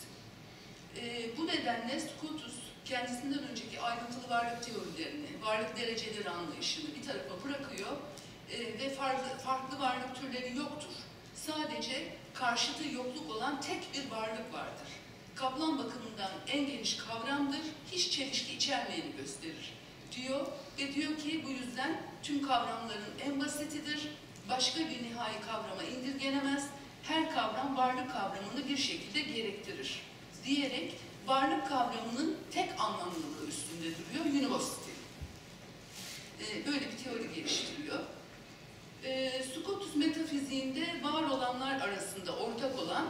Ee, bu nedenle Scotus kendisinden önceki ayrıntılı varlık teorilerini, varlık dereceleri anlayışını bir tarafa bırakıyor e, ve farklı, farklı varlık türleri yoktur. Sadece karşıtı yokluk olan tek bir varlık vardır. Kaplan bakımından en geniş kavramdır, hiç çelişki içermeyeni gösterir diyor ve diyor ki bu yüzden tüm kavramların en basitidir, başka bir nihai kavrama indirgenemez, her kavram varlık kavramını bir şekilde gerektirir diyerek varlık kavramının tek anlamlılığı üstünde duruyor, university. Ee, böyle bir teori geliştiriyor. Ee, Scotus metafiziğinde var olanlar arasında ortak olan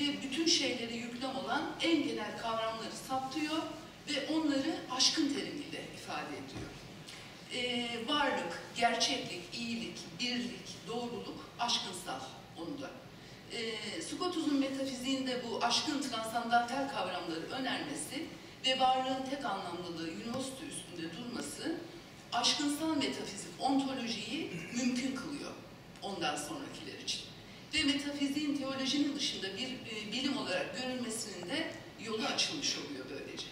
ve bütün şeyleri yüklem olan en genel kavramları saptıyor ve onları aşkın terimiyle ifade ediyor. Ee, varlık, gerçeklik, iyilik, birlik, doğruluk, aşkınsal onu da. Ee, Scotus'un metafiziğinde bu aşkın transandantal kavramları önermesi ve varlığın tek anlamlılığı üniversite üstünde durması aşkınsal metafizik ontolojiyi mümkün kılıyor ondan sonrakiler için. Ve metafiziğin teolojinin dışında bir e, bilim olarak görülmesinin de yolu açılmış oluyor böylece.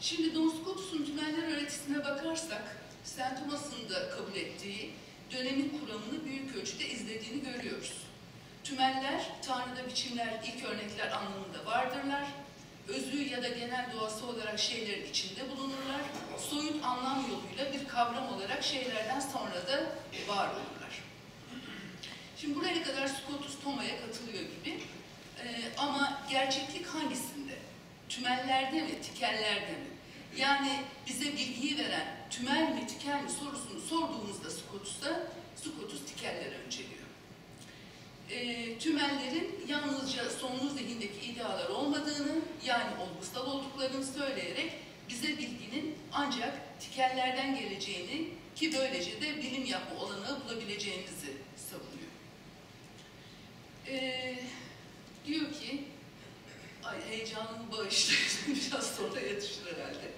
Şimdi Don Scotus'un tümeller öğretisine bakarsak, St. Thomas'ın da kabul ettiği dönemin kuramını büyük ölçüde izlediğini görüyoruz. Tümeller, Tanrı'da biçimler, ilk örnekler anlamında vardırlar. Özü ya da genel doğası olarak şeylerin içinde bulunurlar. Soyut anlam yoluyla bir kavram olarak şeylerden sonra da var olurlar. Şimdi buraya kadar Scotus Toma'ya katılıyor gibi. Ee, ama gerçeklik hangisinde? Tümellerde mi, tikellerde mi? Yani bize bilgiyi veren tümel mi, tikel mi sorusunu sorduğumuzda Scotus'ta, Scotus tikelleri önceliyor. E, tümellerin yalnızca sonlu zihindeki idealar olmadığını, yani olgusal olduklarını söyleyerek bize bilginin ancak tikellerden geleceğini ki böylece de bilim yapma olanağı bulabileceğimizi savunuyor. E, diyor ki, ay heyecanımı bağışlayın, biraz sonra yatışır herhalde.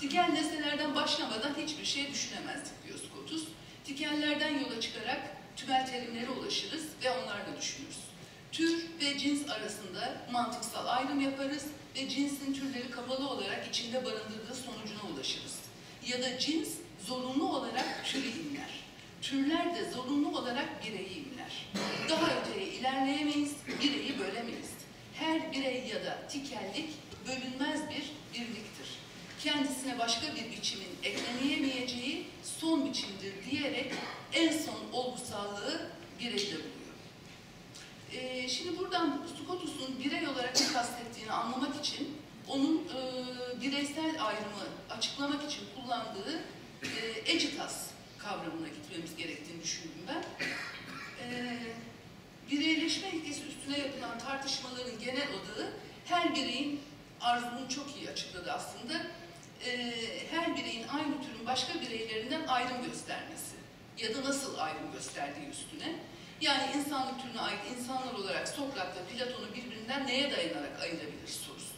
Tikel nesnelerden başlamadan hiçbir şey düşünemezdik diyor Scotus. Tikellerden yola çıkarak tümel terimlere ulaşırız ve onlarla düşünürüz. Tür ve cins arasında mantıksal ayrım yaparız ve cinsin türleri kapalı olarak içinde barındırdığı sonucuna ulaşırız. Ya da cins zorunlu olarak türü imler. Türler de zorunlu olarak bireyi imler. Daha öteye ilerleyemeyiz, bireyi bölemeyiz. Her birey ya da tikellik bölünmez bir birliktir. Kendisine başka bir biçimin ekleneyemeyeceği son biçimdir diyerek en son olgusallığı bireyde buluyor. Ee, şimdi buradan Scotus'un birey olarak ne kastettiğini anlamak için onun e, bireysel ayrımı açıklamak için kullandığı e, egitas kavramına gitmemiz gerektiğini düşündüm ben. E, bireyleşme ilkesi üstüne yapılan tartışmaların genel odağı her bireyin arzunu çok iyi açıkladı aslında. E, her bireyin aynı türün başka bireylerinden ayrım göstermesi ya da nasıl ayrım gösterdiği üstüne. Yani insanlık türüne ait insanlar olarak Sokrat'la Platon'u birbirinden neye dayanarak ayırabiliriz sorusu.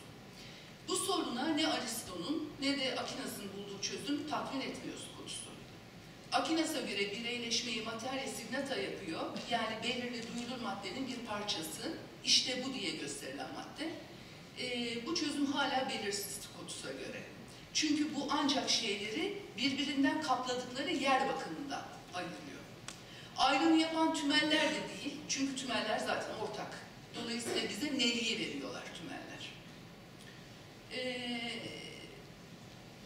Bu soruna ne Aristo'nun ne de Akinas'ın bulduğu çözüm tatmin etmiyor Scotus'u. Akinas'a göre bireyleşmeyi materia signata yapıyor. Yani belirli duyulur maddenin bir parçası. İşte bu diye gösterilen madde. Ee, bu çözüm hala belirsiz Scotus'a göre. Çünkü bu ancak şeyleri birbirinden kapladıkları yer bakımından ayırıyor. Ayrımı yapan tümeller de değil. Çünkü tümeller zaten ortak. Dolayısıyla bize neliği veriyorlar tümeller. Ee,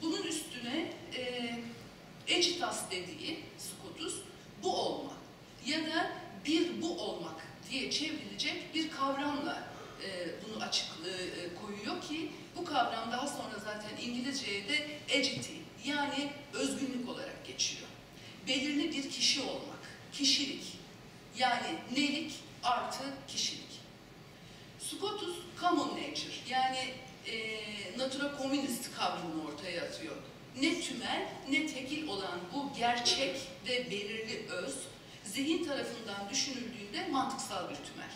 bunun üstüne e, egitas dediği Scotus bu olma ya da bir bu olmak diye çevrilecek bir kavramla e, bunu açıklığı e, koyuyor ki bu kavram daha sonra zaten İngilizce'ye de agility yani özgünlük olarak geçiyor. Belirli bir kişi olmak, kişilik yani nelik artı kişilik. Scotus common nature yani e, natura communis kavramını ortaya atıyor. Ne tümel ne tekil olan bu gerçek ve belirli öz zihin tarafından düşünüldüğünde mantıksal bir tümel.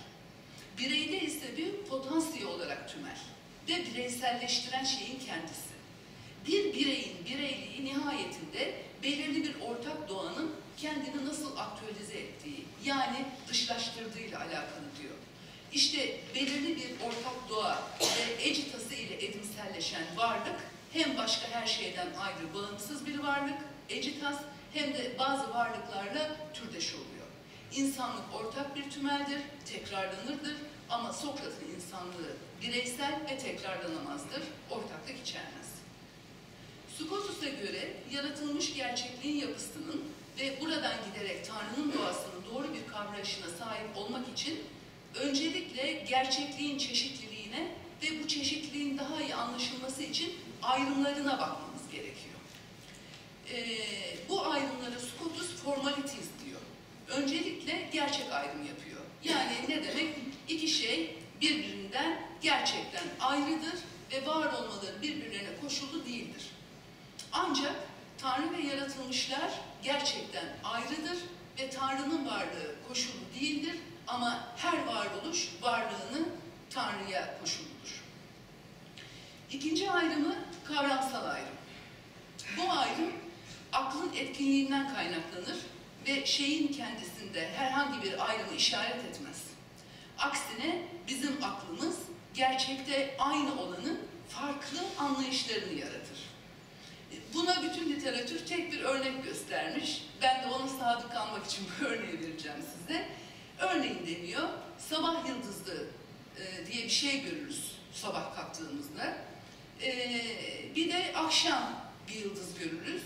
Bireyde ise bir potansiyel olarak tümel ve bireyselleştiren şeyin kendisi. Bir bireyin bireyliği nihayetinde belirli bir ortak doğanın kendini nasıl aktüelize ettiği, yani dışlaştırdığıyla alakalı diyor. İşte belirli bir ortak doğa ve ecitası ile edimselleşen varlık hem başka her şeyden ayrı bağımsız bir varlık, ecitas, hem de bazı varlıklarla türdeş oluyor. İnsanlık ortak bir tümeldir, tekrarlanırdır ama Sokrat'ın insanlığı bireysel ve tekrarlanamazdır, ortaklık içermez. Scotus'a göre yaratılmış gerçekliğin yapısının ve buradan giderek Tanrı'nın doğasının doğru bir kavrayışına sahip olmak için öncelikle gerçekliğin çeşitliliğine ve bu çeşitliliğin daha iyi anlaşılması için ayrımlarına bakmamız gerekiyor. Ee, bu ayrımları Scotus formalities diyor. Öncelikle gerçek ayrım yapıyor. Yani ne demek? İki şey birbirinden gerçekten ayrıdır ve var olmaları birbirlerine koşullu değildir. Ancak Tanrı ve yaratılmışlar gerçekten ayrıdır ve Tanrı'nın varlığı koşullu değildir ama her varoluş varlığını Tanrı'ya koşulludur. İkinci ayrımı kavramsal ayrım. Bu ayrım aklın etkinliğinden kaynaklanır ve şeyin kendisinde herhangi bir ayrımı işaret etmez. Aksine bizim aklımız gerçekte aynı olanın farklı anlayışlarını yaratır. Buna bütün literatür tek bir örnek göstermiş. Ben de ona sadık kalmak için bu örneği vereceğim size. Örneğin deniyor, sabah yıldızlı e, diye bir şey görürüz sabah kalktığımızda. E, bir de akşam bir yıldız görürüz.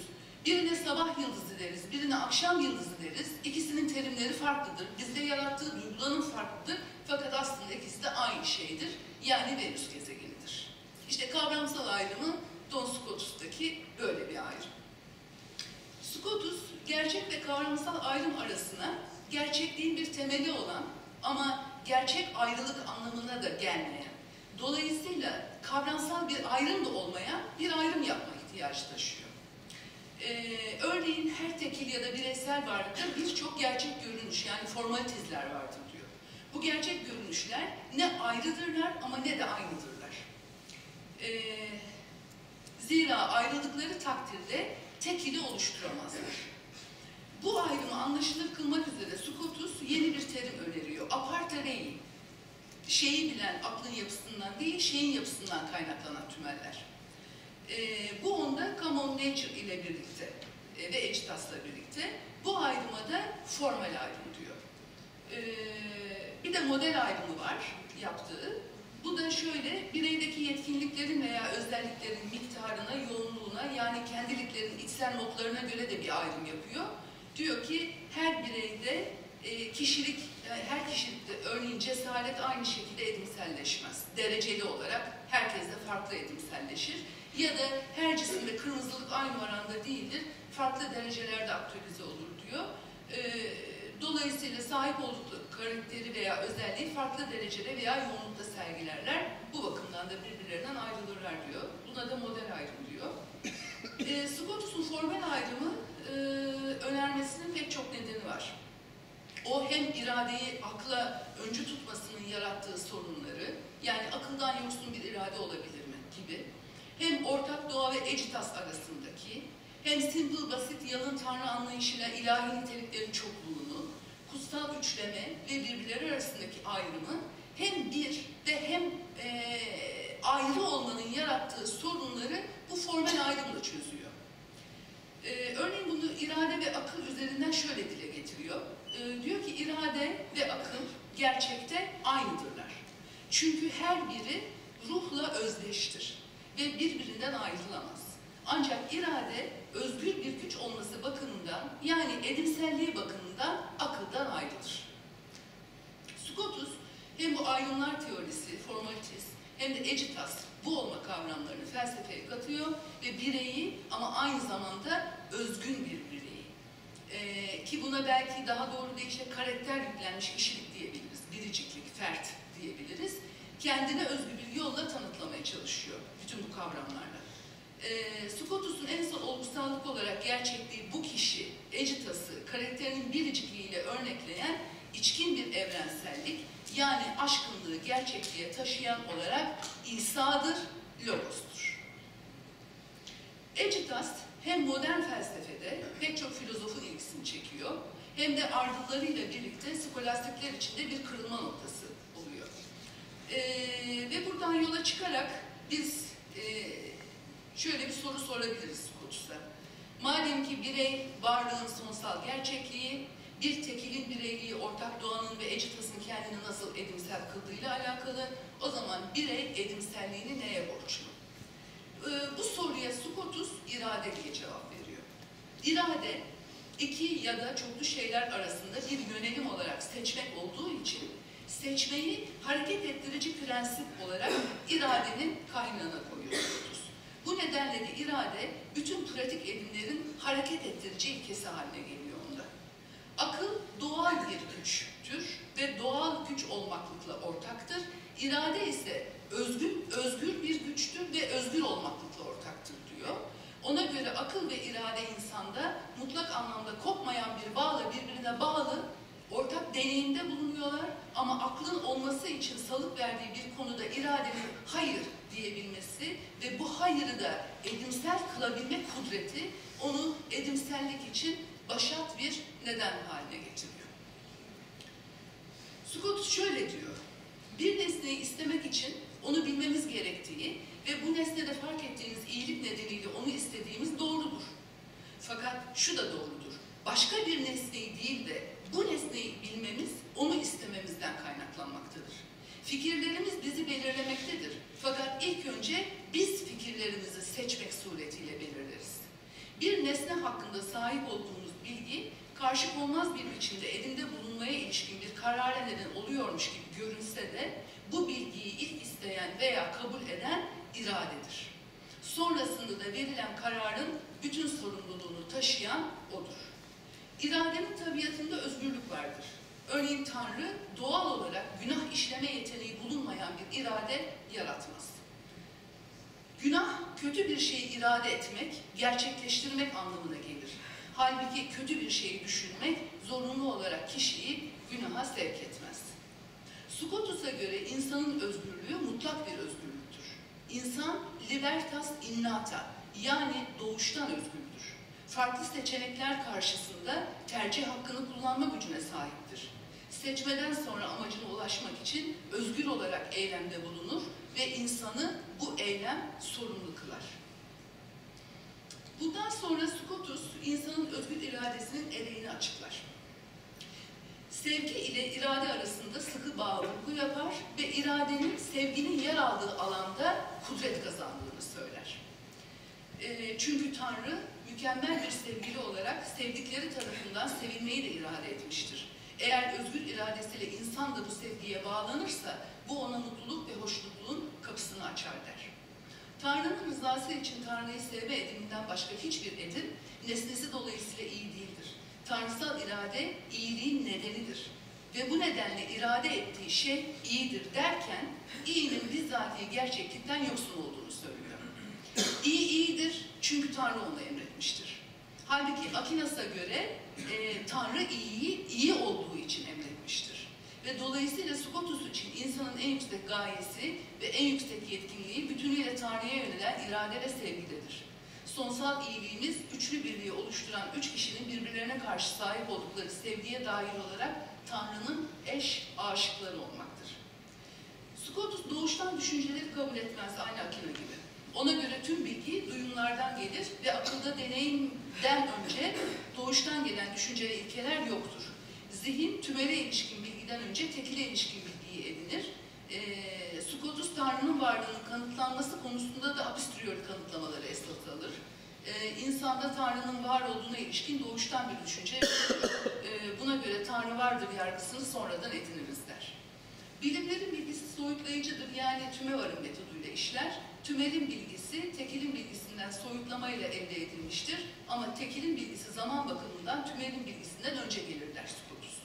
Birine sabah yıldızı deriz, birine akşam yıldızı deriz. İkisinin terimleri farklıdır. Bizde yarattığı duygulanım farklıdır. Fakat aslında ikisi de aynı şeydir. Yani Venüs gezegenidir. İşte kavramsal ayrımı Don Scotus'taki böyle bir ayrım. Scotus, gerçek ve kavramsal ayrım arasına gerçekliğin bir temeli olan ama gerçek ayrılık anlamına da gelmeyen, dolayısıyla kavramsal bir ayrım da olmayan bir ayrım yapma ihtiyacı taşıyor. Ee, örneğin her tekil ya da bireysel varlıkta birçok gerçek görünüş yani formalitizler vardır diyor. Bu gerçek görünüşler ne ayrıdırlar ama ne de aynıdırlar. Ee, zira ayrılıkları takdirde tekili oluşturamazlar. Bu ayrımı anlaşılır kılmak üzere Scotus yeni bir terim öneriyor. Aparta rei. Şeyi bilen aklın yapısından değil, şeyin yapısından kaynaklanan tümeller. Ee, bu onda common nature ile birlikte e, ve eçtasla birlikte bu ayrıma da formal ayrım diyor. Ee, bir de model ayrımı var yaptığı. Bu da şöyle, bireydeki yetkinliklerin veya özelliklerin miktarına, yoğunluğuna yani kendiliklerin içsel notlarına göre de bir ayrım yapıyor. Diyor ki her bireyde e, kişilik, yani her kişilikte örneğin cesaret aynı şekilde edimselleşmez. Dereceli olarak herkes de farklı edimselleşir. Ya da her cisimde kırmızılık aynı oranda değildir. Farklı derecelerde aktualize olur diyor. E, dolayısıyla sahip oldukları karakteri veya özelliği farklı derecede veya yoğunlukta sergilerler. Bu bakımdan da birbirlerinden ayrılırlar diyor. Buna da model ayrım diyor. E, Scotus'un formel ayrımı e, önermesinin pek çok nedeni var. O hem iradeyi akla öncü tutmasının yarattığı sorunları, yani akıldan yoksun bir irade olabilir mi gibi, hem ortak doğa ve ecitas arasındaki, hem simple, basit, yalın tanrı anlayışıyla ilahi niteliklerin çokluğunu, kutsal üçleme ve birbirleri arasındaki ayrımı hem bir ve hem e, ayrı olmanın yarattığı sorunları bu formel ayrımla çözüyor. E, örneğin bunu irade ve akıl üzerinden şöyle dile getiriyor. E, diyor ki irade ve akıl gerçekte aynıdırlar. Çünkü her biri ruhla özdeştir ve birbirinden ayrılamaz. Ancak irade özgür bir güç olması bakımından yani edimselliği bakımından akıldan ayrıdır. Scotus Hem bu ayrımlar teorisi, formalitis, hem de ecitas, bu olma kavramlarını felsefeye katıyor ve bireyi ama aynı zamanda özgün bir bireyi. Ee, ki buna belki daha doğru deyişle karakter yüklenmiş kişilik diyebiliriz, biriciklik, fert diyebiliriz. Kendine özgü bir yolla tanıtlamaya çalışıyor bütün bu kavramlarla. Ee, Scotus'un en son olgusallık olarak gerçekliği bu kişi, Egitas'ı, karakterinin biricikliğiyle örnekleyen içkin bir evrensellik, yani aşkınlığı gerçekliğe taşıyan olarak İsa'dır, Logos'tur. Egitas hem modern felsefede pek çok filozofun ilgisini çekiyor, hem de ardıllarıyla birlikte skolastikler içinde bir kırılma noktası oluyor. Ee, ve buradan yola çıkarak biz e, şöyle bir soru sorabiliriz Scotus'a. Madem ki birey varlığın sonsal gerçekliği, bir tekilin bireyliği ortak doğanın ve Egitas'ın kendini nasıl edimsel kıldığıyla alakalı, o zaman birey edimselliğini neye borçlu? Ee, bu soruya Scotus irade diye cevap veriyor. İrade, iki ya da çoklu şeyler arasında bir yönelim olarak seçmek olduğu için seçmeyi hareket ettirici prensip olarak iradenin kaynağına koyuyor Scotus. Bu nedenle de irade bütün pratik edimlerin hareket ettirici ilkesi haline geliyor onda. Akıl doğal bir güçtür ve doğal güç olmaklıkla ortaktır. İrade ise özgür, özgür bir güçtür ve özgür olmaklıkla ortaktır diyor. Ona göre akıl ve irade insanda mutlak anlamda kopmayan bir bağla birbirine bağlı, ortak deneyimde bulunuyorlar ama aklın olması için salık verdiği bir konuda iradenin hayır diyebilmesi ve bu hayırı da edimsel kılabilme kudreti onu edimsellik için başat bir neden haline getiriyor. Scott şöyle diyor, bir nesneyi istemek için onu bilmemiz gerektiği ve bu nesnede fark ettiğimiz iyilik nedeniyle onu istediğimiz doğrudur. Fakat şu da doğrudur, başka bir nesneyi değil de bu nesneyi bilmemiz onu istememizden kaynaklanmaktadır. Fikirlerimiz bizi belirlemektedir. Fakat ilk önce biz fikirlerimizi seçmek suretiyle belirleriz. Bir nesne hakkında sahip olduğumuz bilgi, karşı konmaz bir biçimde edimde bulunmaya ilişkin bir karara neden oluyormuş gibi görünse de, bu bilgiyi ilk isteyen veya kabul eden iradedir. Sonrasında da verilen kararın bütün sorumluluğunu taşıyan odur. İradenin tabiatında özgürlük vardır. Örneğin Tanrı doğal olarak günah işleme yeteneği bulunmayan bir irade yaratmaz. Günah kötü bir şeyi irade etmek, gerçekleştirmek anlamına gelir. Halbuki kötü bir şeyi düşünmek zorunlu olarak kişiyi günaha sevk etmez. Scotus'a göre insanın özgürlüğü mutlak bir özgürlüktür. İnsan libertas innata yani doğuştan özgürdür. Farklı seçenekler karşısında tercih hakkını kullanma gücüne sahiptir. Seçmeden sonra amacına ulaşmak için özgür olarak eylemde bulunur ve insanı bu eylem sorumlu kılar. Bundan sonra Scotus insanın özgür iradesinin ereğini açıklar. Sevgi ile irade arasında sıkı bağ vurgu yapar ve iradenin sevginin yer aldığı alanda kudret kazandığını söyler. E, çünkü Tanrı mükemmel bir sevgili olarak sevdikleri tarafından sevilmeyi de irade etmiştir. Eğer özgür iradesiyle insan da bu sevgiye bağlanırsa bu ona mutluluk ve hoşnutluğun kapısını açar der. Tanrı'nın rızası için Tanrı'yı sevme ediminden başka hiçbir edim nesnesi dolayısıyla iyi değildir. Tanrısal irade iyiliğin nedenidir. Ve bu nedenle irade ettiği şey iyidir derken iyinin bizzatihi gerçeklikten yoksun olduğunu söylüyor. İyi iyidir çünkü Tanrı onu emretmiştir. Halbuki Akinas'a göre e, Tanrı iyiyi iyi olduğu için emretmiştir. Ve dolayısıyla Scotus için insanın en yüksek gayesi ve en yüksek yetkinliği bütünüyle Tanrı'ya yönelen irade ve sevgidedir. Sonsal iyiliğimiz üçlü birliği oluşturan üç kişinin birbirlerine karşı sahip oldukları sevgiye dair olarak Tanrı'nın eş aşıkları olmaktır. Scotus doğuştan düşünceleri kabul etmez aynı Akina gibi. Ona göre tüm bilgi duyumlardan gelir ve akılda deneyimden önce doğuştan gelen düşünce ilkeler yoktur. Zihin tümele ilişkin bilgiden önce tekile ilişkin bilgiyi edinir. E, Scotus Tanrı'nın varlığının kanıtlanması konusunda da a kanıtlamaları esas alır. E, insanda Tanrı'nın var olduğuna ilişkin doğuştan bir düşünce e, buna göre Tanrı vardır yargısını sonradan ediniriz der. Bilimlerin bilgisi soyutlayıcıdır yani tümevarın metoduyla işler. Tümelin bilgisi tekilin bilgisinden soyutlamayla elde edilmiştir. Ama tekilin bilgisi zaman bakımından tümelin bilgisinden önce gelir der Scotus.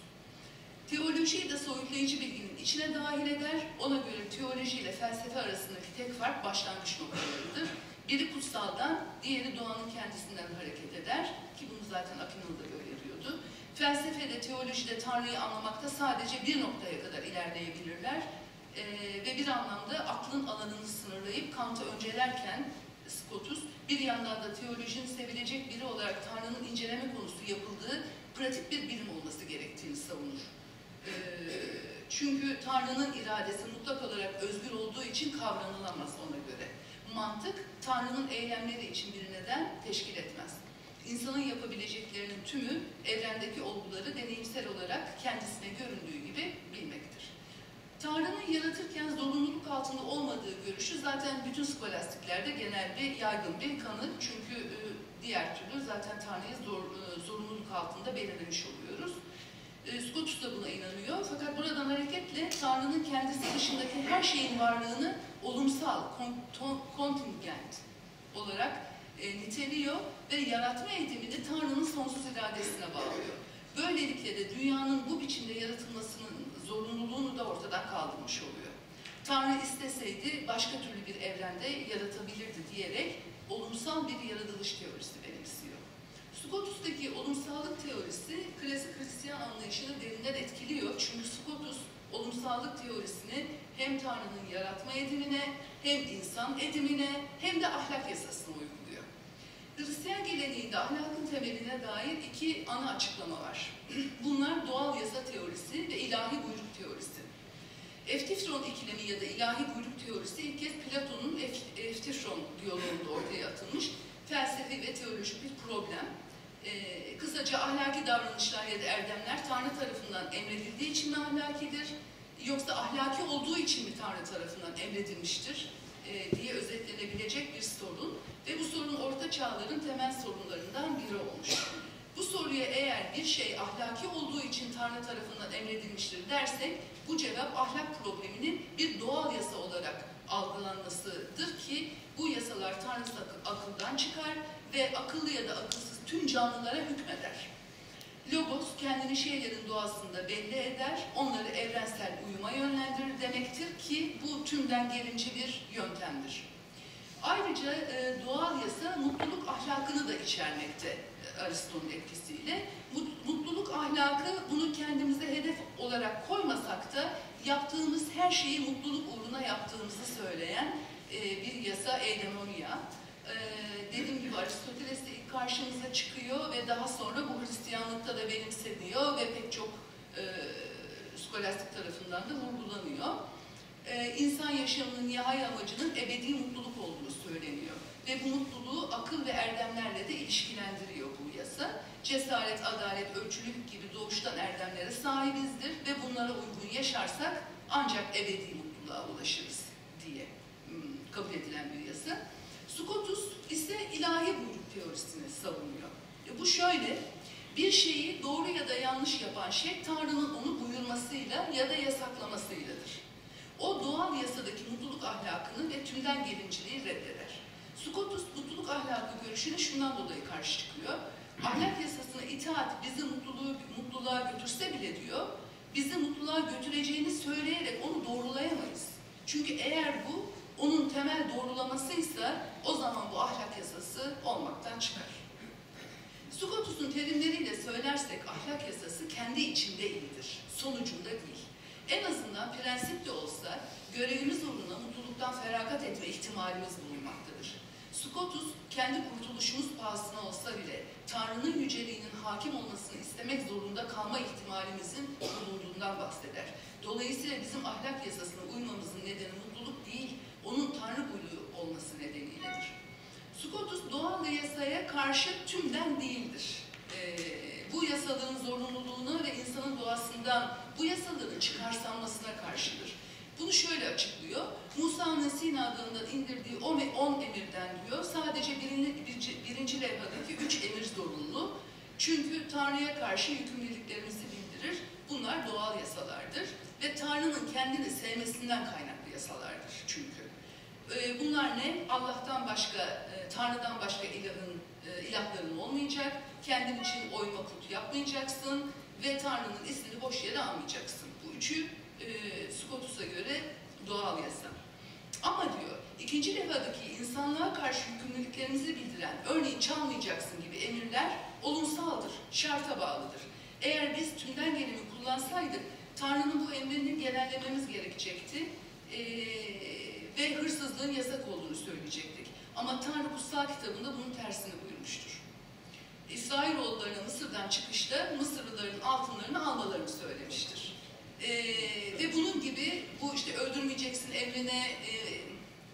Teolojiyi de soyutlayıcı bilginin içine dahil eder. Ona göre teoloji ile felsefe arasındaki tek fark başlangıç noktalarıdır. Biri kutsaldan, diğeri doğanın kendisinden hareket eder. Ki bunu zaten Aquino da böyle diyordu. Felsefede, teolojide Tanrı'yı anlamakta sadece bir noktaya kadar ilerleyebilirler. Ee, ve bir anlamda aklın alanını sınırlayıp Kant'ı öncelerken Scotus, bir yandan da teolojinin sevilecek biri olarak Tanrı'nın inceleme konusu yapıldığı pratik bir bilim olması gerektiğini savunur. Ee, çünkü Tanrı'nın iradesi mutlak olarak özgür olduğu için kavranılamaz ona göre. Mantık, Tanrı'nın eylemleri için bir neden teşkil etmez. İnsanın yapabileceklerinin tümü evrendeki olguları deneyimsel olarak kendisine göründüğü gibi bilmektir. Tanrı'nın yaratırken zorunluluk altında olmadığı görüşü zaten bütün skolastiklerde genel bir yaygın bir kanı. Çünkü e, diğer türlü zaten Tanrı'yı zor, e, zorunluluk altında belirlemiş oluyoruz. E, Scotus da buna inanıyor. Fakat buradan hareketle Tanrı'nın kendisi dışındaki her şeyin varlığını olumsal, kontingent olarak e, niteliyor ve yaratma eğitimini Tanrı'nın sonsuz iradesine bağlıyor. Böylelikle de dünyanın bu biçimde yaratılmasının zorunluluğunu da ortadan kaldırmış oluyor. Tanrı isteseydi başka türlü bir evrende yaratabilirdi diyerek olumsal bir yaratılış teorisi benimsiyor. Scotus'taki olumsallık teorisi klasik Hristiyan anlayışını derinden etkiliyor. Çünkü Scotus olumsallık teorisini hem Tanrı'nın yaratma edimine, hem insan edimine, hem de ahlak yasasına uyguluyor. Hristiyan geleneğinde ahlakın temeline dair iki ana açıklama var. Bunlar doğal yasa teorisi ve ilahi buyruk teorisi. Eftifron ikilemi ya da ilahi buyruk teorisi ilk kez Platon'un Eftifron diyaloğunda ortaya atılmış felsefi ve teolojik bir problem. Ee, kısaca ahlaki davranışlar ya da erdemler Tanrı tarafından emredildiği için mi ahlakidir? Yoksa ahlaki olduğu için mi Tanrı tarafından emredilmiştir? E, diye özetlenebilecek bir sorun ve bu sorun orta çağların temel sorunlarından biri olmuş. Bu soruya eğer bir şey ahlaki olduğu için Tanrı tarafından emredilmiştir dersek bu cevap ahlak probleminin bir doğal yasa olarak algılanmasıdır ki bu yasalar tanrısal akıldan çıkar ve akıllı ya da akılsız tüm canlılara hükmeder. Logos kendini şeylerin doğasında belli eder, onları evrensel uyuma yönlendirir demektir ki bu tümden gelince bir yöntemdir. Ayrıca e, doğal yasa mutluluk ahlakını da içermekte e, Aristo'nun etkisiyle. Mutluluk ahlakı bunu kendimize hedef olarak koymasak da yaptığımız her şeyi mutluluk uğruna yaptığımızı söyleyen e, bir yasa eudaimonia. E, dediğim gibi Aristoteles de ilk karşımıza çıkıyor ve daha sonra bu Hristiyanlıkta da benimseniyor ve pek çok e, skolastik tarafından da vurgulanıyor. E, insan yaşamının nihai amacının ebedi mutluluk olduğu söyleniyor. Ve bu mutluluğu akıl ve erdemlerle de ilişkilendiriyor bu yasa. Cesaret, adalet, ölçülük gibi doğuştan erdemlere sahibizdir ve bunlara uygun yaşarsak ancak ebedi mutluluğa ulaşırız diye hmm, kabul edilen bir yasa. Scotus ise ilahi buyruk teorisini savunuyor. E bu şöyle, bir şeyi doğru ya da yanlış yapan şey Tanrı'nın onu buyurmasıyla ya da yasaklamasıyladır. O doğal yasadaki mutluluk ahlakını ve tümden gelinciliği reddeder. Scotus mutluluk ahlakı görüşüne şundan dolayı karşı çıkıyor. Ahlak yasasına itaat bizi mutluluğu, mutluluğa götürse bile diyor, bizi mutluluğa götüreceğini söyleyerek onu doğrulayamayız. Çünkü eğer bu onun temel doğrulamasıysa o zaman bu ahlak yasası olmaktan çıkar. Scotus'un terimleriyle söylersek ahlak yasası kendi içinde iyidir, sonucunda değil. En azından prensip de olsa görevimiz uğruna mutluluktan feragat etme ihtimalimiz bulunmaktadır. Scotus kendi kurtuluşumuz pahasına olsa bile Tanrı'nın yüceliğinin hakim olmasını istemek zorunda kalma ihtimalimizin bulunduğundan bahseder. Dolayısıyla bizim ahlak yasasına uymamızın nedeni mutluluk değil, onun Tanrı buyruğu olması nedeniyledir. Scotus doğal yasaya karşı tümden değildir. Ee, bu yasaların zorunluluğuna ve insanın doğasından bu yasaların çıkarsanmasına karşıdır. Bunu şöyle açıklıyor. Musa'nın Sina Dağı'ndan indirdiği on, on emirden diyor, sadece birinci, birinci levhadaki üç emir zorunlu. Çünkü Tanrı'ya karşı yükümlülüklerimizi bildirir. Bunlar doğal yasalardır ve Tanrı'nın kendini sevmesinden kaynaklı yasalardır çünkü. E, bunlar ne? Allah'tan başka, e, Tanrı'dan başka ilahın, e, ilahların olmayacak, kendin için oyma kutu yapmayacaksın ve Tanrı'nın ismini boş yere almayacaksın. Bu üçü e, Scotus'a göre doğal yasa. Ama diyor, ikinci levhadaki insanlığa karşı yükümlülüklerimizi bildiren, örneğin çalmayacaksın gibi emirler olumsaldır, şarta bağlıdır. Eğer biz tümden gelimi kullansaydık, Tanrı'nın bu emrini genellememiz gerekecekti ee, ve hırsızlığın yasak olduğunu söyleyecektik. Ama Tanrı kutsal kitabında bunun tersini buyurmuştur. İsrailoğullarına Mısır'dan çıkışta Mısırlıların altınlarını almalarını söylemiştir. Ee, ve bunun gibi bu işte öldürmeyeceksin emrine e,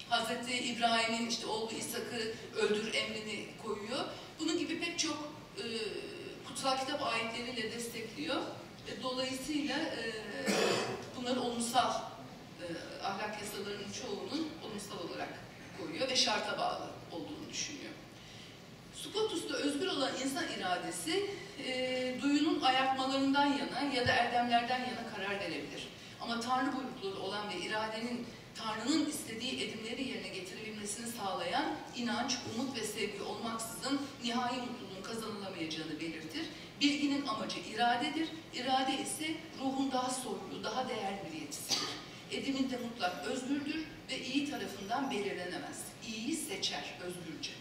Hazreti İbrahim'in işte oğlu İshak'ı öldür emrini koyuyor. Bunun gibi pek çok e, kutsal kitap ayetleriyle destekliyor. E, dolayısıyla e, bunları olumsal e, ahlak yasalarının çoğunun olumsal olarak koyuyor ve şarta bağlı olduğunu düşünüyor. Scotus'ta özgür olan insan iradesi e, duyunun ayartmalarından yana ya da erdemlerden yana karar verebilir. Ama Tanrı buyrukları olan ve iradenin Tanrı'nın istediği edimleri yerine getirebilmesini sağlayan inanç, umut ve sevgi olmaksızın nihai mutluluğun kazanılamayacağını belirtir. Bilginin amacı iradedir. İrade ise ruhun daha soylu, daha değerli bir yetisidir. Ediminde mutlak özgürdür ve iyi tarafından belirlenemez. İyiyi seçer özgürce.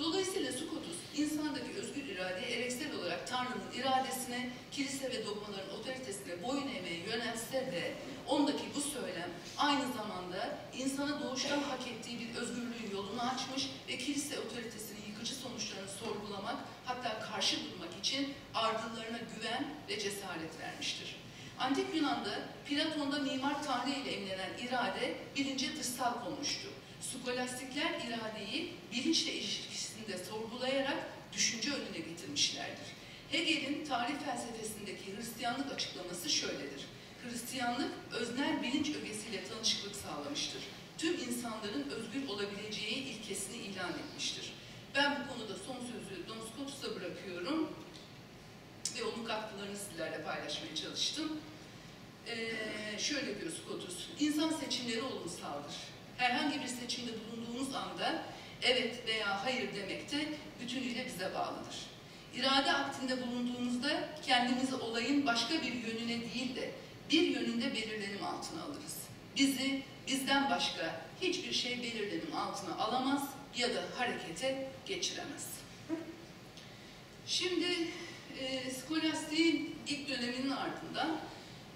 Dolayısıyla Scotus, insandaki özgür iradeyi ereksel olarak Tanrı'nın iradesine, kilise ve dogmaların otoritesine boyun eğmeye yönelse de ondaki bu söylem aynı zamanda insana doğuştan hak ettiği bir özgürlüğün yolunu açmış ve kilise otoritesinin yıkıcı sonuçlarını sorgulamak, hatta karşı durmak için ardılarına güven ve cesaret vermiştir. Antik Yunan'da Platon'da mimar Tanrı ile emlenen irade bilince dışsal konmuştu. Skolastikler iradeyi bilinçle ilişkisinde sorgulayarak düşünce önüne getirmişlerdir. Hegel'in tarih felsefesindeki Hristiyanlık açıklaması şöyledir. Hristiyanlık öznel bilinç ögesiyle tanışıklık sağlamıştır. Tüm insanların özgür olabileceği ilkesini ilan etmiştir. Ben bu konuda son sözü Don Scotus'a bırakıyorum ve onun katkılarını sizlerle paylaşmaya çalıştım. Ee, şöyle diyor Scotus, insan seçimleri olumsaldır. Herhangi bir seçimde bulunduğumuz anda evet veya hayır demek de bütünüyle bize bağlıdır. İrade aktinde bulunduğumuzda kendimizi olayın başka bir yönüne değil de bir yönünde belirlenim altına alırız. Bizi bizden başka hiçbir şey belirlenim altına alamaz ya da harekete geçiremez. Şimdi e, skolastiğin ilk döneminin ardından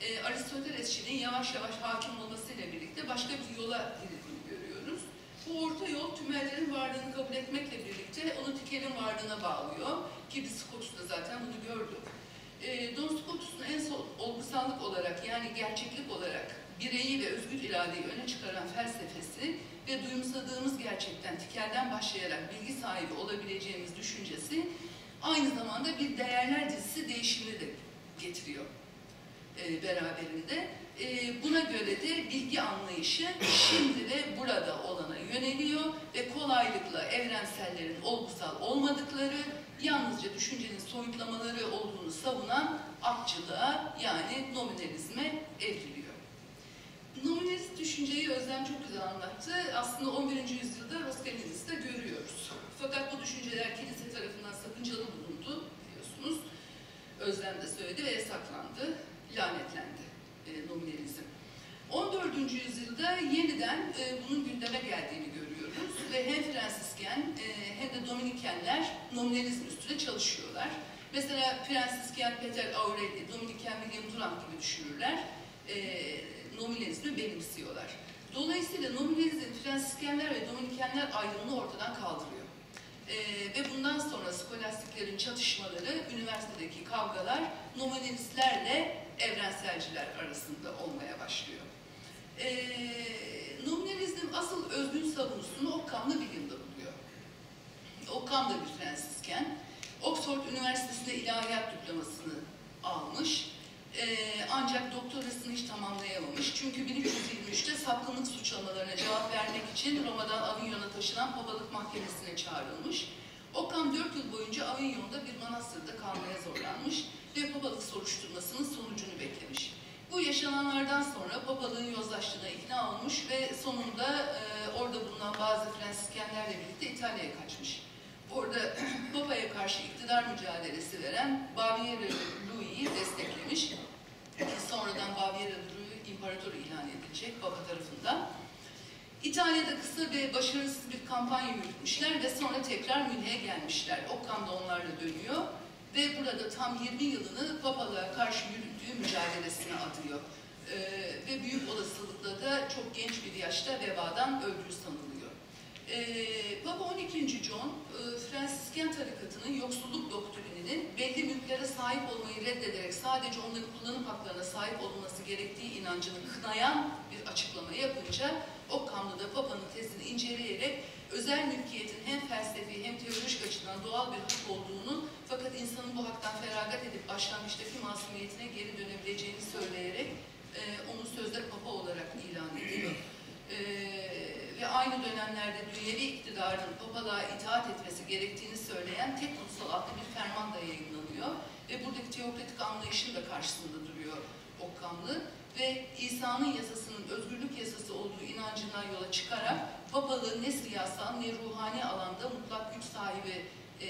e, Aristotelesçiliğin yavaş yavaş hakim olmasıyla birlikte başka bir yola görüyoruz. Bu orta yol tümellerin varlığını kabul etmekle birlikte onu tikelin varlığına bağlıyor. Ki biz Scotus'ta zaten bunu gördük. E, Don Scotus'un en son olgusallık olarak yani gerçeklik olarak bireyi ve özgür iradeyi öne çıkaran felsefesi ve duyumsadığımız gerçekten tikelden başlayarak bilgi sahibi olabileceğimiz düşüncesi aynı zamanda bir değerler dizisi değişimini de getiriyor e, beraberinde. E, buna göre de bilgi anlayışı şimdi ve burada olana yöneliyor ve kolaylıkla evrensellerin olgusal olmadıkları, yalnızca düşüncenin soyutlamaları olduğunu savunan akçılığa yani nominalizme evriliyor. Nominalist düşünceyi Özlem çok güzel anlattı. Aslında 11. yüzyılda Roskeliniz'de görüyoruz. Fakat bu düşünceler kilise tarafından sakıncalı bulundu biliyorsunuz. Özlem de söyledi ve yasaklandı, lanetlendi e, nominalizm. 14. yüzyılda yeniden e, bunun gündeme geldiğini görüyoruz ve hem Fransisken e, hem de Dominikenler nominalizm üstüne çalışıyorlar. Mesela Fransisken Peter Aureli, Dominiken William Durand gibi düşünürler. E, nominalizmi benimsiyorlar. Dolayısıyla nominalizm Fransiskenler ve Dominikenler ayrımını ortadan kaldırıyor. Ee, ve bundan sonra skolastiklerin çatışmaları, üniversitedeki kavgalar nominalistlerle evrenselciler arasında olmaya başlıyor. Ee, nominalizm asıl özgün savunusunu Occam'la William'da buluyor. Occam da bir Fransisken. Oxford Üniversitesi'nde ilahiyat diplomasını almış. Ee, ancak doktorasını hiç tamamlayamamış. Çünkü 1323'te sapkınlık suçlamalarına cevap vermek için Roma'dan Avignon'a taşınan papalık mahkemesine çağrılmış. Occam 4 yıl boyunca Avignon'da bir manastırda kalmaya zorlanmış ve papalık soruşturmasının sonucu yaşananlardan sonra papalığın yozlaştığına ikna olmuş ve sonunda e, orada bulunan bazı Fransiskenlerle birlikte İtalya'ya kaçmış. Orada Papa'ya karşı iktidar mücadelesi veren Baviera Louis'i desteklemiş. Sonradan Baviera Louis imparator ilan edilecek Papa tarafından. İtalya'da kısa ve başarısız bir kampanya yürütmüşler ve sonra tekrar Münih'e gelmişler. Occam da onlarla dönüyor ve burada tam 20 yılını papalığa karşı yürüttüğü mücadelesine adıyor. Ee, ve büyük olasılıkla da çok genç bir yaşta vebadan öldüğü sanılıyor. Ee, Papa 12. John, e, Fransisken tarikatının yoksulluk doktrininin belli mülklere sahip olmayı reddederek sadece onların kullanım haklarına sahip olması gerektiği inancını kınayan bir açıklama yapınca Occam'da Papa'nın tezini inceleyerek özel mülkiyetin hem felsefi hem teolojik açıdan doğal bir hak olduğunu fakat insanın bu haktan feragat edip başlangıçtaki masumiyetine geri dönebileceğini söyleyerek e, onu sözde Papa olarak ilan ediyor. E, ve aynı dönemlerde dünyevi iktidarın papalığa itaat etmesi gerektiğini söyleyen tek kutsal adlı bir ferman da yayınlanıyor. Ve buradaki teokratik anlayışın da karşısında duruyor Occamlı ve İsa'nın yasasının özgürlük yasası olduğu inancından yola çıkarak papalığın ne siyasal ne ruhani alanda mutlak güç sahibi e,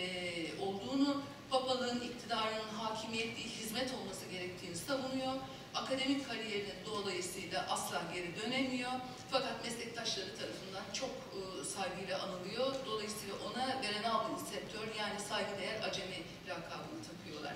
olduğunu, papalığın iktidarının hakimiyet değil hizmet olması gerektiğini savunuyor. Akademik kariyerinin dolayısıyla asla geri dönemiyor. Fakat meslektaşları tarafından çok e, saygıyla anılıyor. Dolayısıyla ona venerable inceptör yani saygıdeğer acemi lakabını takıyorlar.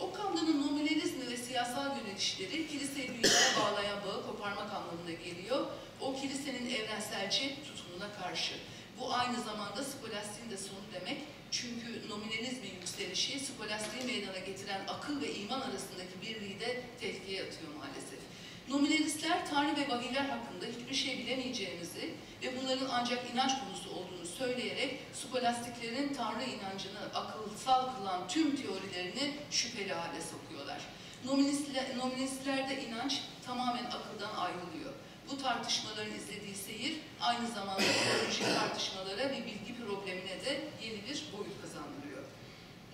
Occam'ın nominalizmi ve siyasal yönelişleri kiliseyi dünyaya bağlayan bağı koparmak anlamına geliyor. O kilisenin evrenselci tutumuna karşı. Bu aynı zamanda skolastiğin de sonu demek. Çünkü nominalizmin yükselişi skolastiği meydana getiren akıl ve iman arasındaki birliği de tehlikeye atıyor maalesef. Nominalistler Tanrı ve vahiyler hakkında hiçbir şey bilemeyeceğimizi ve bunların ancak inanç konusu olduğunu söyleyerek skolastiklerin Tanrı inancını akılsal kılan tüm teorilerini şüpheli hale sokuyorlar. Noministler, noministlerde inanç tamamen akıldan ayrılıyor. Bu tartışmaların izlediği seyir aynı zamanda teolojik tartışmalara ve bilgi problemine de yeni bir boyut kazandırıyor.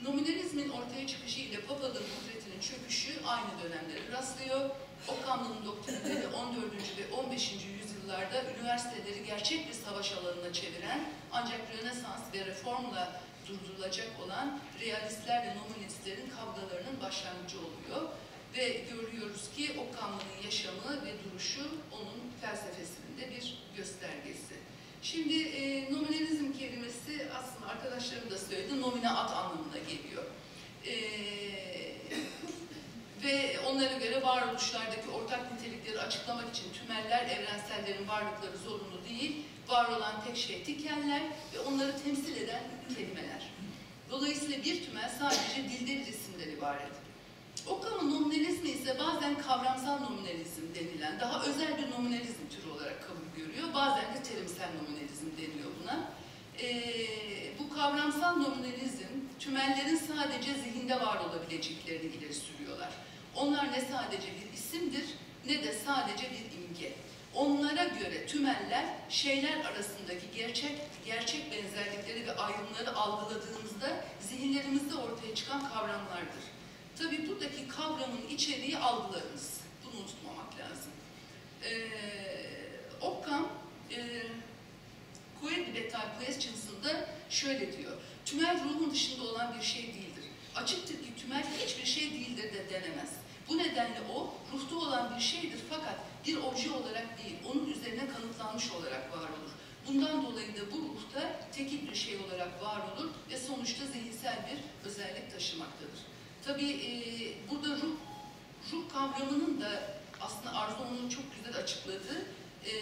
Nominalizmin ortaya çıkışı ile papalığın kudretinin çöküşü aynı dönemlere rastlıyor. Occam'ın doktrinleri 14. ve 15. yüzyıllarda üniversiteleri gerçek bir savaş alanına çeviren ancak Rönesans ve reformla durdurulacak olan realistlerle nominalistlerin kavgalarının başlangıcı oluyor. Ve görüyoruz ki Occam'ın yaşamı ve duruşu onun felsefesinin de bir göstergesi. Şimdi e, nominalizm kelimesi aslında arkadaşlarım da söyledi, nomina at anlamına geliyor. E, ve onlara göre varoluşlardaki ortak nitelikleri açıklamak için tümeller, evrensellerin varlıkları zorunlu değil, var olan tek şey tikenler ve onları temsil eden kelimeler. Dolayısıyla bir tümel sadece dilde bir isimden ibaret. Occam'ın nominalizmi ise bazen kavramsal nominalizm denilen, daha özel bir nominalizm türü olarak kabul görüyor. Bazen de terimsel nominalizm deniyor buna. Ee, bu kavramsal nominalizm, tümellerin sadece zihinde var olabileceklerini ileri sürüyorlar. Onlar ne sadece bir isimdir, ne de sadece bir imge. Onlara göre tümeller şeyler arasındaki gerçek gerçek benzerlikleri ve ayrımları algıladığımızda zihinlerimizde ortaya çıkan kavramlardır. Tabii buradaki kavramın içeriği algılarımız. Bunu unutmamak lazım. Ee, Occam, e, Query Betal Questions'ında şöyle diyor. Tümel ruhun dışında olan bir şey değildir. Açıktır ki tümel hiçbir şey değildir de denemez. Bu nedenle o, ruhta olan bir şeydir fakat bir obje olarak değil, onun üzerine kanıtlanmış olarak var olur. Bundan dolayı da bu ruhta tekil bir şey olarak var olur ve sonuçta zihinsel bir özellik taşımaktadır. Tabii e, burada ruh, ruh kavramının da aslında Arzu onu çok güzel açıkladı. E,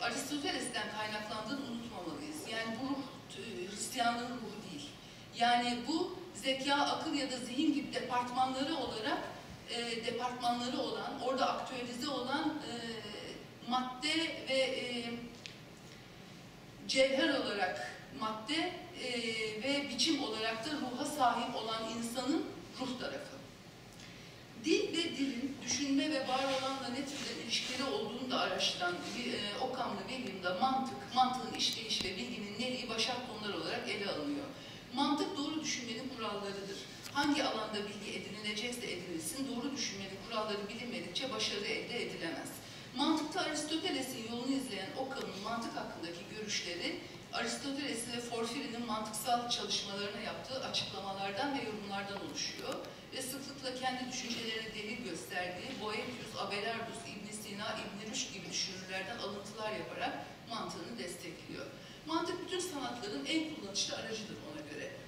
Aristoteles'ten kaynaklandığını unutmamalıyız. Yani bu ruh e, Hristiyanlığın ruhu. Yani bu zeka, akıl ya da zihin gibi departmanları olarak e, departmanları olan, orada aktüelize olan e, madde ve e, cevher olarak madde e, ve biçim olarak da ruha sahip olan insanın ruh tarafı. Dil ve dilin düşünme ve var olanla ne türde ilişkileri olduğunu da araştıran e, Occam'lı William'da mantık, mantığın işleyişi ve bilginin neliği başat konular olarak ele alınıyor. Mantık doğru düşünmenin kurallarıdır. Hangi alanda bilgi edinilecekse edinilsin, doğru düşünmenin kuralları bilinmedikçe başarı elde edilemez. Mantıkta Aristoteles'in yolunu izleyen Occam'ın mantık hakkındaki görüşleri, Aristoteles'in ve Porfiry'nin mantıksal çalışmalarına yaptığı açıklamalardan ve yorumlardan oluşuyor ve sıklıkla kendi düşüncelerini delil gösterdiği Boethius, Abelardus, ibn Sina, ibn Rüşd gibi düşünürlerden alıntılar yaparak mantığını destekliyor. Mantık bütün sanatların en kullanışlı aracıdır.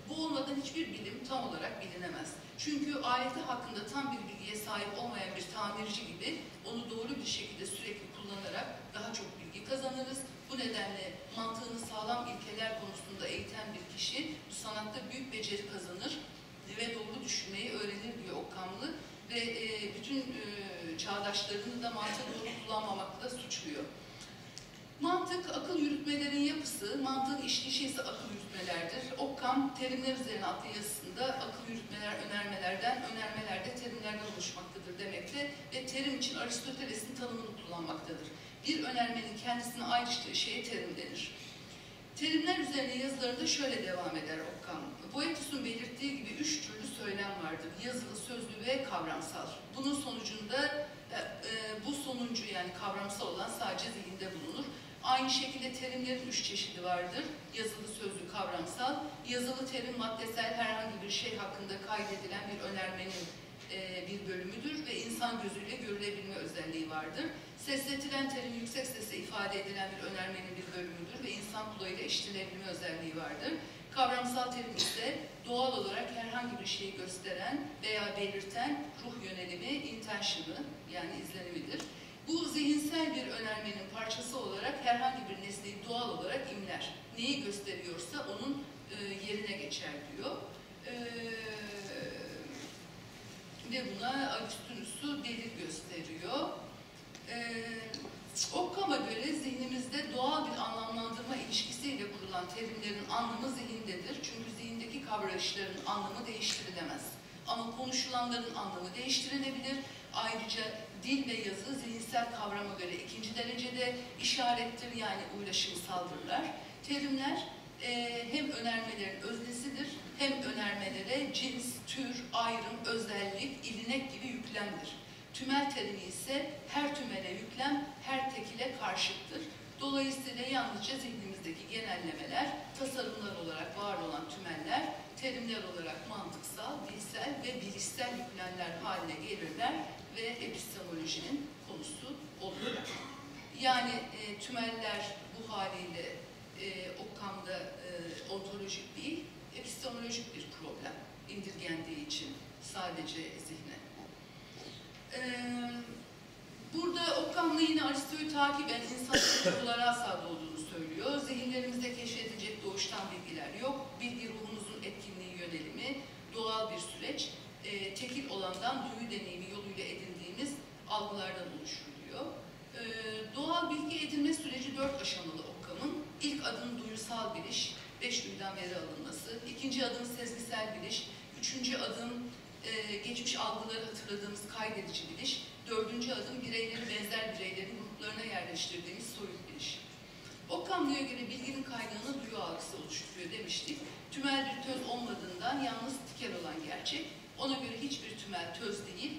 Bu olmadan hiçbir bilim tam olarak bilinemez. Çünkü aleti hakkında tam bir bilgiye sahip olmayan bir tamirci gibi onu doğru bir şekilde sürekli kullanarak daha çok bilgi kazanırız. Bu nedenle mantığını sağlam ilkeler konusunda eğiten bir kişi bu sanatta büyük beceri kazanır ve doğru düşünmeyi öğrenir diyor Okamlı ve e, bütün e, çağdaşlarını da mantığı doğru kullanmamakla suçluyor. Mantık, akıl yürütmelerin yapısı, mantığın işleyişi ise akıl yürütmelerdir. Okkam, terimler üzerine adlı yazısında akıl yürütmeler önermelerden, önermeler de terimlerden oluşmaktadır demekte ve terim için Aristoteles'in tanımını kullanmaktadır. Bir önermenin kendisine ayrıştığı şeye terim denir. Terimler üzerine yazılarında şöyle devam eder Okkam. Boethius'un belirttiği gibi üç türlü söylem vardır. Yazılı, sözlü ve kavramsal. Bunun sonucunda e, e, bu sonuncu yani kavramsal olan sadece zihinde bulunur. Aynı şekilde terimlerin üç çeşidi vardır. Yazılı, sözlü, kavramsal. Yazılı terim maddesel herhangi bir şey hakkında kaydedilen bir önermenin e, bir bölümüdür ve insan gözüyle görülebilme özelliği vardır. Sesletilen terim yüksek sesle ifade edilen bir önermenin bir bölümüdür ve insan kulağıyla işitilebilme özelliği vardır. Kavramsal terim ise doğal olarak herhangi bir şeyi gösteren veya belirten ruh yönelimi, intention'ı yani izlenimidir. Bu zihinsel bir önermenin parçası olarak herhangi bir nesneyi doğal olarak imler. Neyi gösteriyorsa onun e, yerine geçer diyor. E, ve buna Agustinus'u delil gösteriyor. E, Occam'a göre zihnimizde doğal bir anlamlandırma ilişkisiyle kurulan terimlerin anlamı zihindedir. Çünkü zihindeki kavrayışların anlamı değiştirilemez. Ama konuşulanların anlamı değiştirilebilir. Ayrıca dil ve yazı zihinsel kavrama göre ikinci derecede işarettir yani uylaşımsaldırlar. Terimler e, hem önermelerin öznesidir hem önermelere cins, tür, ayrım, özellik, ilinek gibi yüklemdir. Tümel terimi ise her tümele yüklem, her tekile karşıttır. Dolayısıyla yalnızca zihnimizdeki genellemeler, tasarımlar olarak var olan tümeller, terimler olarak mantıksal, dilsel ve bilişsel yüklemler haline gelirler ve epistemolojinin konusu olurlar. Yani e, tümeller bu haliyle e, Occam'da e, ontolojik değil, epistemolojik bir problem indirgendiği için sadece zihne. Ee, burada Occam'la yine Aristo'yu takiben insanın ruhlara sahip olduğunu söylüyor. Zihinlerimizde keşfedilecek doğuştan bilgiler yok. Bilgi ruhumuzun etkinliği yönelimi, doğal bir süreç. E, tekil olandan duyu deneyimi yoluyla edindiğimiz algılardan oluşur diyor. E, doğal bilgi edinme süreci dört aşamalı Occam'ın. İlk adım duyusal biliş, beş duyudan veri alınması. İkinci adım sezgisel biliş. Üçüncü adım e, geçmiş algıları hatırladığımız kaydedici biliş, dördüncü adım bireyleri benzer bireylerin gruplarına yerleştirdiğimiz soyut biliş. Occam'lıya göre bilginin kaynağını duyu algısı oluşturuyor demiştik. Tümel bir töz olmadığından yalnız tikel olan gerçek, ona göre hiçbir tümel töz değil.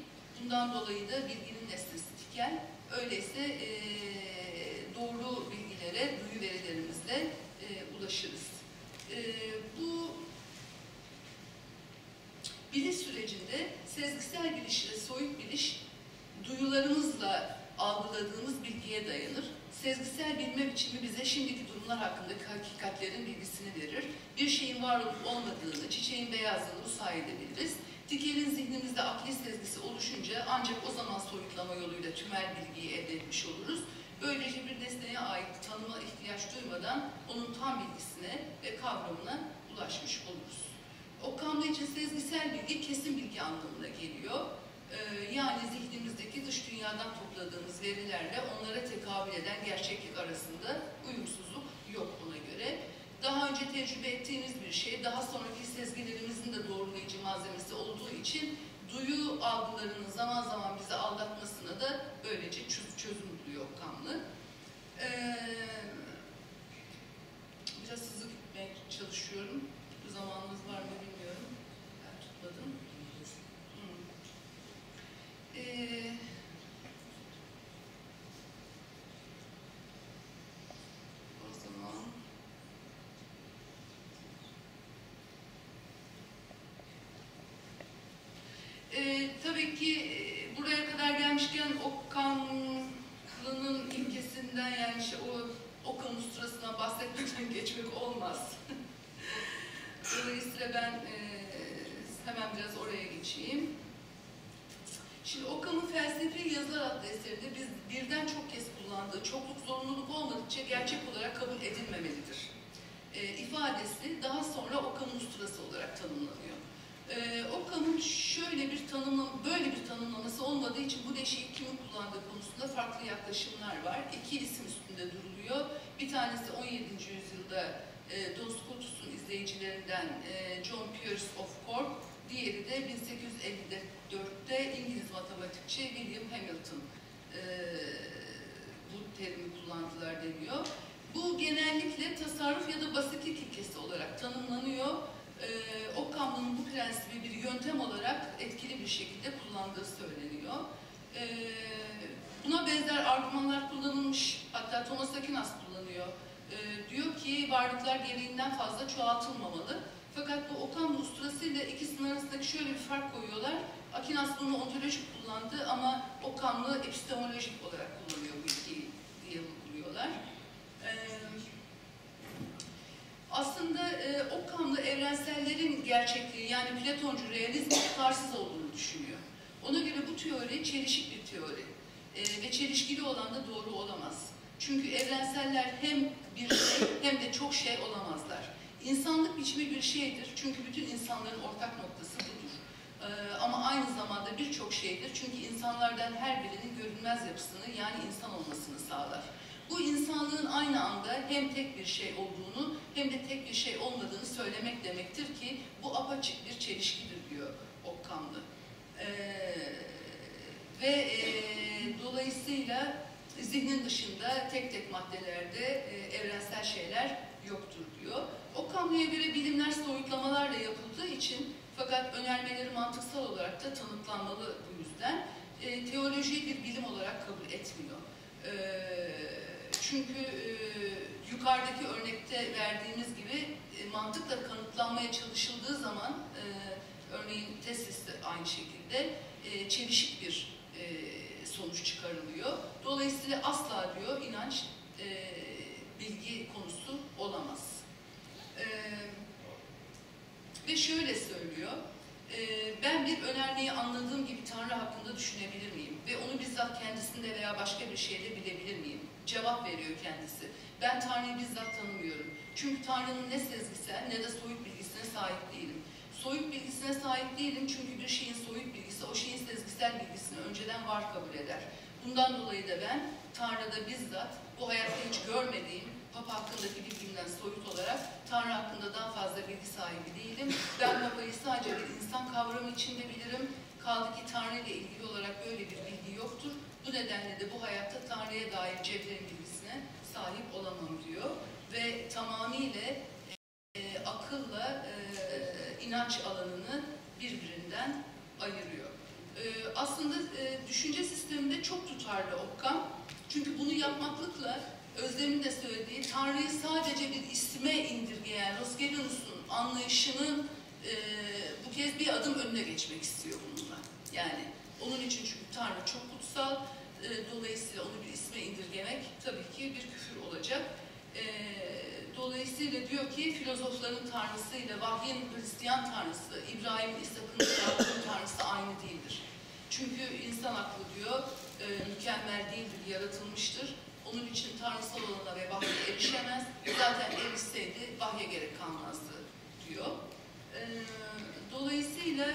Bundan dolayı da bilginin nesnesi tikel. Öyleyse e, doğru bilgilere duyu verilerimizle e, ulaşırız. E, bu biliş sürecinde sezgisel biliş ile soyut biliş duyularımızla algıladığımız bilgiye dayanır. Sezgisel bilme biçimi bize şimdiki durumlar hakkındaki hakikatlerin bilgisini verir. Bir şeyin var olup olmadığını, çiçeğin beyazlığını sayede biliriz. Tikel'in zihnimizde akli sezgisi oluşunca ancak o zaman soyutlama yoluyla tümel bilgiyi elde etmiş oluruz. Böylece bir nesneye ait tanıma ihtiyaç duymadan onun tam bilgisine ve kavramına ulaşmış oluruz. Occam'da için sezgisel bilgi kesin bilgi anlamına geliyor. Ee, yani zihnimizdeki dış dünyadan topladığımız verilerle onlara tekabül eden gerçeklik arasında uyumsuzluk yok ona göre daha önce tecrübe ettiğimiz bir şey, daha sonraki sezgilerimizin de doğrulayıcı malzemesi olduğu için duyu algılarının zaman zaman bizi aldatmasına da böylece çözüm buluyor Kamlı. Ee, biraz hızlı gitmek çalışıyorum. Zamanımız var mı bilmiyorum. Ben tutmadım. Hmm. Ee, tabii ki e, buraya kadar gelmişken Okanlı'nın ilkesinden yani işte o Okan usturasından bahsetmeden geçmek olmaz. Dolayısıyla ben e, hemen biraz oraya geçeyim. Şimdi Okan'ın felsefi yazılar adlı eserinde biz birden çok kez kullandığı çokluk zorunluluk olmadıkça gerçek olarak kabul edilmemelidir. E, ifadesi daha sonra Okan'ın usturası olarak tanımlanıyor. E, Okan'ın şöyle bir tanımlam böyle bir tanımlaması olmadığı için bu deşiği kimin kullandığı konusunda farklı yaklaşımlar var. İki isim üstünde duruluyor. Bir tanesi 17. yüzyılda e, Scotus'un izleyicilerinden e, John Pierce of Cork, diğeri de 1854'te İngiliz matematikçi William Hamilton e, bu terimi kullandılar deniyor. Bu genellikle tasarruf ya da basitlik ilkesi olarak tanımlanıyor. Ee, Occam'ın bu prensibi bir yöntem olarak etkili bir şekilde kullandığı söyleniyor. Ee, buna benzer argümanlar kullanılmış, hatta Thomas Aquinas kullanıyor. Ee, diyor ki varlıklar gereğinden fazla çoğaltılmamalı. Fakat bu Occam usturasıyla ikisinin arasındaki şöyle bir fark koyuyorlar. Aquinas bunu ontolojik kullandı ama Occam'lı epistemolojik olarak kullanıyor bu ilkeyi diye vurguluyorlar. Ee, aslında e, Occam'da evrensellerin gerçekliği yani Platoncu realizm tutarsız olduğunu düşünüyor. Ona göre bu teori çelişik bir teori E, ve çelişkili olan da doğru olamaz. Çünkü evrenseller hem bir şey hem de çok şey olamazlar. İnsanlık biçimi bir şeydir çünkü bütün insanların ortak noktası budur. E, ama aynı zamanda birçok şeydir çünkü insanlardan her birinin görünmez yapısını yani insan olmasını sağlar. Bu insanlığın aynı anda hem tek bir şey olduğunu hem de tek bir şey olmadığını söylemek demektir ki bu apaçık bir çelişkidir diyor Occam'da. Ee, ve e, dolayısıyla zihnin dışında tek tek maddelerde e, evrensel şeyler yoktur diyor. Occam'lıya göre bilimler soyutlamalarla yapıldığı için fakat önermeleri mantıksal olarak da tanıtlanmalı bu yüzden e, teolojiyi bir bilim olarak kabul etmiyor. Ee, çünkü e, yukarıdaki örnekte verdiğimiz gibi e, mantıkla kanıtlanmaya çalışıldığı zaman e, örneğin tesis de aynı şekilde e, çelişik bir e, sonuç çıkarılıyor. Dolayısıyla asla diyor inanç e, bilgi konusu olamaz. E, ve şöyle söylüyor. e, ben bir önermeyi anladığım gibi Tanrı hakkında düşünebilir miyim? Ve onu bizzat kendisinde veya başka bir şeyde bilebilir miyim? Cevap veriyor kendisi. Ben Tanrı'yı bizzat tanımıyorum. Çünkü Tanrı'nın ne sezgisel ne de soyut bilgisine sahip değilim. Soyut bilgisine sahip değilim çünkü bir şeyin soyut bilgisi o şeyin sezgisel bilgisini önceden var kabul eder. Bundan dolayı da ben Tanrı'da bizzat bu hayatta hiç görmediğim Papa hakkındaki bilgimden soyut olarak Tanrı hakkında daha fazla bilgi sahibi değilim. Ben Papa'yı sadece bir insan kavramı içinde bilirim. Kaldı ki Tanrı ile ilgili olarak böyle bir bilgi yoktur. Bu nedenle de bu hayatta Tanrı'ya dair cevherin bilgisine sahip olamam diyor. Ve tamamıyla e, akılla e, inanç alanını birbirinden ayırıyor. E, aslında e, düşünce sisteminde çok tutarlı Occam. Çünkü bunu yapmaklıkla Özlem'in de söylediği Tanrı'yı sadece bir isme indirgeyen Rosgellinus'un anlayışının e, bu kez bir adım önüne geçmek istiyor bununla. Yani onun için çünkü Tanrı çok kutsal, e, dolayısıyla onu bir isme indirgemek tabii ki bir küfür olacak. E, dolayısıyla diyor ki filozofların tanrısıyla vahyin Hristiyan tanrısı, İbrahim'in İshak'ın tanrısı aynı değildir. Çünkü insan aklı diyor e, mükemmel değildir, yaratılmıştır. Onun için tanrısal olana ve vahye erişemez. Zaten erişseydi vahye gerek kalmazdı diyor. E, dolayısıyla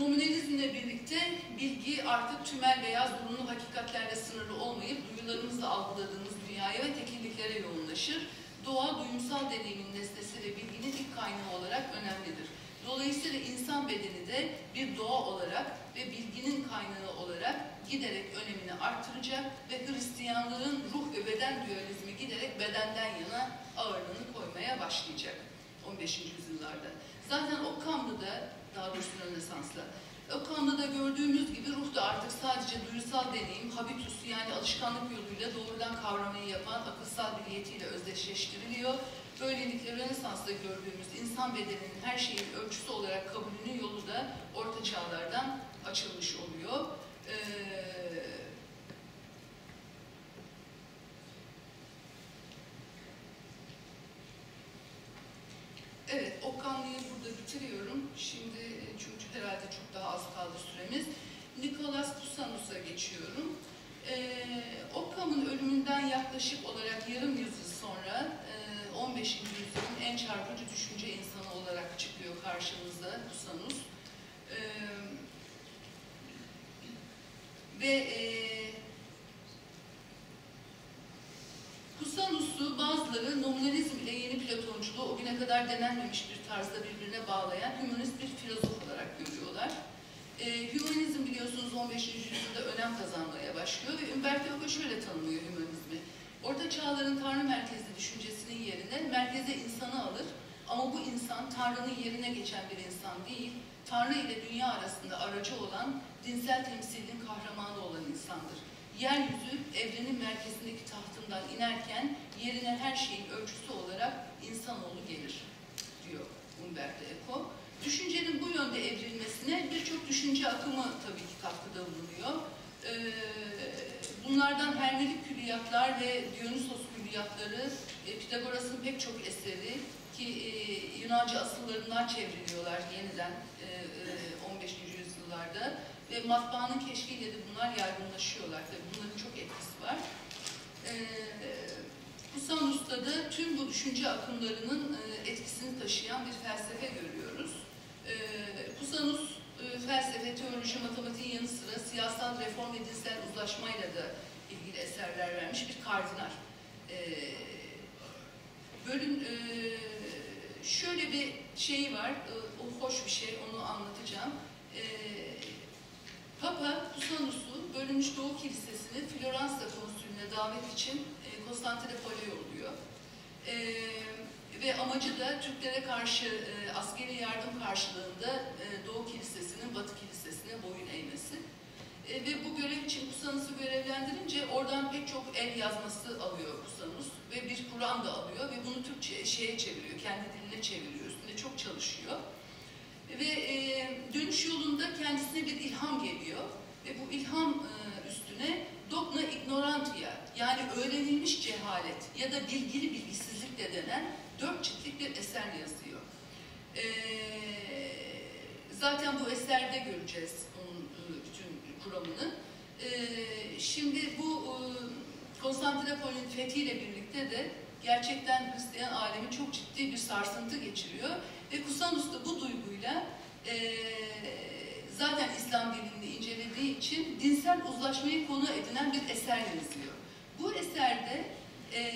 Nominalizmle birlikte bilgi artık tümel veya zorunlu hakikatlerle sınırlı olmayıp duyularımızla algıladığımız dünyaya ve tekilliklere yoğunlaşır. Doğa duyumsal deneyimin nesnesi ve bilginin ilk kaynağı olarak önemlidir. Dolayısıyla insan bedeni de bir doğa olarak ve bilginin kaynağı olarak giderek önemini artıracak ve Hristiyanlığın ruh ve beden dualizmi giderek bedenden yana ağırlığını koymaya başlayacak 15. yüzyıllarda. Zaten Occam'da da daha doğrusu Rönesans'la. Occam'da da gördüğümüz gibi ruh da artık sadece duyusal deneyim, habitus yani alışkanlık yoluyla doğrudan kavramayı yapan akılsal bir yetiyle özdeşleştiriliyor. Böylelikle Rönesans'ta gördüğümüz insan bedeninin her şeyin ölçüsü olarak kabulünün yolu da Orta Çağlardan açılmış oluyor. Ee, Evet, Okkanlı'yı burada bitiriyorum. Şimdi e, çünkü herhalde çok daha az kaldı süremiz. Nikolas Kusanus'a geçiyorum. Ee, Occam'ın ölümünden yaklaşık olarak yarım yüzyıl sonra e, 15. yüzyılın en çarpıcı düşünce insanı olarak çıkıyor karşımıza Kusanus. Ee, ve e, Kusanus'u bazıları nominalizm ile yeni Platonculuğu o güne kadar denenmemiş bir tarzda birbirine bağlayan hümanist bir filozof olarak görüyorlar. E, hümanizm biliyorsunuz 15. yüzyılda önem kazanmaya başlıyor ve Umberto Eco şöyle tanımlıyor hümanizmi. Orta çağların tanrı merkezli düşüncesinin yerine merkeze insanı alır ama bu insan Tanrı'nın yerine geçen bir insan değil, Tanrı ile dünya arasında aracı olan dinsel temsilin kahramanı olan insandır. Yeryüzü evrenin merkezindeki tahtından inerken yerine her şeyin ölçüsü olarak insanoğlu gelir diyor Umberto Eco. Düşüncenin bu yönde evrilmesine birçok düşünce akımı tabii ki katkıda bulunuyor. Ee, bunlardan Hermelik külliyatlar ve Dionysos külliyatları, e, Pitagoras'ın pek çok eseri ki e, Yunanca asıllarından çevriliyorlar yeniden e, 15. yüzyıllarda ve matbaanın keşfiyle de bunlar yaygınlaşıyorlar. Tabii bunların çok etkisi var. Kusanus'ta da tüm bu düşünce akımlarının etkisini taşıyan bir felsefe görüyoruz. Kusanus felsefe, teoloji, matematiğin yanı sıra siyasal reform ve dinsel uzlaşmayla da ilgili eserler vermiş bir kardinal. Bölüm şöyle bir şey var, o hoş bir şey, onu anlatacağım. Papa Kusanus'u bölünmüş Doğu Kilisesi'ni Floransa konsülüne davet için Konstantinopol'e yolluyor. Ve amacı da Türklere karşı e, askeri yardım karşılığında e, Doğu Kilisesi'nin Batı Kilisesi'ne boyun eğmesi. E, ve bu görev için Kusanus'u görevlendirince oradan pek çok el yazması alıyor Kusanus ve bir Kur'an da alıyor ve bunu Türkçe şeye çeviriyor, kendi diline çeviriyor, üstünde çok çalışıyor. Ve e, dönüş yolunda kendisine bir ilham geliyor ve bu ilham e, üstüne dogma ignorantia yani öğrenilmiş cehalet ya da bilgili bilgisizlik de denen dört ciltlik bir eser yazıyor. Ee, zaten bu eserde göreceğiz onun e, bütün kuramını. Ee, şimdi bu e, Konstantinopol'ün fethiyle birlikte de gerçekten Hristiyan alemi çok ciddi bir sarsıntı geçiriyor. Ve Kusanus da bu duyguyla e, zaten İslam dinini incelediği için dinsel uzlaşmayı konu edinen bir eser yazıyor. Bu eserde e,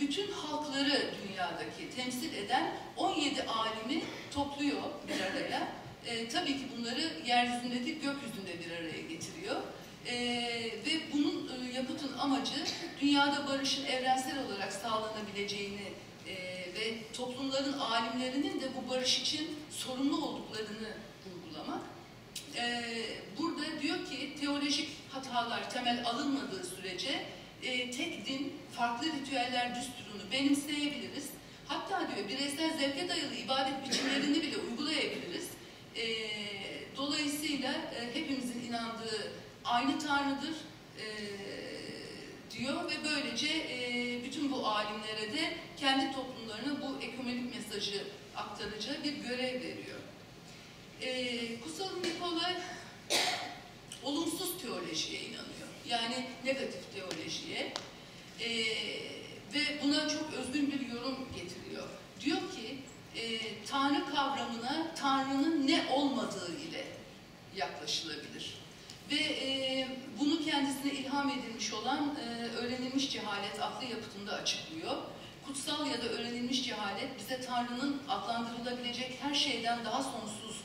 bütün halkları dünyadaki temsil eden 17 alimi topluyor bir araya. E, tabii ki bunları yeryüzünde değil gökyüzünde bir araya getiriyor. E, ve bunun e, yapıtın amacı dünyada barışın evrensel olarak sağlanabileceğini e, ve toplumların alimlerinin de bu barış için sorumlu olduklarını vurgulamak. E, burada diyor ki teolojik hatalar temel alınmadığı sürece e, tek din, farklı ritüeller düsturunu benimseyebiliriz. Hatta diyor bireysel zevke dayalı ibadet biçimlerini bile uygulayabiliriz. E, dolayısıyla e, hepimizin inandığı aynı Tanrı'dır e, diyor ve böylece e, bütün bu alimlere de kendi toplumlarına bu ekonomik mesajı aktaracağı bir görev veriyor. E, Kutsal Nikola olumsuz teolojiye inanıyor. Yani negatif teolojiye. E, ve buna çok özgün bir yorum getiriyor. Diyor ki e, Tanrı kavramına Tanrı'nın ne olmadığı ile yaklaşılabilir. Ve e, bunu kendisine ilham edilmiş olan e, öğrenilmiş cehalet aklı yapıtında açıklıyor. Kutsal ya da öğrenilmiş cehalet bize Tanrı'nın adlandırılabilecek her şeyden daha sonsuz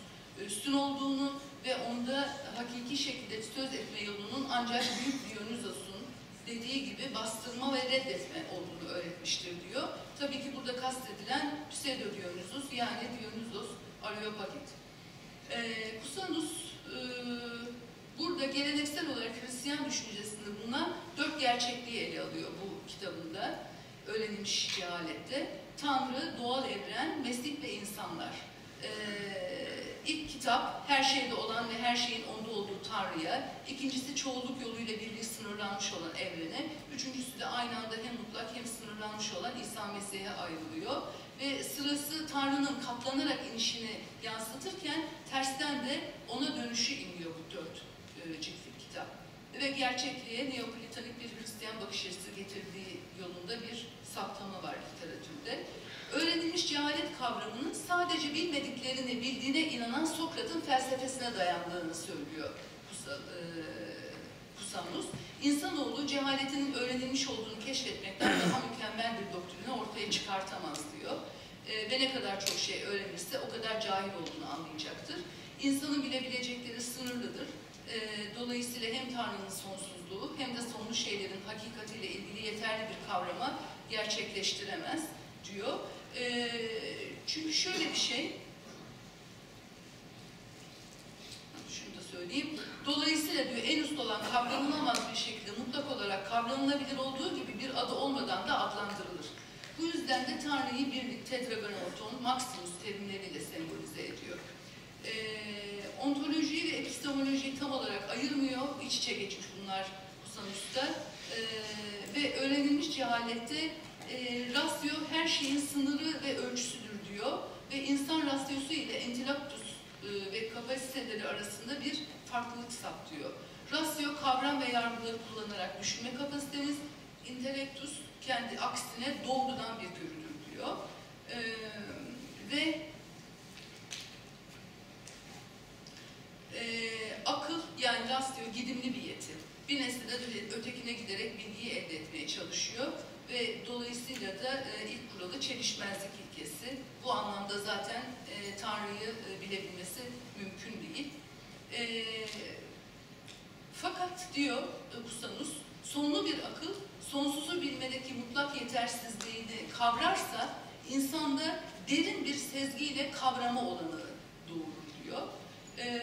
üstün olduğunu ve onda hakiki şekilde söz etme yolunun ancak büyük Dionysos'un dediği gibi bastırma ve reddetme olduğunu öğretmiştir diyor. Tabii ki burada kastedilen pseudo Dionysos yani Dionysos Areopagit. Ee, Kusanus e, burada geleneksel olarak Hristiyan düşüncesinde bulunan dört gerçekliği ele alıyor bu kitabında. öğrenilmiş cehalette. Tanrı, doğal evren, mesih ve insanlar. Ee, ilk kitap her şeyde olan ve her şeyin onda olduğu Tanrı'ya, ikincisi çoğulluk yoluyla birliği sınırlanmış olan evrene, üçüncüsü de aynı anda hem mutlak hem sınırlanmış olan İsa Mesih'e ayrılıyor. Ve sırası Tanrı'nın katlanarak inişini yansıtırken tersten de ona dönüşü iniyor bu dört e, ciltlik kitap. Ve gerçekliğe Neoplatonik bir Hristiyan bakış açısı getirdiği yolunda bir saptama var literatürde. Öğrenilmiş cehalet kavramının sadece bilmediklerini bildiğine inanan Sokrat'ın felsefesine dayandığını söylüyor e, Kusanus. İnsanoğlu cehaletinin öğrenilmiş olduğunu keşfetmekten daha mükemmel bir doktrini ortaya çıkartamaz diyor. E, ve ne kadar çok şey öğrenirse o kadar cahil olduğunu anlayacaktır. İnsanın bilebilecekleri sınırlıdır. E, dolayısıyla hem Tanrı'nın sonsuzluğu hem de sonlu şeylerin hakikatiyle ilgili yeterli bir kavrama gerçekleştiremez diyor. E, çünkü şöyle bir şey, şunu da söyleyeyim, dolayısıyla diyor en üst olan kavranılamaz bir şekilde mutlak olarak kavranılabilir olduğu gibi bir adı olmadan da adlandırılır. Bu yüzden de Tanrı'yı birlik, tetragrammaton, maximus terimleriyle sembolize ediyor. Ee, ontolojiyi ve epistemolojiyi tam olarak ayırmıyor, iç içe geçmiş bunlar Kusanus'ta. Ee, ve öğrenilmiş cehalette e, rasyo her şeyin sınırı ve ölçüsüdür diyor ve insan rasyosu ile entelektus e, ve kapasiteleri arasında bir farklılık saptıyor. Rasyo kavram ve yargıları kullanarak düşünme kapasiteniz, intelektus kendi aksine doğrudan bir görüdür diyor. Ee, ve e, akıl yani rasyo gidimli bir yeti. Bir nesneden öte- ötekine giderek bilgiyi elde etmeye çalışıyor ve dolayısıyla da e, ilk kuralı çelişmezlik ilkesi. Bu anlamda zaten e, Tanrı'yı e, bilebilmesi mümkün değil. E, fakat diyor e, Kustanus, sonlu bir akıl sonsuzu bilmedeki mutlak yetersizliğini kavrarsa insanda derin bir sezgiyle kavrama olanı doğurur diyor. Ee,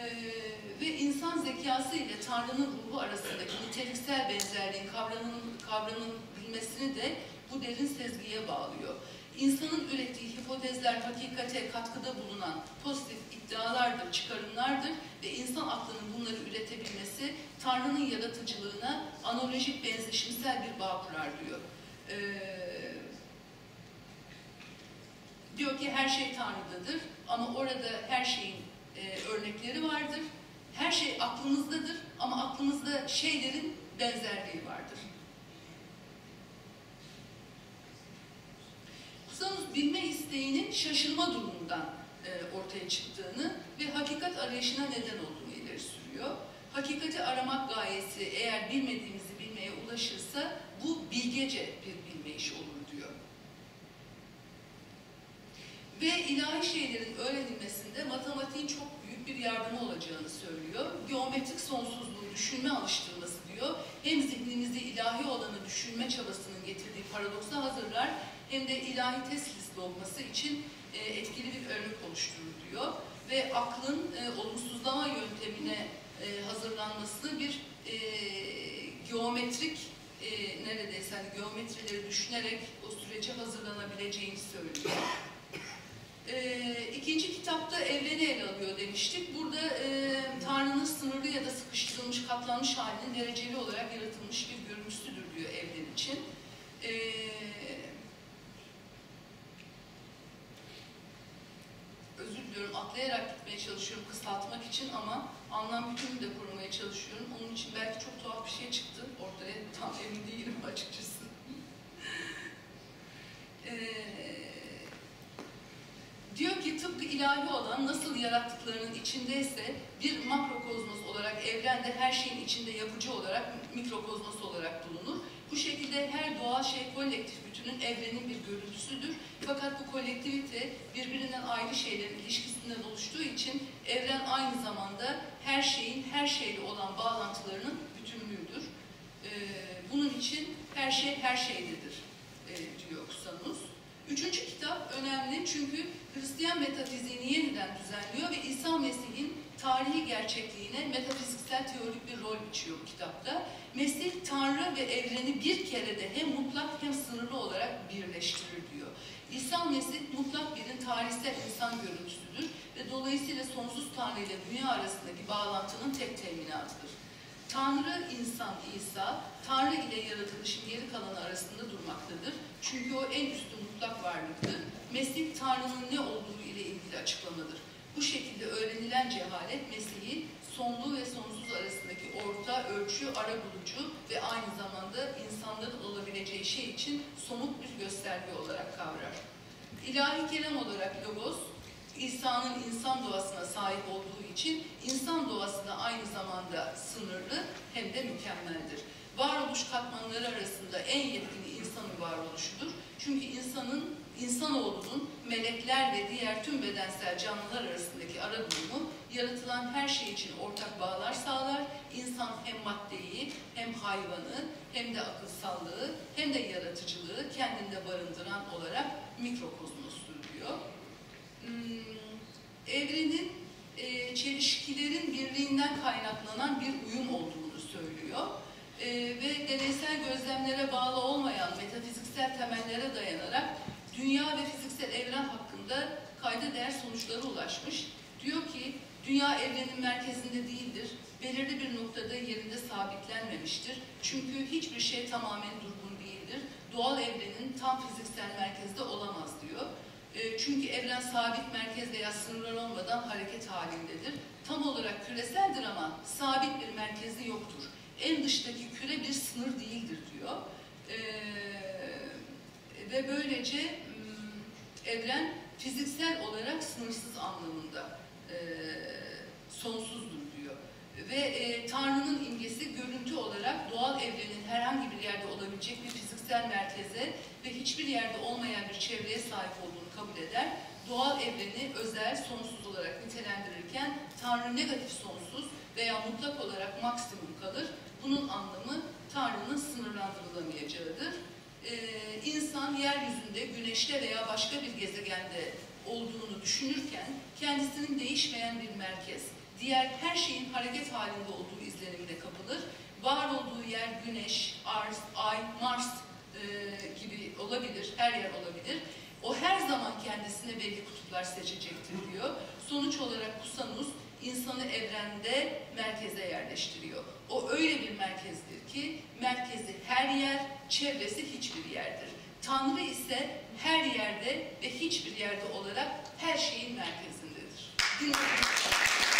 ve insan zekası ile Tanrı'nın ruhu arasındaki niteliksel benzerliğin kavranın, kavranılmasını de bu derin sezgiye bağlıyor. İnsanın ürettiği hipotezler hakikate katkıda bulunan pozitif iddialardır, çıkarımlardır ve insan aklının bunları üretebilmesi Tanrı'nın yaratıcılığına analojik benzeşimsel bir bağ kurar diyor. Ee, diyor ki her şey Tanrı'dadır ama orada her şeyin e, örnekleri vardır. Her şey aklımızdadır ama aklımızda şeylerin benzerliği vardır. Kusanus bilme isteğinin şaşırma durumundan e, ortaya çıktığını ve hakikat arayışına neden olduğunu ileri sürüyor. Hakikati aramak gayesi eğer bilmediğimizi bilmeye ulaşırsa bu bilgece bir bilme işi olur diyor. Ve ilahi şeylerin öğrenilmesinde matematiğin çok büyük bir yardımı olacağını söylüyor. Geometrik sonsuzluğu düşünme alıştırması diyor. Hem zihnimizi ilahi olanı düşünme çabasının getirdiği paradoksa hazırlar hem de ilahi teslis olması için e, etkili bir örnek oluşturur diyor. Ve aklın e, olumsuzlama yöntemine e, hazırlanmasını bir geometrik neredeyse hani geometrileri düşünerek o sürece hazırlanabileceğini söylüyor. E, ikinci kitapta evreni ele alıyor demiştik. Burada e, Tanrı'nın sınırlı ya da sıkıştırılmış, katlanmış halinin dereceli olarak yaratılmış bir görüntüsüdür diyor evren için. E, özür diliyorum atlayarak gitmeye çalışıyorum kısaltmak için ama anlam bütününü de korumaya çalışıyorum. Onun için belki çok tuhaf bir şey çıktı ortaya. Tam emin değilim açıkçası. Eee Diyor ki tıpkı ilahi olan nasıl yarattıklarının içindeyse bir makrokozmos olarak evrende her şeyin içinde yapıcı olarak mikrokozmos olarak bulunur. Bu şekilde her doğal şey kolektif bütünün evrenin bir görüntüsüdür. Fakat bu kolektivite birbirinden ayrı şeylerin ilişkisinden oluştuğu için evren aynı zamanda her şeyin her şeyle olan bağlantılarının bütünlüğüdür. Ee, bunun için her şey her şeydedir e, diyor Kusanus. Üçüncü kitap önemli çünkü Hristiyan metafiziğini yeniden düzenliyor ve İsa Mesih'in tarihi gerçekliğine metafiziksel teorik bir rol biçiyor kitapta. Mesih Tanrı ve evreni bir kerede hem mutlak hem sınırlı olarak birleştirir diyor. İsa Mesih mutlak birin tarihsel insan görüntüsüdür ve dolayısıyla sonsuz Tanrı ile dünya arasındaki bağlantının tek teminatıdır. Tanrı, insan, İsa, Tanrı ile yaratılışın geri kalanı arasında durmaktadır. Çünkü o en üstün mutlak varlıktır. Mesih, Tanrı'nın ne olduğu ile ilgili açıklamadır. Bu şekilde öğrenilen cehalet, Mesih'i sonlu ve sonsuz arasındaki orta, ölçü, ara bulucu ve aynı zamanda insanların olabileceği şey için somut bir gösterge olarak kavrar. İlahi kelam olarak Logos, İsa'nın insan doğasına sahip olduğu için insan doğası da aynı zamanda sınırlı hem de mükemmeldir. Varoluş katmanları arasında en yetkili insanın varoluşudur. Çünkü insanın, insanoğlunun melekler ve diğer tüm bedensel canlılar arasındaki ara durumu yaratılan her şey için ortak bağlar sağlar. İnsan hem maddeyi, hem hayvanı, hem de akılsallığı, hem de yaratıcılığı kendinde barındıran olarak mikrokozmostur diyor. Hmm, evrenin e, çelişkilerin birliğinden kaynaklanan bir uyum olduğunu söylüyor. E, ve deneysel gözlemlere bağlı olmayan metafiziksel temellere dayanarak dünya ve fiziksel evren hakkında kayda değer sonuçlara ulaşmış. Diyor ki dünya evrenin merkezinde değildir, belirli bir noktada yerinde sabitlenmemiştir. Çünkü hiçbir şey tamamen durgun değildir. Doğal evrenin tam fiziksel merkezde olamaz diyor. E, Çünkü evren sabit merkez veya sınırlar olmadan hareket halindedir. Tam olarak küreseldir ama sabit bir merkezi yoktur. En dıştaki küre bir sınır değildir diyor. E, ve böylece hmm, evren fiziksel olarak sınırsız anlamında e, sonsuzdur diyor. Ve e, Tanrı'nın imgesi görüntü olarak doğal evrenin herhangi bir yerde olabilecek bir fiziksel merkeze ve hiçbir yerde olmayan bir çevreye sahip olduğunu kabul eder. Doğal evreni özel, sonsuz olarak nitelendirirken Tanrı negatif sonsuz veya mutlak olarak maksimum kalır. Bunun anlamı Tanrı'nın sınırlandırılamayacağıdır. Ee, insan yeryüzünde, güneşte veya başka bir gezegende olduğunu düşünürken kendisinin değişmeyen bir merkez, diğer her şeyin hareket halinde olduğu izlenimine kapılır. Var olduğu yer güneş, arz, ay, Mars e, gibi olabilir, her yer olabilir. O her zaman kendisine belli kutuplar seçecektir diyor. Sonuç olarak Kusanus insanı evrende merkeze yerleştiriyor. O öyle bir merkezdir ki merkezi her yer, çevresi hiçbir yerdir. Tanrı ise her yerde ve hiçbir yerde olarak her şeyin merkezindedir. Dinleyin.